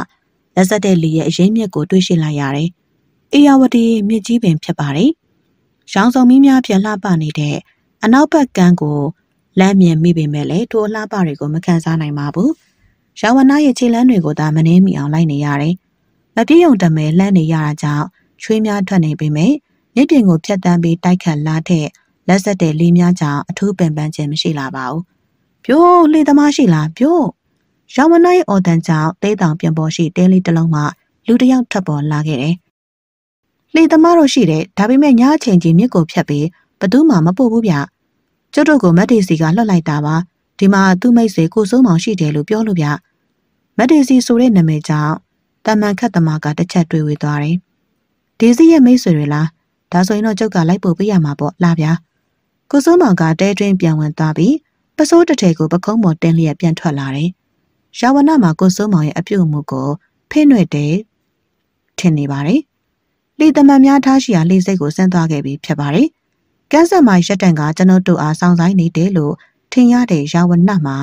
လက်ဆက်တဲ့လီရဲ့အရင်မြက်ကိုတွေးရှိလိုက်ရတယ်အေယာဝတီမြစ်ကြီးပင်ဖြစ်ပါတယ် ရောင်စုံမီးများဖြင့်လှပနေတဲ့အနောက်ဘက်ကမ်းကိုလမ်းမြင်မိပေမဲ့လည်းထိုအလှပတွေကိုမခံစားနိုင်ပါဘူး။ရောင်ဝနာရဲ့ခြေလမ်းတွေကိုသာမနှင်းမိအောင်လိုက်နေရတယ်။မပြေုံတမဲလှမ်းနေရတာကြောင့်ချွေးများထွက်နေပေမဲ့မြစ်ပြင်ကိုဖြတ်တန်းပြီးတိုက်ခတ်လာတဲ့လက်ဆက်တဲ့လေးများကြောင့်အထူးပင်ပန်းခြင်းမရှိလာပါဘူး။ပြိုးလေသမားရှိလားပြိုးရောင်ဝနာရဲ့အော်တန်ကြောင့်တဲတောင်ပြန်ပေါ်ရှိတဲလေးတစ်လုံးမှလူတစ်ယောက်ထပ်ပေါ်လာခဲ့တယ်။ လှေသမားတော့ရှိတယ်ဒါပေမဲ့ညအချိန်ကြီးမြစ်ကိုဖြတ်ပြီးဘသူမှမပို့ဘူးဗျကျွတ်တို့ကိုမတ်တေစီကလှုပ်လိုက်တာပါဒီမှာသူ့မိတ်ဆွေကိုစိုးမောင်ရှိတယ်လို့ပြောလို့ဗျမတ်တေစီဆိုတဲ့နာမည်ကြောင့်တမန်ခတ်သမားကတစ်ချက်တွေးဝေသွားတယ်ဒေစီရဲ့မိတ်ဆွေတွေလားဒါဆိုရင်တော့ကျုပ်ကလိုက်ပို့ပေးရမှာပေါ့လာဗျာကိုစိုးမောင်ကတဲတွင်းပြန်ဝင်သွားပြီးပစိုးတထဲကိုပကုံးပေါ်တင်းလျက်ပြန်ထွက်လာတယ်ရာဝနာမှာကိုစိုးမောင်ရဲ့အပြုတ်မှုကိုဖိနှွဲ့တယ်ထင်နေပါတယ် လေသမန်များထားရှိရာလေစိတ်ကိုဆင်းသွားခဲ့ပြီးဖြစ်ပါတယ်။ကန်းဆက်မှာရက်တန်ကကျွန်တော်တို့အားစောင့်ဆိုင်နေတယ်လို့ထင်ရတဲ့ရာဝနမှာ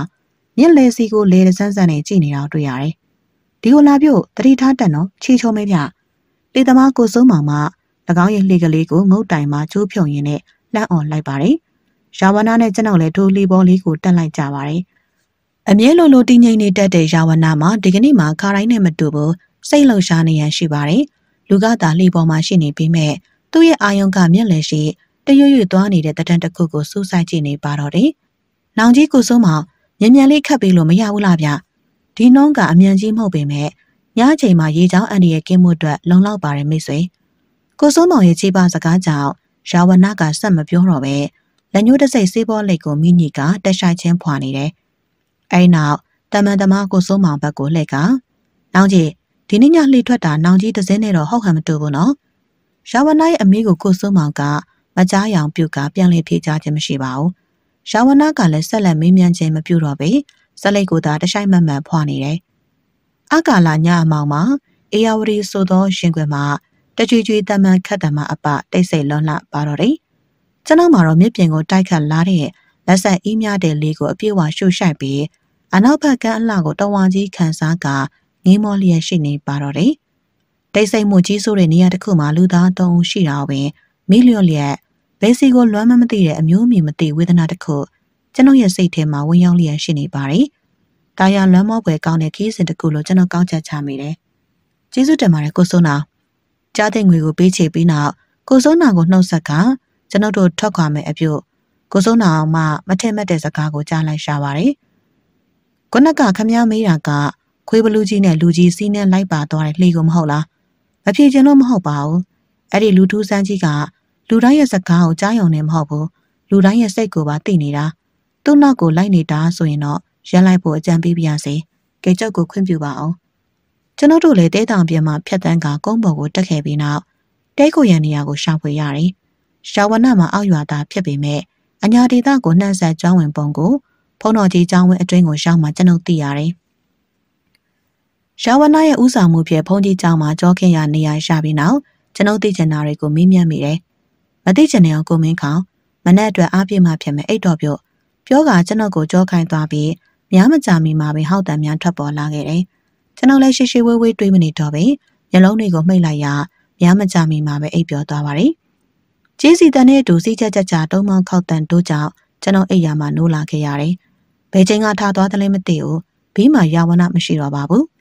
မြင့်လေစီကိုလေဆန်းဆန်းနဲ့ကြည့်နေတာတွေ့ရတယ်။ဒီကိုလာပြုတ်တတိထားတက်နော်ချီချုံမေးပြ။လေသမားကိုစိုးမောင်မှ၎င်းရဲ့လှေကလေးကိုငုတ်တိုင်မှာကျိုးဖြုံရင်းနဲ့လှမ်းអော်လိုက်ပါတယ်။ရာဝနာနဲ့ကျွန်တော်လည်းထိုးလှေပေါ်လေးကိုတက်လိုက်ကြပါတယ်။အမြဲလိုလိုတင်းငိမ့်နေတတ်တဲ့ရာဝနာမှာဒီကနေ့မှခါတိုင်းနဲ့မတူဘူးစိတ်လှုပ်ရှားနေရန်ရှိပါတယ်။ လူကသာလှေပေါ်မှာရှိနေပြီးမဲ့သူ့ရဲ့အာယုံကမျက်လည်ရှိတရွရွသွားနေတဲ့တံတန်တစ်ခုကိုစူးစိုက်ကြည့်နေပါတော့တယ်။နောင်ကြီးကိုစိုးမောင်မြန်မြန်လေးခတ်ပေးလို့မရဘူးလားဗျ။ဒီနှုံးကအမြန်ကြီးမဟုတ်ပေမဲ့ညအချိန်မှာရေချောင်းအန်ဒီရဲ့ကင်းမှုအတွက်လုံလောက်ပါတယ်မိတ်ဆွေ။ကိုစိုးမောင်ရဲ့ခြေပါစကားကြောင့်ရာဝနာကဆက်မပြောတော့ပဲလက်ညှိုးတစိတ်စေးပေါ်လက်ကိုမိညီကတက်ဆိုင်ချင်းဖွာနေတယ်။အဲဒီနောက်တမန်သမားကိုစိုးမောင်ဘက်ကိုလှည့်ကနောင်ကြီး ဒီနေ့ညလှေထွက်တာနောင်ကြီးတစင်းနဲ့တော့ဟုတ်ဟန်မတူဘူးနော်။ရာဝနာရဲ့အမေကိုကိုစိုးမောင်ကမကြားရောင်ပြုတ်ကပြန်လည်ဖြေချခြင်းမရှိပါဘူး။ရာဝနာကလည်းဆက်လက်မေးမြန်းခြင်းမပြုတော့ပေ။စလိတ်ကိုသာတရှိုက်မမှန်ဖွာနေတယ်။အကာလာညအမောင်မှာအေယာဝတီဆိုသောရှင်ခွင်မှာတကြွကြွတမန်ခတ်တမအပတိတ်ဆိတ်လွန်လှပါတော့တယ်ကျွန်တော်မှာတော့မြစ်ပြင်ကိုတိုက်ခတ်လာတဲ့လက်ဆက်အီးများတဲ့လေးကိုအပြည့်အဝရှုရှိုက်ပြီးအနောက်ဘက်ကန်းအလှကိုတဝါကြီးခန်းစားက ငင်းမောလျက်ရှိနေပါတော့တယ်တိတ်ဆိတ်မှုကြီးဆိုးတဲ့နေရာတစ်ခုမှာလူသား၃ဦးရှိတာပင်မိလျော့လျက်ဘယ်စီကိုလွမ်းမမသိတဲ့အမျိုးအမည်မသိဝေဒနာတစ်ခုကျွန်ုပ်ရဲ့စိတ်ထဲမှာဝင်ရောက်လျက်ရှိနေပါတယ်။ဒါရလွမ်းမောပွဲကောင်းတဲ့ခီးစဉ်တစ်ခုလို့ကျွန်တော်ကောင်းချက်ချမိတယ်။ကျေးဇူးတင်ပါတယ်ကိုစိုးနာ။ကြားတဲ့ငွေကိုပေးချေပြီးနောက်ကိုစိုးနာကိုနှုတ်ဆက်ကကျွန်ုပ်တို့ထွက်ခွာမယ်အပြုတ်ကိုစိုးနာအောင်မှမထင်မဲ့တဲ့စကားကိုကြားလိုက်ရှာပါတယ်။ခုနကခမည်းမေးတာက ခွေးဘလူးကြီးနဲ့လူကြီးစီးနဲ့လိုက်ပါသွားတဲ့လှေကိုမဟုတ်လား။မဖြေချင်လို့မဟုတ်ပါဘူး။အဲ့ဒီလူထူးဆန်းကြီးကလူတိုင်းရဲ့စကားကိုကြားယုံနေမဟုတ်ဘူး။လူတိုင်းရဲ့စိတ်ကိုပါသိနေတာ။သူ့နောက်ကိုလိုက်နေတာဆိုရင်တော့ရန်လိုက်ဖို့အကြံပေးပြရစေ။ကေကျောက်ကိုခွင့်ပြုပါအောင်။ကျွန်ုပ်တို့လည်းတဲတောင်ပြင်မှာဖြတ်တန်းကကုန်းပေါ်ကိုတက်ခဲ့ပြီးနောက်တဲကိုရန်နေရာကိုရှာဖွေရတယ်။ရှာဝနမှာအောက်ရွာသားဖြစ်ပေမဲ့အညာဒေသကိုနှံ့ဆက်ကျောင်းဝင်ပုံကိုဖုံတော်ကြီးကျောင်းဝင်အတွင်းကိုရောက်မှကျွန်ုပ်သိရတယ်။ ရှာဝနရဲ့ဥဆောင်မှုဖြင့်ဖုံကြီးကျောင်းမှာကြောခင်းရနေရာရှာပြီးနောက်ကျွန်ုပ်သိချင်တာတွေကိုမေးမြန်းမိတယ်။မသိချင်တဲ့အောင်ကိုမင်းခေါင်မနဲ့အတွက်အားပြည့်မှဖြစ်မယ်အိတ်တော်ပြုတ်ပြောကကျွန်ုပ်ကိုကြောခိုင်းသွားပြီးများမကြာမီမှာပဲဟောက်တံများထွက်ပေါ်လာခဲ့တယ်။ကျွန်ုပ်လည်းရှိရှိဝေးဝေးတွေးမနေတော့ပဲမျက်လုံးတွေကိုမှိတ်လိုက်ရများမကြာမီမှာပဲအိပ်ပျော်သွားပါတယ်။ကျေးစီတန်နဲ့အတူစီးချက်ချက်ချတုံးမောင်းခောက်တန်တို့ကြောင့်ကျွန်တော်အိပ်ရာမှာနိုးလာခဲ့ရတယ်။ဘယ်ချိန်ကထားသွားတယ်လဲမသိဘူး။ဘီးမှာယာဝနာမရှိတော့ပါဘူး။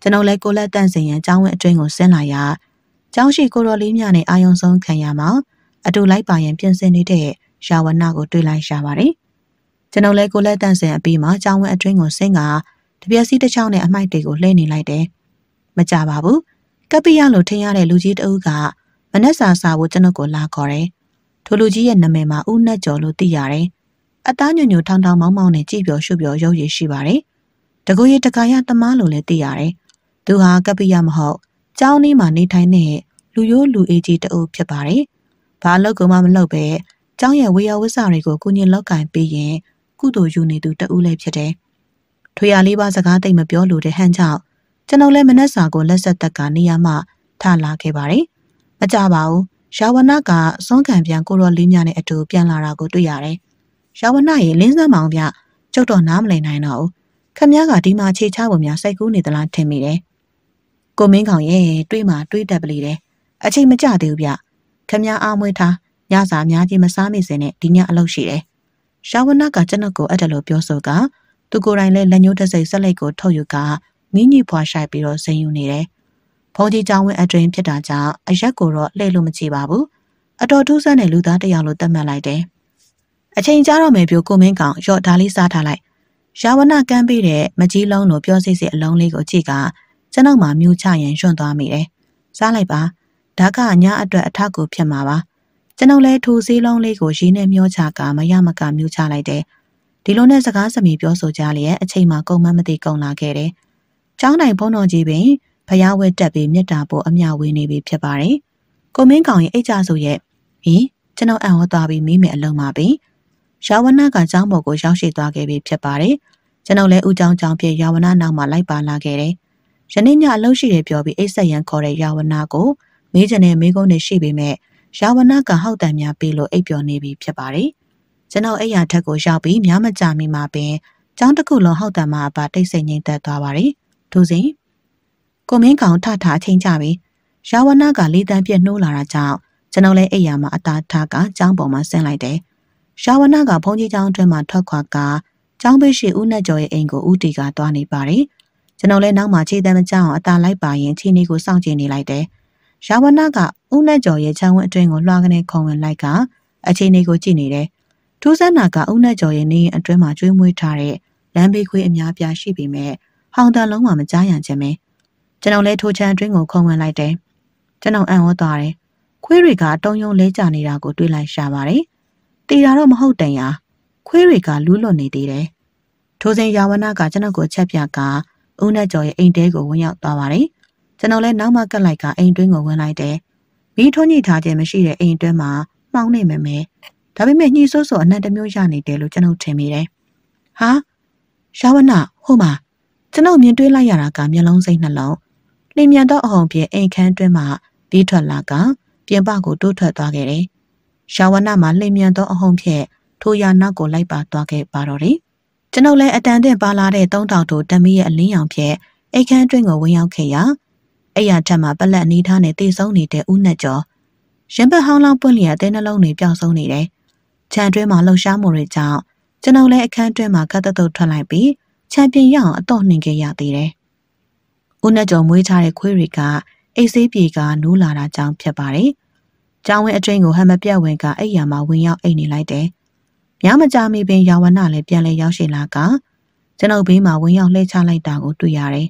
ကျွန်တော်လည်းကိုလက်တန့်စင်ရန်ကျောင်းဝင်းအတွင်းကိုဆင်းလာရကျောင်းရှိကိုတော်လေးများနဲ့အာယုံဆုံးခံရမှာအတူလိုက်ပါရင်ပြင်ဆင်နေတဲ့ယာဝနာကိုတွေ့လိုက်ရှာပါတယ်။ကျွန်တော်လည်းကိုလက်တန့်စင်အပြီးမှာကျောင်းဝင်းအတွင်းကိုဆင်းကတပြက်စီးတစ်ချောင်းနဲ့အမိုက်တွေကိုလှည့်နေလိုက်တယ်။မကြပါဘူး။ကပ္ပိယလို့ထင်ရတဲ့လူကြီးတဦးကမနက်စာစာကိုကျွန်ုပ်ကိုလာခေါ်တယ်။ထိုလူကြီးရဲ့နာမည်မှာဦးနှက်ကျော်လို့သိရတယ်။အသားညွညွထောင်ထောင်မောင်းမောင်းနဲ့ကြည်ပြော်ရှုပ်ပြော်ရုပ်ရည်ရှိပါတယ်။တကူရီတကာရတမားလို့လည်းသိရတယ်။ သူဟာကပ္ပိယမဟုတ်ကျောင်းနီးမှာနေထိုင်တဲ့လူရိုးလူအေးကြီးတအုပ်ဖြစ်ပါတယ်။ဘာလို့ကမှမလုပ်ပဲကျောင်းရဲ့ဝေယဝစ္စတွေကိုကုညင်လောက်ကင်ပေးရင်ကုသိုလ်ယူနေသူတအုပ်လည်းဖြစ်တယ်။ထွေရလေးပါစကားသိမ့်မပြောလို့တဲ့ဟန်ကြောင့်ကျွန်တော်လည်းမနှက်စာကိုလက်ဆက်သက်ကနေရာမှထလာခဲ့ပါတယ်။မကြပါဘူး။ရာဝနကစွန့်ခံပြန်ကိုရောလေးများနဲ့အတူပြန်လာတာကိုတွေ့ရတယ်။ရာဝနရဲ့လင်းစမ်းမောင်ပြကျုပ်တော့နားမလည်နိုင်တော့ဘူး။ခမည်းကဒီမှာခြေချဖို့များစိတ်ကူးနေသလားထင်မိတယ်။ ကိုမင်းကောင်ရဲ့တွေးမှတွေးတတ်ပလိတယ်။အချိန်မကျသေးဘူးဗျ။ခမည်းအားမွေးထားညစာများကြီးမစားမိစေနဲ့ဒီညအလုပ်ရှိတယ်။ရာဝနကကျွန်ုပ်ကိုအဲ့ဒါလိုပြောဆိုကသူကိုယ်တိုင်လည်းလက်ညှိုးတစ်စိတ်ဆက်လက်ကိုထုတ်ယူကမင်းကြီးဖွာရှိုက်ပြီးတော့ဇင်ယူနေတယ်။ဖုန်ကြီးကျောင်းဝင်းအတွင်ဖြစ်တာကြောင့်အရက်ကိုတော့လှည့်လို့မကြည့်ပါဘူး။အတော်ထူးဆန်းတဲ့လူသားတစ်ယောက်လိုသတ်မှတ်လိုက်တယ်။အချိန်ကြာတော့မယ်ပြိုကိုမင်းကောင်ရော့ဒါလေးစားထားလိုက်။ရာဝနကမ်းပေးတဲ့မကြီးလုံးလိုပြောစစ်စစ်အလုံးလေးကိုကြည့်က ကျွန်ုပ်မှမြူချရင်ရွှွန့်သွားမိတယ်။စားလိုက်ပါ။ဒါကညအတွက်အထက်ကိုဖြစ်မှာပါ။ကျွန်ုပ်လည်းထိုစည်းလုံးလေးကိုရင်းနဲ့မျောချကမရမကမြူချလိုက်တယ်။ဒီလိုနဲ့စကားစမီပြောဆိုကြလျက်အချိန်မှကုန်မမသိကုန်လာခဲ့တယ်။ကျောင်းတိုင်ဘုန်းတော်ကြီးပင်ဖျားဝဲတက်ပြီးမြတ်တာပေါ်အမြဝေးနေပြီဖြစ်ပါတယ်။ကိုမင်းကောင်ရဲ့အိတ်ကြဆိုရဲ့ဟင်ကျွန်တော်အံ့ဩသွားပြီးမိမယ်အလုံးပါပြီ။ရာဝဏကကျောင်းပေါ်ကိုရောက်ရှိသွားခဲ့ပြီဖြစ်ပါတယ်။ကျွန်တော်လည်းဦးကျောင်းကျောင်းပြရာဝဏနောက်မှာလိုက်ပါလာခဲ့တယ်။ ယနေ့ညအလုပ်ရှိတယ်ပြောပြီးအိတ်ဆက်ရန်ခေါ်တဲ့ရာဝဏကိုမေးချင်တဲ့မေးခွန်းတွေရှိပေမဲ့ရာဝဏကဟောက်တံများပြီးလို့အိပ်ပျော်နေပြီဖြစ်ပါတယ်။ကျွန်တော်အိယာထက်ကိုရောက်ပြီးများမကြမီမှာပင်ကျောင်းတစ်ခုလုံးဟောက်တံမှာအပါတိတ်ဆိတ်ငိမ့်သက်သွားပါတယ်။ထို့စဉ်ကိုမင်းကောင်ထထအချင်းကြပြီ။ရာဝဏကလေးတန်းပြက်နှိုးလာတာကြောင့်ကျွန်တော်လည်းအိယာမှာအသာထားကကျောင်းပေါ်မှာဆင်းလိုက်တယ်။ရာဝဏကဘုန်းကြီးကျောင်းအတွင်းမှာထွက်ခွာကကျောင်းဘေးရှိဦးနဲ့ကျော်ရဲ့အိမ်ကိုဦးတီကတွားနေပါတယ်။ ကျွန်တော်လည်းနောက်မှာခြေတမ်းမကြောက်အောင်အသာလိုက်ပါရင်ခြေနေကိုစောင့်ကြည့်နေလိုက်တယ်။ရာဝဏကဦးနဲ့ကျော်ရဲ့ချမ်းဝင်းအတွင်းကိုလွှာကနေခုံဝင်လိုက်ကအချိန်လေးကိုကြည့်နေတယ်။ထူးဆန်းတာကဦးနဲ့ကျော်ရဲ့နေရင်အတွင်းမှာကျွေးမွေးထားတဲ့လမ်းဘေးခွေးအများပြားရှိပေမဲ့ဟောင်တန်လုံးဝမကြားရခြင်းပဲကျွန်တော်လည်းထိုချမ်းအတွင်းကိုခုံဝင်လိုက်တယ်ကျွန်တော်အံ့ဩသွားတယ်ခွေးတွေကတုံယုံလဲကြနေတာကိုတွေ့လိုက်ရှာပါတယ်တီတာတော့မဟုတ်တန်ရာခွေးတွေကလူးလွန်နေသေးတယ်ထိုစဉ်ယာဝနာကကျွန်တော်ကိုချက်ပြက ဦးနဲ့ကျော်ရဲ့အိမ်တဲကိုဝင်ရောက်သွားပါတယ်ကျွန်တော်လည်းနောက်မှကတ်လိုက်ကအိမ်တွင်းကိုဝင်လိုက်တယ်မီးထွန်းညှိထားခြင်းမရှိတဲ့အိမ်တွင်းမှာမှောင်နေမယ်မယ်ဒါပေမဲ့ညှိဆိုးဆိုးအနှံ့တစ်မျိုးရနေတယ်လို့ကျွန်တော်ထင်မိတယ်ဟာယာဝနာဟိုမှာကျွန်ုပ်မြင်တွေ့လိုက်ရတာကမျက်လုံးစိမ့်နှလုံးလင်းမြန်သောအဟုန်ဖြင့်အိမ်ခန်းတွင်းမှပြေးထွက်လာကပြင်ပကိုတိုးထွက်သွားခဲ့တယ်။ရှာဝနာမှာလှိမ်မြန်သောအဟုန်ဖြင့်ထိုရာနောက်ကိုလိုက်ပါသွားခဲ့ပါတော့တယ်။ ကျွန်ုပ်လည်းအတန်တင်ပါလာတဲ့သုံးတောင်တို့တမီးရဲ့အလင်းရောင်ဖြင့်အိတ်ခမ်းတွင်းကိုဝင်ရောက်ခဲ့ရာအဲ့ရထက်မှာပလက်အနေထားနဲ့တေဆုံးနေတဲ့ဦးနဲ့ကျော်ရင်ဘတ်ဟောင်းလောင်းပွင့်လျက်တဲနှလုံးတွေပျောက်ဆုံးနေတယ်။ခြံတွင်းမှာလှုပ်ရှားမှုတွေကြောင့်ကျွန်ုပ်လည်းအခန်းတွင်းမှာကတ်တတုတ်ထွက်လိုက်ပြီးချန်ပီယံရအောင်အတော့နှင်ခဲ့ရသေးတယ်။ဦးနဲ့ကျော်မွေးထားတဲ့ခွေးတွေကအိတ်ဆေးပြေကနိုးလာတာကြောင့်ဖြစ်ပါတယ်။ကျောင်းဝင်းအတွင်းကိုဟမ်မပြတ်ဝင်ကအိတ်ရမှာဝင်ရောက်အိတ်နေလိုက်တယ်။ ညမကြမီပင်ယာဝနာလည်းပြန်လဲရောက်ရှိလာကကျွန်ုပ်ဘေးမှာဝင်ရောက်လှည့်ချလိုက်တာကိုတွေ့ရတယ်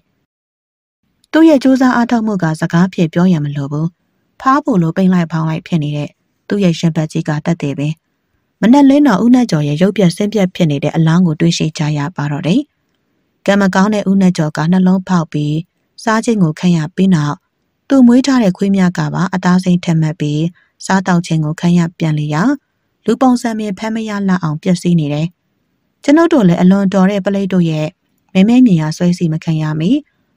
။သူ့ရဲ့စူးစမ်းအားထုတ်မှုကစကားဖြစ်ပြောရမလို့ဘူး။ဖားဖို့လိုပိန်လိုက်ဖောင်းလိုက်ဖြစ်နေတဲ့သူ့ရဲ့ရှင်ဘတ်ကြီးကတတ်တယ်ပဲ။မနဲ့လင်းတော်ဦးနဲ့ကျော်ရဲ့ရုပ်ပြက်ဆင်းပြက်ဖြစ်နေတဲ့အလောင်းကိုတွေ့ရှိကြရပါတော့တယ်။ကံမကောင်းတဲ့ဦးနဲ့ကျော်ကနှလုံးဖောက်ပြီးစားခြင်းကိုခံရပြီးနောက်သူ့မွေးထားတဲ့ခွေးမြကပါအသားစိမ်းထက်မှတ်ပြီးစားတောက်ခြင်းကိုခံရပြန်လေရာ လူပုံစံမြင်ဖမ်းမရလောက်အောင်ပျက်စီးနေတယ်။ကျွန်ုပ်တို့လည်းအလွန်တော်တဲ့ပလိတ်တို့ရဲ့မဲမဲမြင်ရဆွဲစီမခံရမီ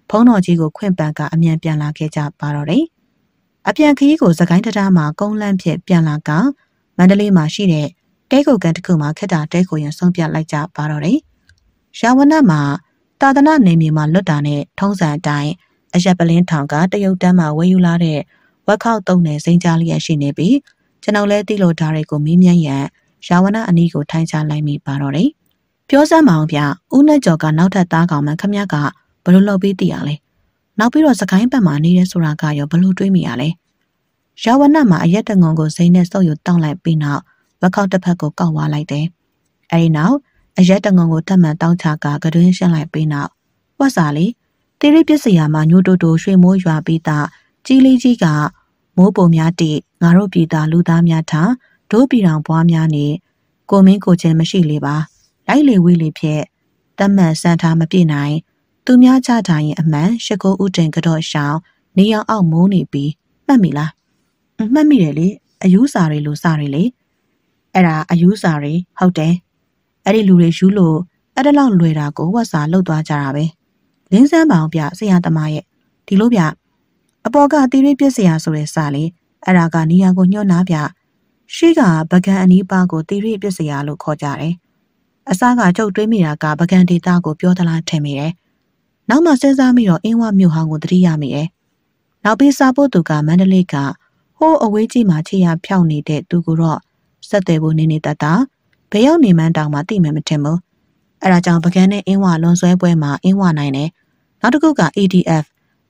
ဖုံးတော်ကြီးကိုခွင့်ပန်ကအမြန်ပြန်လာခဲ့ကြပါတော့တယ်။အပြန်ခရီးကိုစကိုင်းတရားမှာကုန်းလန့်ဖြစ်ပြန်လာကမန္တလေးမှာရှိတဲ့တဲကုတ်ကန်တစ်ခုမှာခက်တာတဲကိုရင်ဆုံးပြလိုက်ကြပါတော့တယ်။ရာဝဏမှာတာသနာနေမြေမှာလွတ်တာနဲ့ထုံးစံအတိုင်းအရက်ပလင်းထောင်ကတရုတ်တန်းမှာဝယ်ယူလာတဲ့ဝက်ခောက်တုံးနဲ့စိန်ကြားလျက်ရှိနေပြီး ကျွန်တော်လည်းတိလို့ဓာတ်တွေကိုမင်းမြန်းရန်ရာဝဏအနီးကိုထိုင်ချလိုက်မိပါတော့တယ်။ပြောစမ်းမအောင်ဗျဦးနဲ့ကျော်ကနောက်ထပ်သားကောင်မှခမရကဘလို့လုပ်ပြီးတည်ရလဲ။နောက်ပြီးတော့စကိုင်းပတ်မှာနေရဲဆိုတာကရောဘလို့တွေးမိရလဲ။ရာဝဏမှာအရက်တငုံကိုစိမ့်နဲ့စုပ်ယူတောင်းလိုက်ပြီးနောက်ဝက်ခောက်တစ်ဖက်ကိုကောက်ဝါလိုက်တယ်။အဲဒီနောက်အရက်တငုံကိုတက်မှန်တောင်းချကကတွင်းရှင်းလိုက်ပြီးနောက်ဝက်စာလေးတိရိပစ္စယမှာညိုတိုတိုရွှေမိုးရွာပြီးသားကြီးလေးကြီးက မိုးပုံများတိငါတို့ပြည်သားလူသားများထားဒိုးပြည်တော်ဘွားများနေကိုမင်းကိုချင်းမရှိလေပါလိုက်လေဝေးလေဖြင့်တတ်မှတ်စံထားမပြည့်နိုင် သူများချထားရင်အမှန်ရှကုဥတင်ကတော့ရှောင်းနေအောင်အောက်မိုးနေပြီးမှတ်မိလားမှတ်မိတယ်လေအယူစာတွေလို့စာတွေလေအဲ့ဒါအယူစာတွေဟုတ်တယ်အဲ့ဒီလူတွေယူလို့အဲ့ဒါလောက်လွယ်တာကိုဝတ်စာလှုပ်သွားကြတာပဲလင်းစမ်းပါအောင်ပြဆရာသမားရဲ့ဒီလိုပြ အပေါ်ကတီရိပြစ်စရာဆိုတဲ့စာလေးအဲ့ဒါကနီယာကိုညှော့နာပြရှိကပကံအနီးပါကိုတီရိပြစ်စရာလို့ခေါ်ကြတယ်အစားကကြုတ်တွေးမိတာကပကံဒေတာကိုပြောသလားထင်မိတယ်နောက်မှစဉ်းစားမိတော့အင်းဝမြို့ဟောင်းကိုသတိရမိတယ်နောက်ပြီးစာဖို့သူကမန္တလေးကဟိုးအဝေးကြီးမှာခြေရဖြောက်နေတဲ့သူကိုတော့ဆက်တယ်ဖို့နေနေတတ်တာဘယ်ရောက်နေမှန်းတောင်မှသိမှမထင်ဘူးအဲဒါကြောင့်ပကံနဲ့အင်းဝလွန်ဆွဲပွဲမှာအင်းဝနိုင်တယ်နောက်တစ်ခုက ADF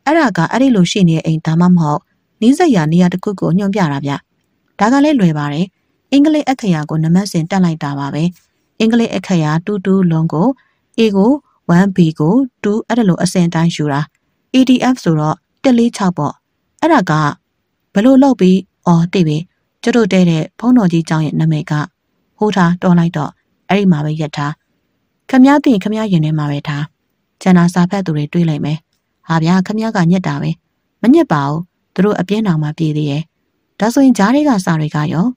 အဲ့ဒါကအဲ့ဒီလိုရှိနေတဲ့အိမ်ဒါမှမဟုတ်နီးစပ်ရာနေရာတစ်ခုကိုညွှန်ပြတာဗျဒါကလည်းလွယ်ပါတယ်အင်္ဂလိပ်အခရာကိုနမတ်စင်တက်လိုက်တာပါပဲအင်္ဂလိပ်အခရာ22လုံးကို A ကို 1B ကို2အဲ့ဒါလိုအစင်တိုင်းယူတာ ADF ဆိုတော့146ပေါ့အဲ့ဒါကဘလို့လောက်ပြီးအော်တိပြီကျတို့တဲတဲ့ဖုန်းတော်ကြီးကျောင်းရဲ့နာမည်ကဟိုးထားတော်လိုက်တော့အဲ့ဒီမှာပဲရက်ထားခမည်းတင်ခမည်းရင်ထဲမှာပဲထားကျန်တာစာဖတ်သူတွေတွေးလိုက်မယ် ဟာဗျာခမည်းကညက်တာပဲမညက်ပါဘူးသူတို့အပြင်းတော်မှပြေးသေးရဲ့ဒါဆိုရင်ဂျားတွေကစာတွေကရော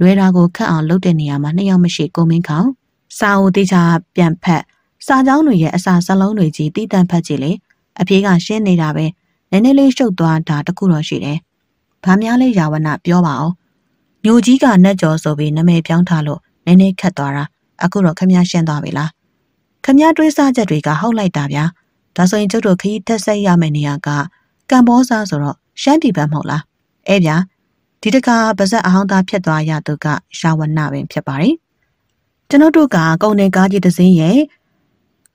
လွဲတာကိုခတ်အောင်လုပ်တဲ့နေရာမှာနှစ်ယောက်မရှိကိုမင်းခေါင်စာအုပ်တေချာပြန်ဖက်စာကြောင်းတွေရဲ့အစာစလုံးတွေကြီးတည်တံ့ဖက်ကြည့်လေအပြေးကရှင်းနေတာပဲနည်းနည်းလေးရှုပ်သွားတာတခုတော့ရှိတယ်။ဘာများလဲယာဝနာပြောပါအောင်။ညိုကြီးကနှက်ကြော်ဆိုပြီးနာမည်ပြောင်းထားလို့နည်းနည်းခတ်သွားတာအခုတော့ခမည်းရှင်းသွားပြီလား။ခမည်းတွေးစားချက်တွေကဟုတ်လိုက်တာဗျာ။ ဒါဆိုရင်ကျုပ်တို့ခရီးတက်ဆက်ရမယ့်နေရာကကံဘောစားဆိုတော့ရှမ်းပြည်ဘက်မဟုတ်လား။အဲဗျာဒီတခါပါဇက်အဟောင်းသားဖြစ်သွားရသူကယာဝနာပင်ဖြစ်ပါတယ်။ကျွန်ုပ်တို့ကကုန်တင်ကားကြီးတစ်စင်းရဲ့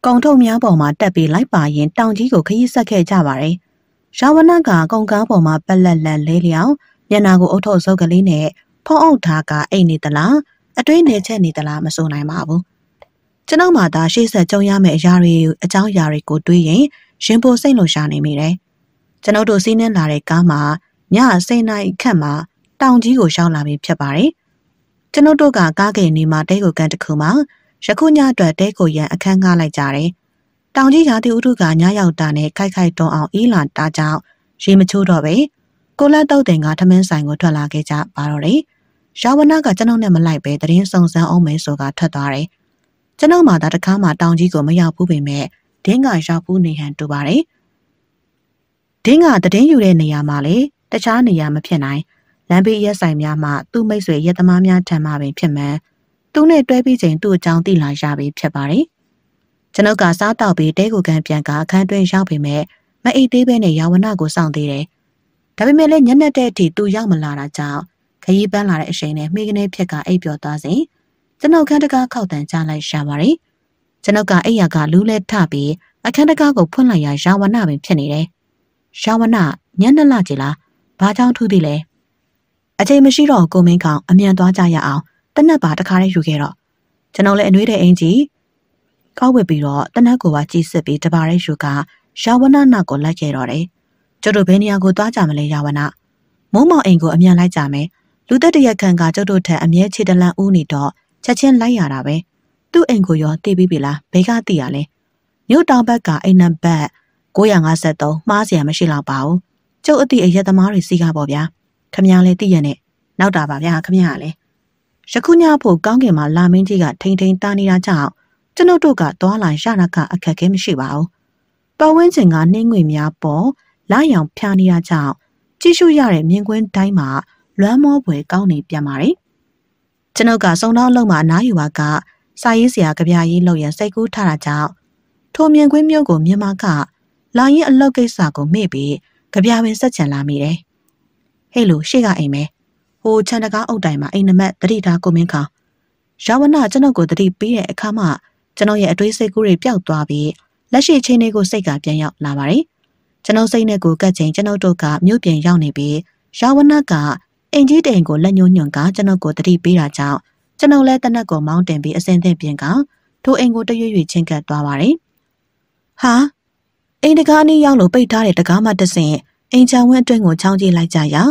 ကုံထုံများပေါ်မှာတက်ပြီးလိုက်ပါရင်တောင်ကြီးကိုခရီးဆက်ခဲ့ကြပါတယ်။ရာဝနကကုံကားပေါ်မှာပက်လက်လက်လဲလျောင်းမျက်နာကိုအုပ်ထုပ်စုပ်ကလေးနဲ့ဖုံးအုပ်ထားကအိတ်နေသလားအတွေးနေချက်နေသလားမဆိုနိုင်ပါဘူး။ ကျွန်ုပ်မှသာရှေ့ဆက်ကြုံရမယ့်အရာတွေအကြောင်းအရာတွေကိုတွေးရင်ရင်ပိုစိတ်လို့ရှာနေမိတယ်။ကျွန်ုပ်တို့စီးနှင်းလာတဲ့ကားမှာညစိတ်နိုင်ခန့်မှာတောင်ကြီးကိုရှောင်းလာပြီးဖြစ်ပါတယ်။ကျွန်ုပ်တို့ကကားကိန်နေမှာတဲကိုကန်တစ်ခုမှာယခုညအတွက်တဲကိုရန်အခန်းငှားလိုက်ကြတယ်။တောင်ကြီးရာသီဥတုကညရောက်တာနဲ့ခိုက်ခိုက်တွန်းအောင်အေးလာတာကြောင့်ရေမချိုးတော့ပဲကိုလက်တုတ်တင်ကထမင်းဆိုင်ကိုထွက်လာခဲ့ကြပါတော့တယ်။ရာဝနာကကျွန်ုပ်နဲ့မလိုက်ပဲတရင်စုံစမ်းအောင်မယ်ဆိုကထွက်သွားတယ်။ ကျွန်ုပ်မှသာတခါမှတောင်ကြီးကိုမရောက်ဘူးပေမဲ့ဒင်းကရောက်ဘူးနေဟန်တူပါတယ်။ဒင်းကတည်င်းယူတဲ့နေရာမှာလေတခြားနေရာမဖြစ်နိုင်လမ်းဘေးရက်ဆိုင်များမှသူ့မိတ်ဆွေရက်သမားများထံမှပင်ဖြစ်မှန်သူနဲ့တွဲပြီးချိန်သူ့အကြောင်းသိလာရပြီဖြစ်ပါတယ်ကျွန်ုပ်ကစားတောက်ပြီးတဲကိုကန်ပြန်ကအခန်းတွင်ရောက်ပေမဲ့မအိတ်သေးပဲနဲ့ယာဝနာကိုစောင့်သေးတယ်ဒါပေမဲ့လည်းညနေတဲ့အထိသူရောက်မလာတာကြောင့်ခရီးပန်းလာတဲ့အချိန်နဲ့မိကနေဖြစ်ကအိပ်ပျော်သွားစဉ် ကျွန်ုပ်ခန်းတကားခောက်တန်ချလိုက်ရှာပါတယ်ကျွန်ုပ်ကအိယာကလူးလဲထပြီးအခန်းတကားကိုဖွင့်လိုက်ရယာဝနာပင်ဖြစ်နေတယ်ယာဝနာညနေလာကြလားဘာကြောင့်ထူးသေးလဲအချိန်မရှိတော့ကိုမင်းကောင်အမြန်သွားကြရအောင်တနက်ပါတခါလေးယူခဲ့တော့ကျွန်တော်လည်းအနှွေးတဲ့အင်ကြီးကောက်ဝစ်ပြီးတော့တနက်ကိုပါကြည့်စစ်ပြီးတပါးရဲယူကယာဝနာနာကိုလိုက်ခဲ့တော့တယ်ကျုပ်တို့ဘယ်နေရာကိုသွားကြမလဲယာဝနာမုံမောင်အိမ်ကိုအမြန်လိုက်ကြမယ်လူသက်တရက်ခန့်ကကျုပ်တို့ထက်အမြဲခြေတလန့်ဦးနေတော့ ချက်ချင်းလိုက်ရတာပဲသူ့အိမ်ကိုရောတေးပြီးပြီလားဘဲကတည်ရလဲမြို့တောင်ဘက်ကအိမ်နံပါတ်953မှားစရာမရှိတော့ပါဘူးကျုပ်အတိအရက်သမားတွေစီကားပေါ့ဗျာခမရလဲတည်ရနဲ့နောက်တာပါဗျာခမရလဲယခုညဖို့ကောင်းကင်မှာလာမင်းကြီးကထိန်ထိန်တားနေတာကြောင့်ကျွန်ုပ်တို့ကသွားလာရတာကအခက်ခဲမရှိပါဘူးပတ်ဝန်းကျင်ကနှင်းငွေများပေါ်လာရောင်ဖျားနေတာကြောင့်ကြည့်ရှုရတဲ့မြင်ကွင်းတိုင်းမှာလွမ်းမောပွေကောင်းနေပြန်ပါတယ် ကျွန်ုပ်ကစုံတော့လုံးမှာအနားယူပါကစာရေးဆရာကြပြရေးလုပ်ရန်စိတ်ကူးထားတာကြောင့်ထိုမြင်ကွင်းမျိုးကိုမြန်မာကလာရင်အလုပ်ကိစ္စကိုမေ့ပြီးကြပြပင်ဆက်ချင်လာမိတယ်ဟဲ့လို့ရှေ့ကအိမ်မဲဟိုခြံတကားအုပ်တိုင်မှာအိမ်နမက်တတိထားကိုမင်းခေါရောဝနာကျွန်ုပ်ကိုတတိပေးတဲ့အခါမှကျွန်ုပ်ရဲ့အတွေးစိတ်ကူးတွေပျောက်သွားပြီးလက်ရှိချင်းလေးကိုစိတ်ကပြန်ရောက်လာပါတယ်ကျွန်ုပ်စိတ်နဲ့ကိုကတ်ချိန်ကျွန်ုပ်တို့ကမြို့ပြင်ရောက်နေပြီးရောဝနာက အင်ကြီးတိန်ကိုလက်ညှိုးညွှန်ကကျွန်ုပ်ကိုတတိပေးတာကြောင့်ကျွန်ုပ်လည်းတနက်ကိုမောင်းတင်ပြီးအစင်းသင့်ပြင်ကထိုအိမ်ကိုတရွရွချင်းကပ်သွားပါတယ်ဟာအိမ်တကားအနည်းရောက်လို့ပိတ်ထားတဲ့တကားမှတဆင်အိမ်ချောင်ဝင်းအတွင်းကိုချောင်းကြည့်လိုက်ကြရာ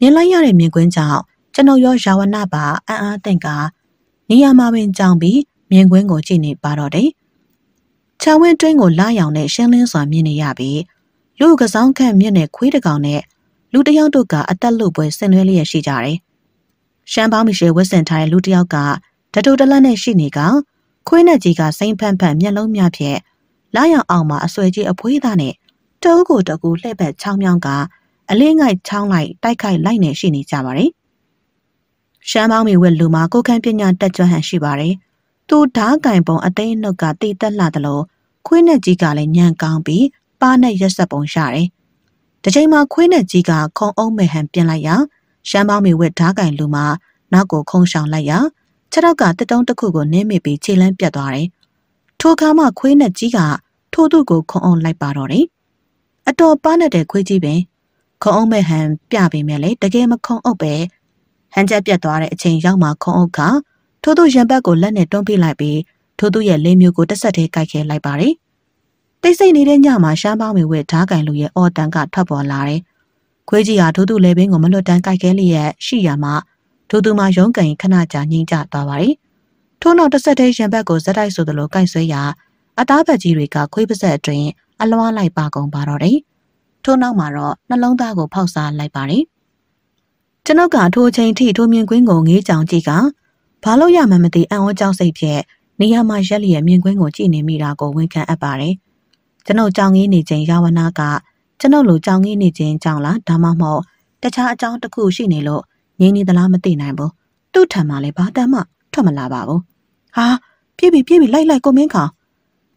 မြင်လိုက်ရတဲ့မြင်ကွင်းကြောင့်ကျွန်ုပ်ရောယာဝနာပါအံ့အားသင့်ကနေရာမှာပင်ကြောင်ပြီးမြင်ကွင်းကိုကြည့်နေပါတော့တယ်။ချောင်းဝင်းတွင်းကိုလာရောင်နဲ့ရှင်းလင်းစွာမြင်နေရပြီးလူကစားခန့်မြင့်တဲ့ခွေးတကောင်နဲ့ လူတယောက်တို့ကအသက်လွတ်ပွဲဆင်နွှဲလျက်ရှိကြတယ်။ရှမ်းပေါင်းမီရှယ်ဝတ်ဆင်ထားတဲ့လူတယောက်ကဓတုတလက်နဲ့ရှိနေကခွေးနဲ့ကြီးကစိမ့်ဖန့်ဖန့်မျက်လုံးများဖြင့်လာရောင်အောင်မှာအဆွဲကြီးအဖွေးသားနဲ့တိုးကိုတကူလှည့်ဘက်ချောင်းမြောင်းကအလေးငိုက်ချောင်းလိုက်တိုက်ခိုက်လိုက်နေရှိနေကြပါတယ်။ရှမ်းပေါင်းမီဝက်လူမှာကိုခန့်ပညာတက်ကြွဟန်ရှိပါတယ်။သူဓားကင်ပုံအသိနှုတ်ကတိတက်လှသလိုခွေးနဲ့ကြီးကလည်းညံကောင်းပြီးပါနဲ့ရက်ဆက်ပုံရှာတယ်။ တစ်ချိန်မှာခွေးနဲ့ကြီးကခုံအုံးမဲ့ဟန်ပြင်လိုက်ရာရှမ်းပေါင်းမီဝက်ဓားကင်လူမှာနောက်ကိုခုံရှောင်လိုက်ရာခြေထောက်ကတက်တုံးတစ်ခုကိုနင်းမိပြီးခြေလန်းပြတ်သွားတယ်။ထိုအခါမှခွေးနဲ့ကြီးကထိုးသူ့ကိုခုံအောင်လိုက်ပါတော့တယ်။အတော်ပါနဲ့တဲ့ခွေးကြီးပင်ခုံအုပ်မဲ့ဟန်ပြပေမဲ့လေတကယ်မခုံအုပ်ပဲဟန်ချက်ပြတ်သွားတဲ့အချိန်ရောက်မှခုံအုပ်ကထိုးသူရံဘက်ကိုလက်နဲ့တွန်းပြလိုက်ပြီးထိုးသူရဲ့လင်းမျိုးကိုတစ်ဆက်တည်းကိုက်ခဲလိုက်ပါတယ် တိတ်ဆိတ်နေတဲ့ညမှာရှမ်းပေါင်းမီဝဲဓားကင်လူရဲ့အော်တန်ကထွက်ပေါ်လာတယ်ခွေးကြီးဟာထိုးသူလေပင်ကိုမလွတ်တမ်းကိုက်ခဲလျက်ရှိရမှာထိုးသူမှာရုံးကန်ခဏကြာငိမ့်ကျသွားပါတယ်ထိုးနောက်တစ်ဆက်တည်းရံဘက်ကိုဇက်တိုက်ဆိုသလိုကိုက်ဆွဲရာအသားဘက်ကြီးတွေကခွေးပါဆက်အတွင်းအလွားလိုက်ပါကုန်ပါတော့တယ်ထို့နောက်မှာတော့နှလုံးသားကိုဖောက်စားလိုက်ပါတယ်။ကျွန်ုပ်ကထိုချိန်ထိထိုမြင်ကွင်းကိုငေးကြောင်ကြည့်ကဘာလို့ရမှမသိအံ့ဩကြောက်စိတ်ဖြင့်နေရာမှာရက်လျက်မြင်ကွင်းကိုကြည့်နေမိတာကိုဝန်ခံအပ်ပါတယ်။ ကျွန်ုပ်ကြောင်ငေးနေခြင်းယာဝနာကကျွန်ုပ်လိုကြောင်ငေးနေခြင်းကြောင့်လားဒါမှမဟုတ်တခြားအကြောင်းတစ်ခုရှိနေလို့ငြင်းနေသလားမသိနိုင်ဘူး။သူ့ထံမှာလည်းဘာတမ်းမှထွက်မလာပါဘူး။ဟာပြေးပြီပြေးပြီလိုက်လိုက်ကိုမင်းခေါ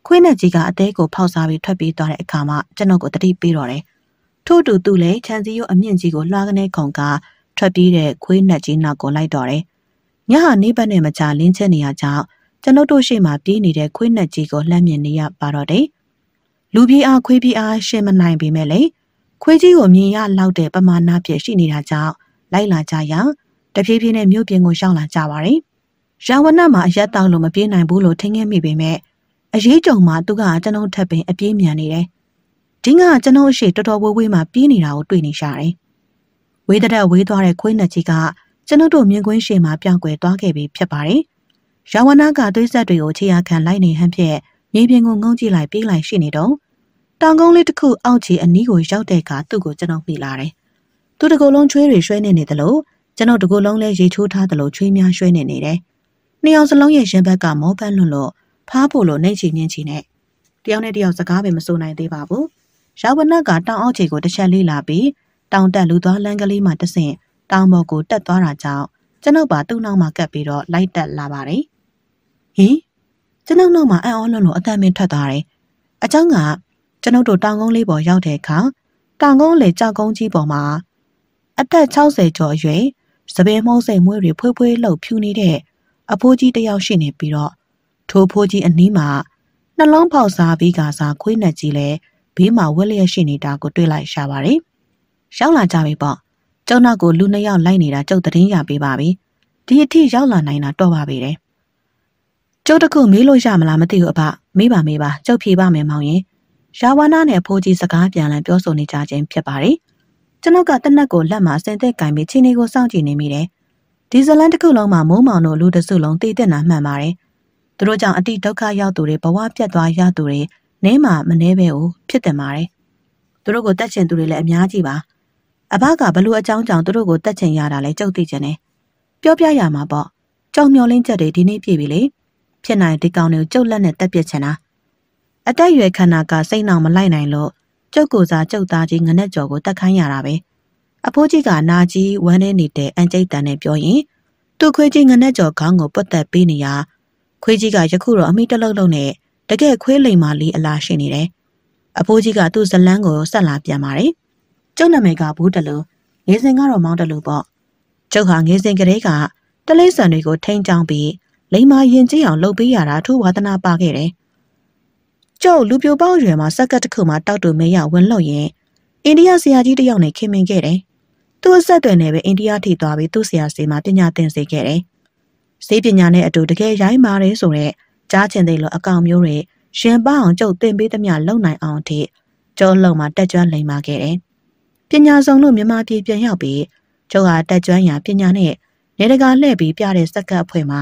ခွေးနဲ့ကြီးကအသေးကိုဖောက်စားပြီးထွက်ပြေးသွားတဲ့အခါမှာကျွန်ုပ်ကိုတတိပေးတော့တယ်ထို့တူသူလည်းခြံစည်းရိုးအမြင့်ကြီးကိုလှားကနေခုံကထွက်ပြေးတဲ့ခွေးနှက်ကြီးနောက်ကိုလိုက်တော့တယ်။ညဟာနေဘက်နဲ့မချလင်းချက်နေရကြောင်းကျွန်ုပ်တို့ရှေ့မှာပြေးနေတဲ့ခွေးနှက်ကြီးကိုလှမ်းမြင်နေရပါတော့တယ်။ လူပြေးအားခွေးပြေးအားရှင်းမနိုင်ပေမဲ့လေခွေးကြီးကိုမြင်ရလောက်တဲ့ပမာဏပြည့်ရှိနေတာကြောင့်လိုက်လာကြရာတဖြည်းဖြည်းနဲ့မြို့ပြင်ကိုရှောင်းလာကြပါတယ်။ရဝနမှာအရက်တောက်လို့မပြေးနိုင်ဘူးလို့ထင်ခဲ့မိပေမဲ့အရေးကြုံမှာသူကကျွန်ုပ်ထပ်ပင်အပြေးမြန်နေတယ်ဒင်းကကျွန်ုပ်အရှိတော်တော်ဝေးဝေးမှပြေးနေတာကိုတွေ့နေရှာတယ်။ဝေးတဲ့ဝေးသွားတဲ့ခွေးနှက်ကြီးကကျွန်ုပ်တို့မြင်ကွင်းရှေ့မှာပြောင်းကွယ်သွားခဲ့ပြီဖြစ်ပါတယ်။ရာဝနာကသွေးဆက်တွေကိုခြေရာခံလိုက်နေဟန်ဖြင့် မြေပြင်ကိုငုံကြည့်လိုက်ပြေးလိုက်ရှိနေတော့တောင်ကုန်းလေးတစ်ခုအောက်ခြေအနီးကိုရောက်တဲ့အခါသူ့ကိုကျွန်ုပ်မိလာတယ်။သူတကူလုံးချွေးတွေရွှဲနေနေသလိုကျွန်ုပ်တကူလုံးလည်းရေချိုးထားသလိုချွေးများရွှဲနေနေတယ်။နှစ်ယောက်စလုံးရဲ့ရင်ဘက်ကမောပန်းလွန်လို့ဖားဖို့လို့နှိတ်ချီမြင့်ချီနဲ့တယောက်နဲ့တယောက်စကားပဲမဆိုနိုင်သေးပါဘူး။ရောက်ဝနက်ကတောင်အောက်ခြေကိုတစ်ချက်လေးလာပြီးတောင်တက်လူသွားလမ်းကလေးမှတဆင့်တောင်ပေါ်ကိုတက်သွားတာကြောင့်ကျွန်ုပ်ပါသူ့နောက်မှာကပ်ပြီးတော့လိုက်တက်လာပါတယ်။ဟင် ကျွန်ုပ်နှုတ်မှာအံ့ဩလွန်းလို့အတန်မင်းထွက်သွားတယ်။အချောင်းကကျွန်ုပ်တို့တောင်ကုန်းလေးပေါ်ရောက်တဲ့အခါတောင်ကုန်းလေကြောက်ကုန်းကြီးပေါ်မှာအသက်60ကျော်အရွယ်စပယ်မုံစိတ်မွေးတွေဖွေးဖွေးလှုပ်ဖြူနေတဲ့အဖိုးကြီးတယောက်ရှိနေပြီးတော့ထိုဖိုးကြီးအနီးမှာနှလုံးပေါက်စားပြီးကစားခွေးနှက်ကြီးလဲဘေးမှာဝက်လျက်ရှိနေတာကိုတွေ့လိုက်ရှာပါတယ်။ရောက်လာကြပြီပေါ့။ကျောင်းနောက်ကိုလူနှစ်ယောက်လိုက်နေတာကျုပ်သတင်းရပေးပါပြီ။ဒီအထိရောက်လာနိုင်တာတော့ပါပဲ။ ကျုပ်တခုမေးလို့ရမလားမသိဘူးအဖမေးပါမေးပါကျုပ်ဖြေပါမယ်မောင်ရင်။ရာဝနာနဲ့ဖိုးကြီးစကားပြန်လည်ပြောဆိုနေကြခြင်းဖြစ်ပါတယ်။ကျွန်ုပ်ကတနက်ကိုလက်မှာစင်သက်ကင်ပြီးချင်းလေးကိုစောင့်ကြည့်နေမိတယ်။ဒီဇလန်တစ်ခုလုံးမှာမိုးမောင်တို့လူတစုလုံးတည်တဲ့နာမှန်ပါတယ်။သူတို့ကြောင့်အတိဒုက္ခရောက်သူတွေဘဝပြတ်သွားရသူတွေနဲမှာမနှဲပဲကိုဖြစ်တင်ပါတယ်။သူတို့ကိုတတ်ချင်သူတွေလည်းအများကြီးပါ။အဘကဘလို့အကြောင်းကြောင့်သူတို့ကိုတတ်ချင်ရတာလဲကြုတ်သိချင်တယ်။ပြောပြရမှာပေါ့။ကြောင်မျောလင်းချက်တွေဒီနေ့ပြည့်ပြီလေ။ ဖြစ်နိုင်ဒီကောင်တွေကိုကြုတ်လက်နဲ့တက်ပြစ်ချင်တာ။အသက်ရွယ်ခန္ဓာကစိတ်နှောင်မလိုက်နိုင်လို့ကျုပ်ကိုစားကျုပ်သားကြီးငနဲ့ကြော်ကိုတက်ခိုင်းရတာပဲ။အဖိုးကြီးကနာကြီးဝမ်းနေနေတဲ့အန်ကျိတ်တန်နဲ့ပြောရင်သူ့ခွေးကြီးငနဲ့ကြော်ခေါင်းကိုပွတ်တက်ပေးနေရခွေးကြီးကယခုတော့အမိတလုံးလုံးနဲ့တကယ်ခွေးလိမ်မာလေးအလားရှိနေတယ်။အဖိုးကြီးကသူ့ဇလန်းကိုဆက်လာပြန်ပါတယ်။ကျုပ်နာမည်ကဘူးတလူငေးစင်ကတော့မောင်းတလူပေါ့။ကျုပ်ဟာငေးစင်ကလေးကတလိษံတွေကိုထိန်းချောင်းပြီး လိမ်မာရင်ကြီးအောင်လုပ်ပေးရတာထူဝါသနာပါခဲ့တယ်။ကျုပ်လူပြိုပေါက်ရွယ်မှာစက်ကတ်တစ်ခုမှတောက်တူမဲရဝင်လို့ရင်အိန္ဒိယဆရာကြီးတယောက်နဲ့ခင်မင်ခဲ့တယ်။သူ့အဆက်တွေနဲ့ပဲအိန္ဒိယထိသွားပြီးသူ့ဆရာစီမှာပညာသင်စေခဲ့တယ်။စေပညာနဲ့အတူတကယ်ရိုင်းမာတယ်ဆိုတော့ကြားချင်တဲ့လိုအကောင်မျိုးတွေရင်ပအောင်ကျုပ်တင်ပေးသမျှလုံနိုင်အောင်ထိကျောင်းလုံးမှာတက်ကြွလိမ်မာခဲ့တယ်။ပညာဆောင်လို့မြန်မာပြည်ပြန်ရောက်ပြီးကျုပ်ဟာတက်ကြွရာပညာနဲ့နေတကာလှည့်ပြီးပြတဲ့စက်ကပ်အဖွဲ့မှာ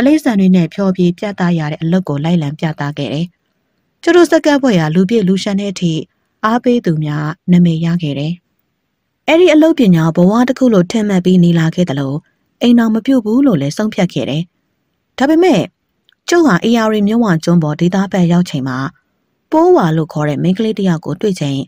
တလိษံတွေနဲ့ဖြောပြီးပြသရတဲ့အလုပ်ကိုလိုက်လံပြသခဲ့တယ်။ကျတို့စက်ကပ်ဖွဲ့ဟာလူပြည့်လူရှမ်းတဲ့အထိအားပေးသူများနာမည်ရခဲ့တယ်။အဲ့ဒီအလုပ်ပညာဘဝတစ်ခုလိုထင်မှတ်ပြီးနေလာခဲ့တယ်လို့အိမ်တော်မပြုတ်ဘူးလို့လည်းဆုံးဖြတ်ခဲ့တယ်။ဒါပေမဲ့ကျုပ်ဟာ AR မြုံဝကျွန်းပေါ်ဒေသဘက်ရောက်ချိန်မှာပိုးဝါလို့ခေါ်တဲ့မိန်းကလေးတယောက်ကိုတွေ့ချိန်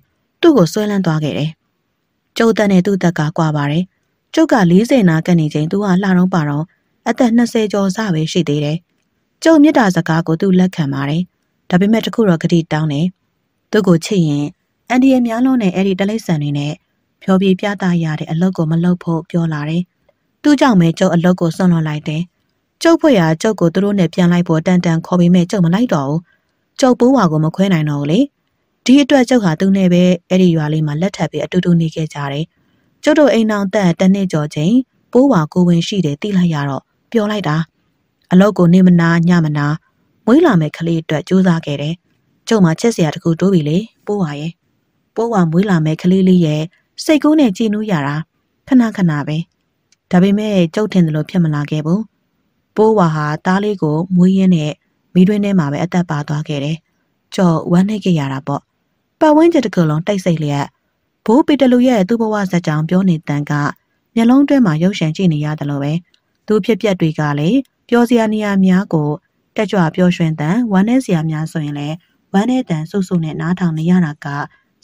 သူ့ကိုဆွဲလန်းသွားခဲ့တယ်။ကျုပ်တက်နဲ့သူ့တက်ကကွာပါတယ်။ကျုပ်က40နာကနေချိန်သူကလှတော့ပါတော့ အသက်20ကျော်စပဲရှိသေးတယ်။ကျုပ်မြတ်တာစကားကိုသူလက်ခံပါတယ်။ဒါပေမဲ့တခုတော့ဂတိတောင်းတယ်။သူ့ကိုချစ်ရင်အန်ဒီရဲ့များလုံးနဲ့အဲ့ဒီတလိษံတွေနဲ့ဖြောပြပြသရတဲ့အလုပ်ကိုမလုပ်ဖို့ပြောလာတယ်။သူ့ကြောင့်ပဲကျုပ်အလုပ်ကိုဆွန့်လွတ်လိုက်တယ်။ကျုပ်ဖွဲ့ရကျုပ်ကိုသူတို့နဲ့ပြန်လိုက်ဖို့တန်တန်ခေါ်ပြီးမဲ့ကျုပ်မလိုက်တော့ဘူးကျုပ်ပိုးဝါကိုမခွဲနိုင်တော့ဘူးလေဒီအတွက်ကျုပ်ဟာသူနဲ့ပဲအဲ့ဒီရွာလေးမှာလက်ထပ်ပြီးအတူတူနေခဲ့ကြတယ်ကျုပ်တို့အိမ်အောင်တက်တနေ့ကျော်ချိန်ပိုးဝါကိုဝင်ရှိတယ်တိလိုက်ရတော့ ပျော်လိုက်တာအလောက်ကိုနေမနာညမနာမွေးလာမဲ့ကလေးအတွက်ကြိုးစားခဲ့တယ်ကျုပ်မှချက်စရာတခုတိုးပြီလေပိုးဝါရဲ့ပိုးဝါမွေးလာမဲ့ကလေးလေးရဲ့စိတ်ကူးနဲ့ကြည်နူးရတာခဏခဏပဲဒါပေမဲ့ကျုပ်ထင်တယ်လို့ဖြစ်မလာခဲ့ဘူးပိုးဝါဟာသားလေးကိုမွေးရင်းနဲ့မိတွင်းထဲမှာပဲအသက်ပါသွားခဲ့တယ်။ကြော်ဝမ်းနေခဲ့ရတာပေါ့။ပတ်ဝန်းကျင်တစ်ခုလုံးတိတ်ဆိတ်လျက်ဘိုးပီတလူရဲ့သူ့ဘဝဇာတ်ကြောင်ပြောနေတန်ကမျက်လုံးတွဲမှာရုပ်ရှင်ကြည့်နေရတယ်လို့ပဲ သူဖြစ်ပျက်တွေကလည်းပျော်စရာနေရာများကိုတက်ကြွပျော်ရွှင်တန်ဝမ်းနေစရာများဆိုရင်လည်းဝမ်းနေတန်ဆုပ်ဆုပ်နဲ့နားထောင်နေရတာက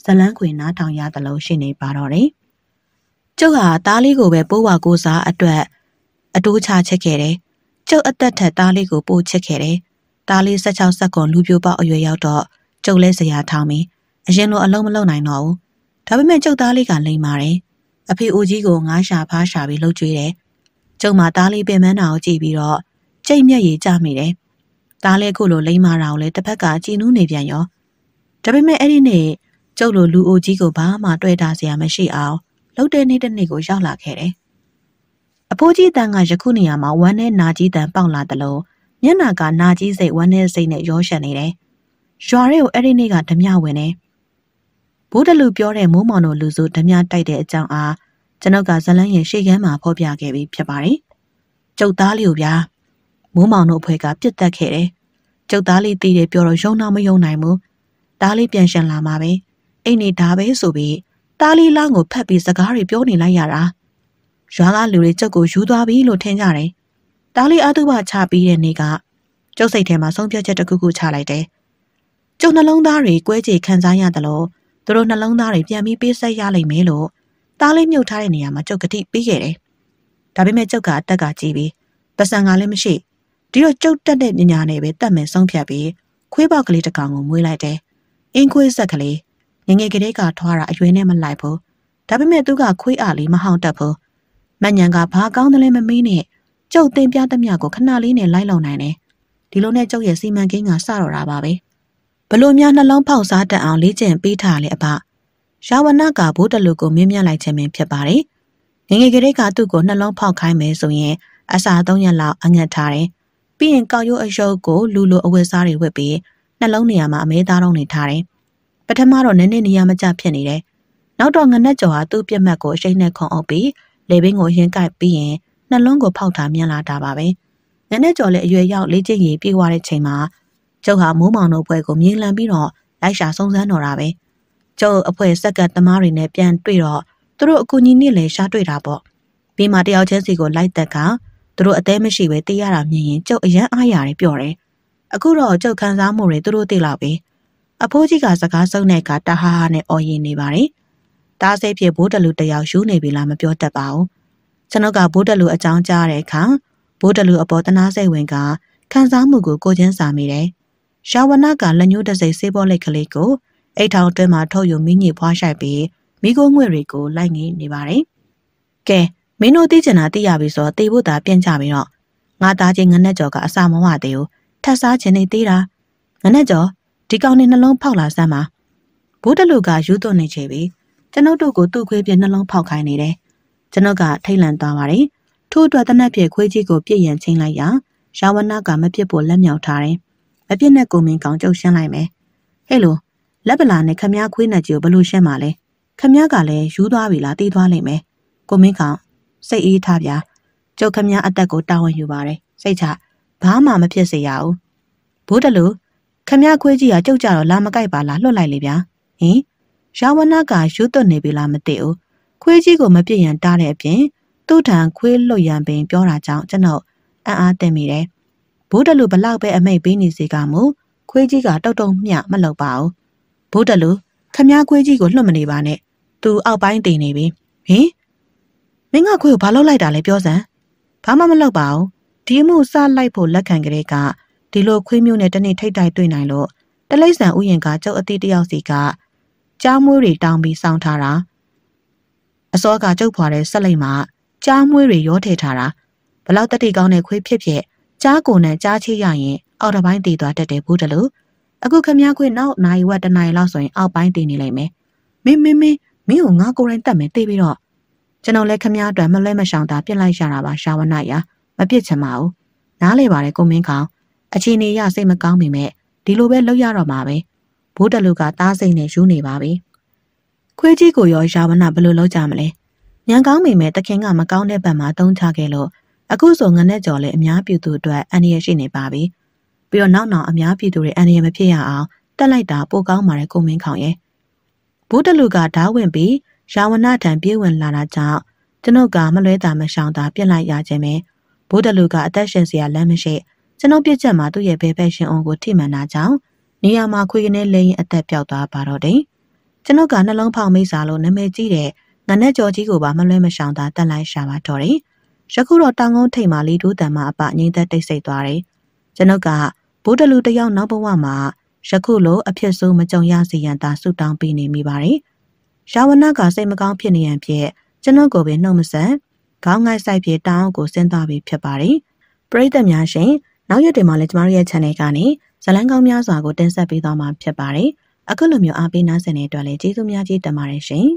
ဇလန်းခွေနားထောင်ရတယ်လို့ရှိနေပါတော့တယ်။ကျုပ်ဟာသားလေးကိုပဲပိုးဝါကိုစားအတွက်အတိုးချချက်ခဲ့တယ်ကျုပ်အသက်ထက်သားလေးကိုပို့ချစ်ခဲ့တယ်။သားလေး16ဆက်ကွန်လူပြိုပေါက်အရွယ်ရောက်တော့ကျုပ်လဲစရာထောင်းပြီးအရင်လိုအလုံးမလုံးနိုင်တော့ဘူး။ဒါပေမဲ့ကျုပ်သားလေးကလိမ်ပါတယ်။အဖေအိုကြီးကိုငားရှာဖားရှာပြီးလှုပ်ကြွေးတယ်။ ကျုပ်မှာသားလေးပင်မန်းတာကိုကြည့်ပြီးတော့ကြိတ်မျက်ရည်ကျမိတယ်။သားလေးခုလိုလိမ်မာတာကိုလည်းတစ်ဖက်ကကြည်နူးနေပြန်ရော။ဒါပေမဲ့အဲ့ဒီနေ့ကျုပ်လိုလူအိုကြီးကိုဘာမှတွေ့တာစရာမရှိအောင်လှုပ်တဲ့နေ့တစ်နေ့ကိုရောက်လာခဲ့တယ်။အဖိုးကြီးတန်ကယခုနေရာမှာဝမ်းနဲ့နာကြီးတန်ပေါက်လာတယ်လို့မျက်နာကနာကြီးစိတ်ဝမ်းနဲ့စိတ်နဲ့ရောရှက်နေတယ်။ရွာရဲကိုအဲ့ဒီနေ့ကဓမြဝင်နေ။ဘိုးတလူပြောတဲ့မိုးမောင်တို့လူစုဓမြတိုက်တဲ့အကြောင်းအား ကျွန်ုပ်ကဇလန်းရင်ရှေ့ခန်းမှာဖော်ပြခဲ့ပြီးဖြစ်ပါတယ်။ကျုပ်သားလေးကိုဗျာမိုးမောင်တို့အဖွဲကပြစ်တက်ခဲ့တယ်။ကျုပ်သားလေးတီးတယ်ပြောတော့ယုံတော့မယုံနိုင်ဘူး။သားလေးပြန်ရှန်လာမှာပဲ။အိတ်နေဒါပဲဆိုပြီးသားလေးလောင်းကိုဖတ်ပြီးစကားတွေပြောနေလိုက်ရတာ။ရွာကလူတွေကျုပ်ကိုယူသွားပြီလို့ထင်ကြတယ်။တားလေးအတုပချပြီးတဲ့နေ့ကကျုပ်စိတ်ထဲမှာဆုံးဖြတ်ချက်တစ်ခုခုချလိုက်တယ်။ကျုပ်နှလုံးသားတွေကွဲကြေခံစားရတယ်လို့သူတို့နှလုံးသားတွေပြန်ပြီးပေးဆက်ရလိမ့်မယ်လို့ သားလေးမြုပ်ထားတဲ့နေရာမှာကျုပ်ကတိပေးခဲ့တယ်။ဒါပေမဲ့ကျုပ်ကအတက်ကကြီးပြီးပတ်စံကလည်းမရှိဒီတော့ကျုပ်တက်တဲ့ပညာနဲ့ပဲတတ်မယ်ဆုံးဖြတ်ပြီးခွေးပေါက်ကလေးတစ်ကောင်ကိုမွေးလိုက်တယ်။အင်းခွေးဆက်ကလေးငငယ်ကလေးကထွားတာအရွယ်နဲ့မလိုက်ဘူး။ဒါပေမဲ့သူကခွေးအားလေးမဟောင်းတတ်ဘူး။မညံကဘာကောင်းတယ်လဲမမေးနဲ့ကျုပ်တင်ပြသမျှကိုခဏလေးနဲ့လိုက်လုံနိုင်တယ်။ဒီလိုနဲ့ကျုပ်ရဲ့စီမံကိန်းကစတော့တာပါပဲ။ဘလို့များနှလုံးဖောက်စားတတ်အောင်လေ့ကျင့်ပေးထားလေအဖ။ ရာဝဏကဘိုးတလူကိုမင်းမြလိုက်ခြင်းပင်ဖြစ်ပါတယ်။ငငယ်ကလေးကသူ့ကိုနှလုံးဖောက်ခိုင်းမယ်ဆိုရင်အစာ၃ရက်လောက်အငတ်ထားတယ်။ပြီးရင်ကောက်ရိုးအယုပ်ကိုလူလိုအဝတ်စားတွေဝတ်ပြီးနှလုံးနေရာမှာအမဲသားတုံးနေထားတယ်။ပထမတော့နည်းနည်းနေရာမကျဖြစ်နေတယ်။နောက်တော့ငနက်ကျော်ဟာသူ့ပြက်မှတ်ကိုအရှိန်နဲ့ခုံအုပ်ပြီးလေဘင်းကိုရင်ကိုက်ပြီးရင်နှလုံးကိုဖောက်ထားမြန်လာတာပါပဲ။နည်းနည်းကျော်လည်းအရွယ်ရောက်လေးကျင့်ရေးပြေးသွားတဲ့ချိန်မှာကျုပ်ဟာမိုးမောင်တို့ဘွဲကိုမြင်လန်ပြီးတော့လိုက်ရှာစုံစမ်းတော့တာပဲ။ ကျုပ်အဖွဲ့စက်ကသမားတွေနဲ့ပြန်တွေ့တော့သူတို့အကူကြီးနဲ့လည်းရှားတွေ့တာပေါ့။ပြီးမှတယောက်ချင်းစီကိုလိုက်တက်ကသူတို့အသေးမရှိပဲတေးရတာမြင်ရင်ကျုပ်အရန်အားရတယ်ပြောတယ်။အခုတော့ကျုပ်ခံစားမှုတွေသူတို့သိလောက်ပြီ။အဖိုးကြီးကစကားစုံတဲ့ကတဟားဟာနဲ့အော်ရင်နေပါတယ်။တားစိတ်ဖြစ်ဘိုးတလူတယောက်ယူနေပြီလားမပြောတတ်ပါဘူး။ကျွန်ုပ်ကဘိုးတလူအကြောင်းကြားတဲ့အခါဘိုးတလူအပေါ်တနာစိတ်ဝင်ကခံစားမှုကိုကိုချင်းစာမိတယ်။ရှာဝနာကလက်ညှိုးတစိစေးပေါ်လိုက်ကလေးကို အိတ်ထောင်တွင်းမှာထုတ်ယူမိညစ်ဖွားရှိုက်ပြီးမိခိုးငွေတွေကိုလိုက်ငင်းနေပါတယ်။ကဲမင်းတို့သိချင်တာသိရပြီဆိုတော့တေဖို့သာပြန်ကြပြီတော့ငါသားချင်းငနဲ့ကျော်ကအစာမဝသေးဘူးထပ်စားခြင်းနေသေးတာငနဲ့ကျော်ဒီကောင်နဲ့နှလုံးဖောက်လာစမ်းပါဘိုးတလူကယူသွနေချေပြီကျွန်ုပ်တို့ကိုသူ့ခွေးပြနှလုံးဖောက်ခိုင်းနေတယ်ကျွန်ုပ်ကထိတ်လန့်သွားပါတယ်ထို့အတွက်တနက်ပြည့်ခွေးကြီးကိုပြည့်ရန်ချင်းလိုက်ရာရာဝနာကမပြစ်ဖို့လက်မြောက်ထားတယ်မပြစ်နဲ့ကိုမင်းကောင်ကျုပ်ရှင်းလိုက်မယ်ဟဲ့လို လက်ပလာနဲ့ခမည်းခွေးနဲ့ကြီးကိုဘလို့ရှင်းပါလဲခမည်းကလည်းယူသွားပြီလားတီးသွားလိမ့်မယ်ကိုမင်းကောင်စိတ်အေးထားဗျာကျုပ်ခမည်းအသက်ကိုတာဝန်ယူပါတယ်စိတ်ချဘာမှမဖြစ်စေရဘူးဘိုးတလူခမည်းခွေးကြီးကကျုပ်ကြတော့လာမကြိုက်ပါလားလွတ်လိုက်လေဗျာဟင်ရာဝနာကယူသွတ်နေပြီလားမသိဘူးခွေးကြီးကိုမပြစ်ရန်တားတဲ့အပြင်သူ့ထံခွေးလွတ်ရန်ပင်ပြောတာကြောင့်ကျွန်တော်အံ့အားသင့်မိတယ်ဘိုးတလူဘလောက်ပဲအမိတ်ပေးနေစေကမူခွေးကြီးကတုတ်တုံမျှမလုပ်ပါဘူး ဘိုးတလူခမည်းခွေးကြီးကိုလွတ်မနေပါနဲ့သူအောက်ပိုင်းတင်နေပြီဟင်မင်းကခွေးကိုဘာလုပ်လိုက်တာလဲပြောစမ်းဘာမှမလုပ်ပါဘူးဒီအမှုစလိုက်ဖို့လက်ခံကြတဲ့ကဒီလိုခွေးမျိုးနဲ့တနေ့ထိတ်တိုက်တွေ့နိုင်လို့တလိမ့်ဆန်ဥယျင်ကကျုပ်အသေးတယောက်စီကကြားမွေးတွေတောင်းပြီးစောင်းထားတာအစောကကျုပ်ဖွာတဲ့ဆက်လိုက်မှာကြားမွေးတွေရောထည့်ထားတာဘလောက်တတိကောင်းတဲ့ခွေးဖြစ်ဖြစ်ကြားကိုနဲ့ကြားချေးရရင်အောက်တစ်ပိုင်းတည်သွားတတ်တယ်ဘူးတလို့ အခုခမည်းခွေနောက်နိုင်ဝက်တနိုင်လောက်ဆိုရင်အောက်ပိုင်းတည်နေလိမ့်မယ်မင်းမင်းမင်းမင်းကိုငါကိုယ်တိုင်တတ်မယ်သိပြီးတော့ကျွန်တော်လည်းခမည်းအတွက်မလဲမရှောင်တာပြစ်လိုက်ရတာပါရှာဝနာရမပြစ်ချင်ပါဘူးနားလေပါတယ်ကိုမင်းခေါင်အချင်းနေရစိတ်မကောင်းပေမဲ့ဒီလိုပဲလုပ်ရတော့မှာပဲဘိုးတလူကတားစိတ်နဲ့ယူနေပါပြီခွေးကြီးကိုရောယာဝနာဘယ်လိုလုပ်ကြမလဲညံကောင်းမိမဲ့တခင်ကမကောင်းတဲ့ဘက်မှာတုံးချခဲ့လို့အခုဆိုငနဲ့ကြော်လည်းအများပြည်သူအတွက်အန္တရာယ်ရှိနေပါပြီ ပြီးတော့နောက်နောက်အများပြည်သူတွေအန္တရာယ်မဖြစ်ရအောင်တက်လိုက်တာပိုကောင်းပါတယ်ကိုမင်းခေါင်ရဲ့ဘိုးတလူကဓားဝင်ပြီးယာဝနာထံပြေးဝင်လာတာကြောင့်ကျွန်ုပ်ကမလွဲတာမရှောင်တာပြစ်လိုက်ရခြင်းပဲဘိုးတလူကအသက်ရှင်စရာလမ်းမရှိကျွန်ုပ်ပြစ်ချက်မှာသူ့ရဲ့ဘဲဘက်ရှင်အောင်ကိုထိမှန်တာကြောင့်နေရာမှာခွေကနေလဲရင်အသက်ပြောက်သွားပါတော့တယ်ကျွန်ုပ်ကနှလုံးဖောက်မိတ်စာလို့နာမည်ကြီးတဲ့ငနဲ့ကြော်ကြီးကိုပါမလွဲမရှောင်တာတက်လိုက်ရှာပါတော့တယ်ယခုတော့တောင်ကုန်းထိပ်မှာလီဒိုးတန်မအပငိမ့်သက်တိတ်ဆိတ်သွားတယ်ကျွန်ုပ်က ဘိုးတလူတယောက်နောက်ဘဝမှာယခုလိုအဖြစ်ဆိုးမကြုံရစေရန်သာဆုတောင်းပေးနေမိပါတယ်ရာဝနာကစိတ်မကောင်းဖြစ်နေရန်ဖြင့်ကျွန်ုပ်ကိုပင်နှုတ်မဆက်ခေါင်းငိုက်ဆိုင်ပြေတောင်းကိုဆင်းသွားပြီးဖြစ်ပါတယ်ပရိသတ်များရှင်နောက်ရက်တွေမှာလည်းကျမတို့ရဲ့ channel ကနေဇလန်းကောင်းများစွာကိုတင်ဆက်ပေးသွားမှာဖြစ်ပါတယ်အခုလိုမျိုးအားပေးနားဆင်တဲ့အတွက်လည်းကျေးဇူးများကြီးတင်ပါတယ်ရှင်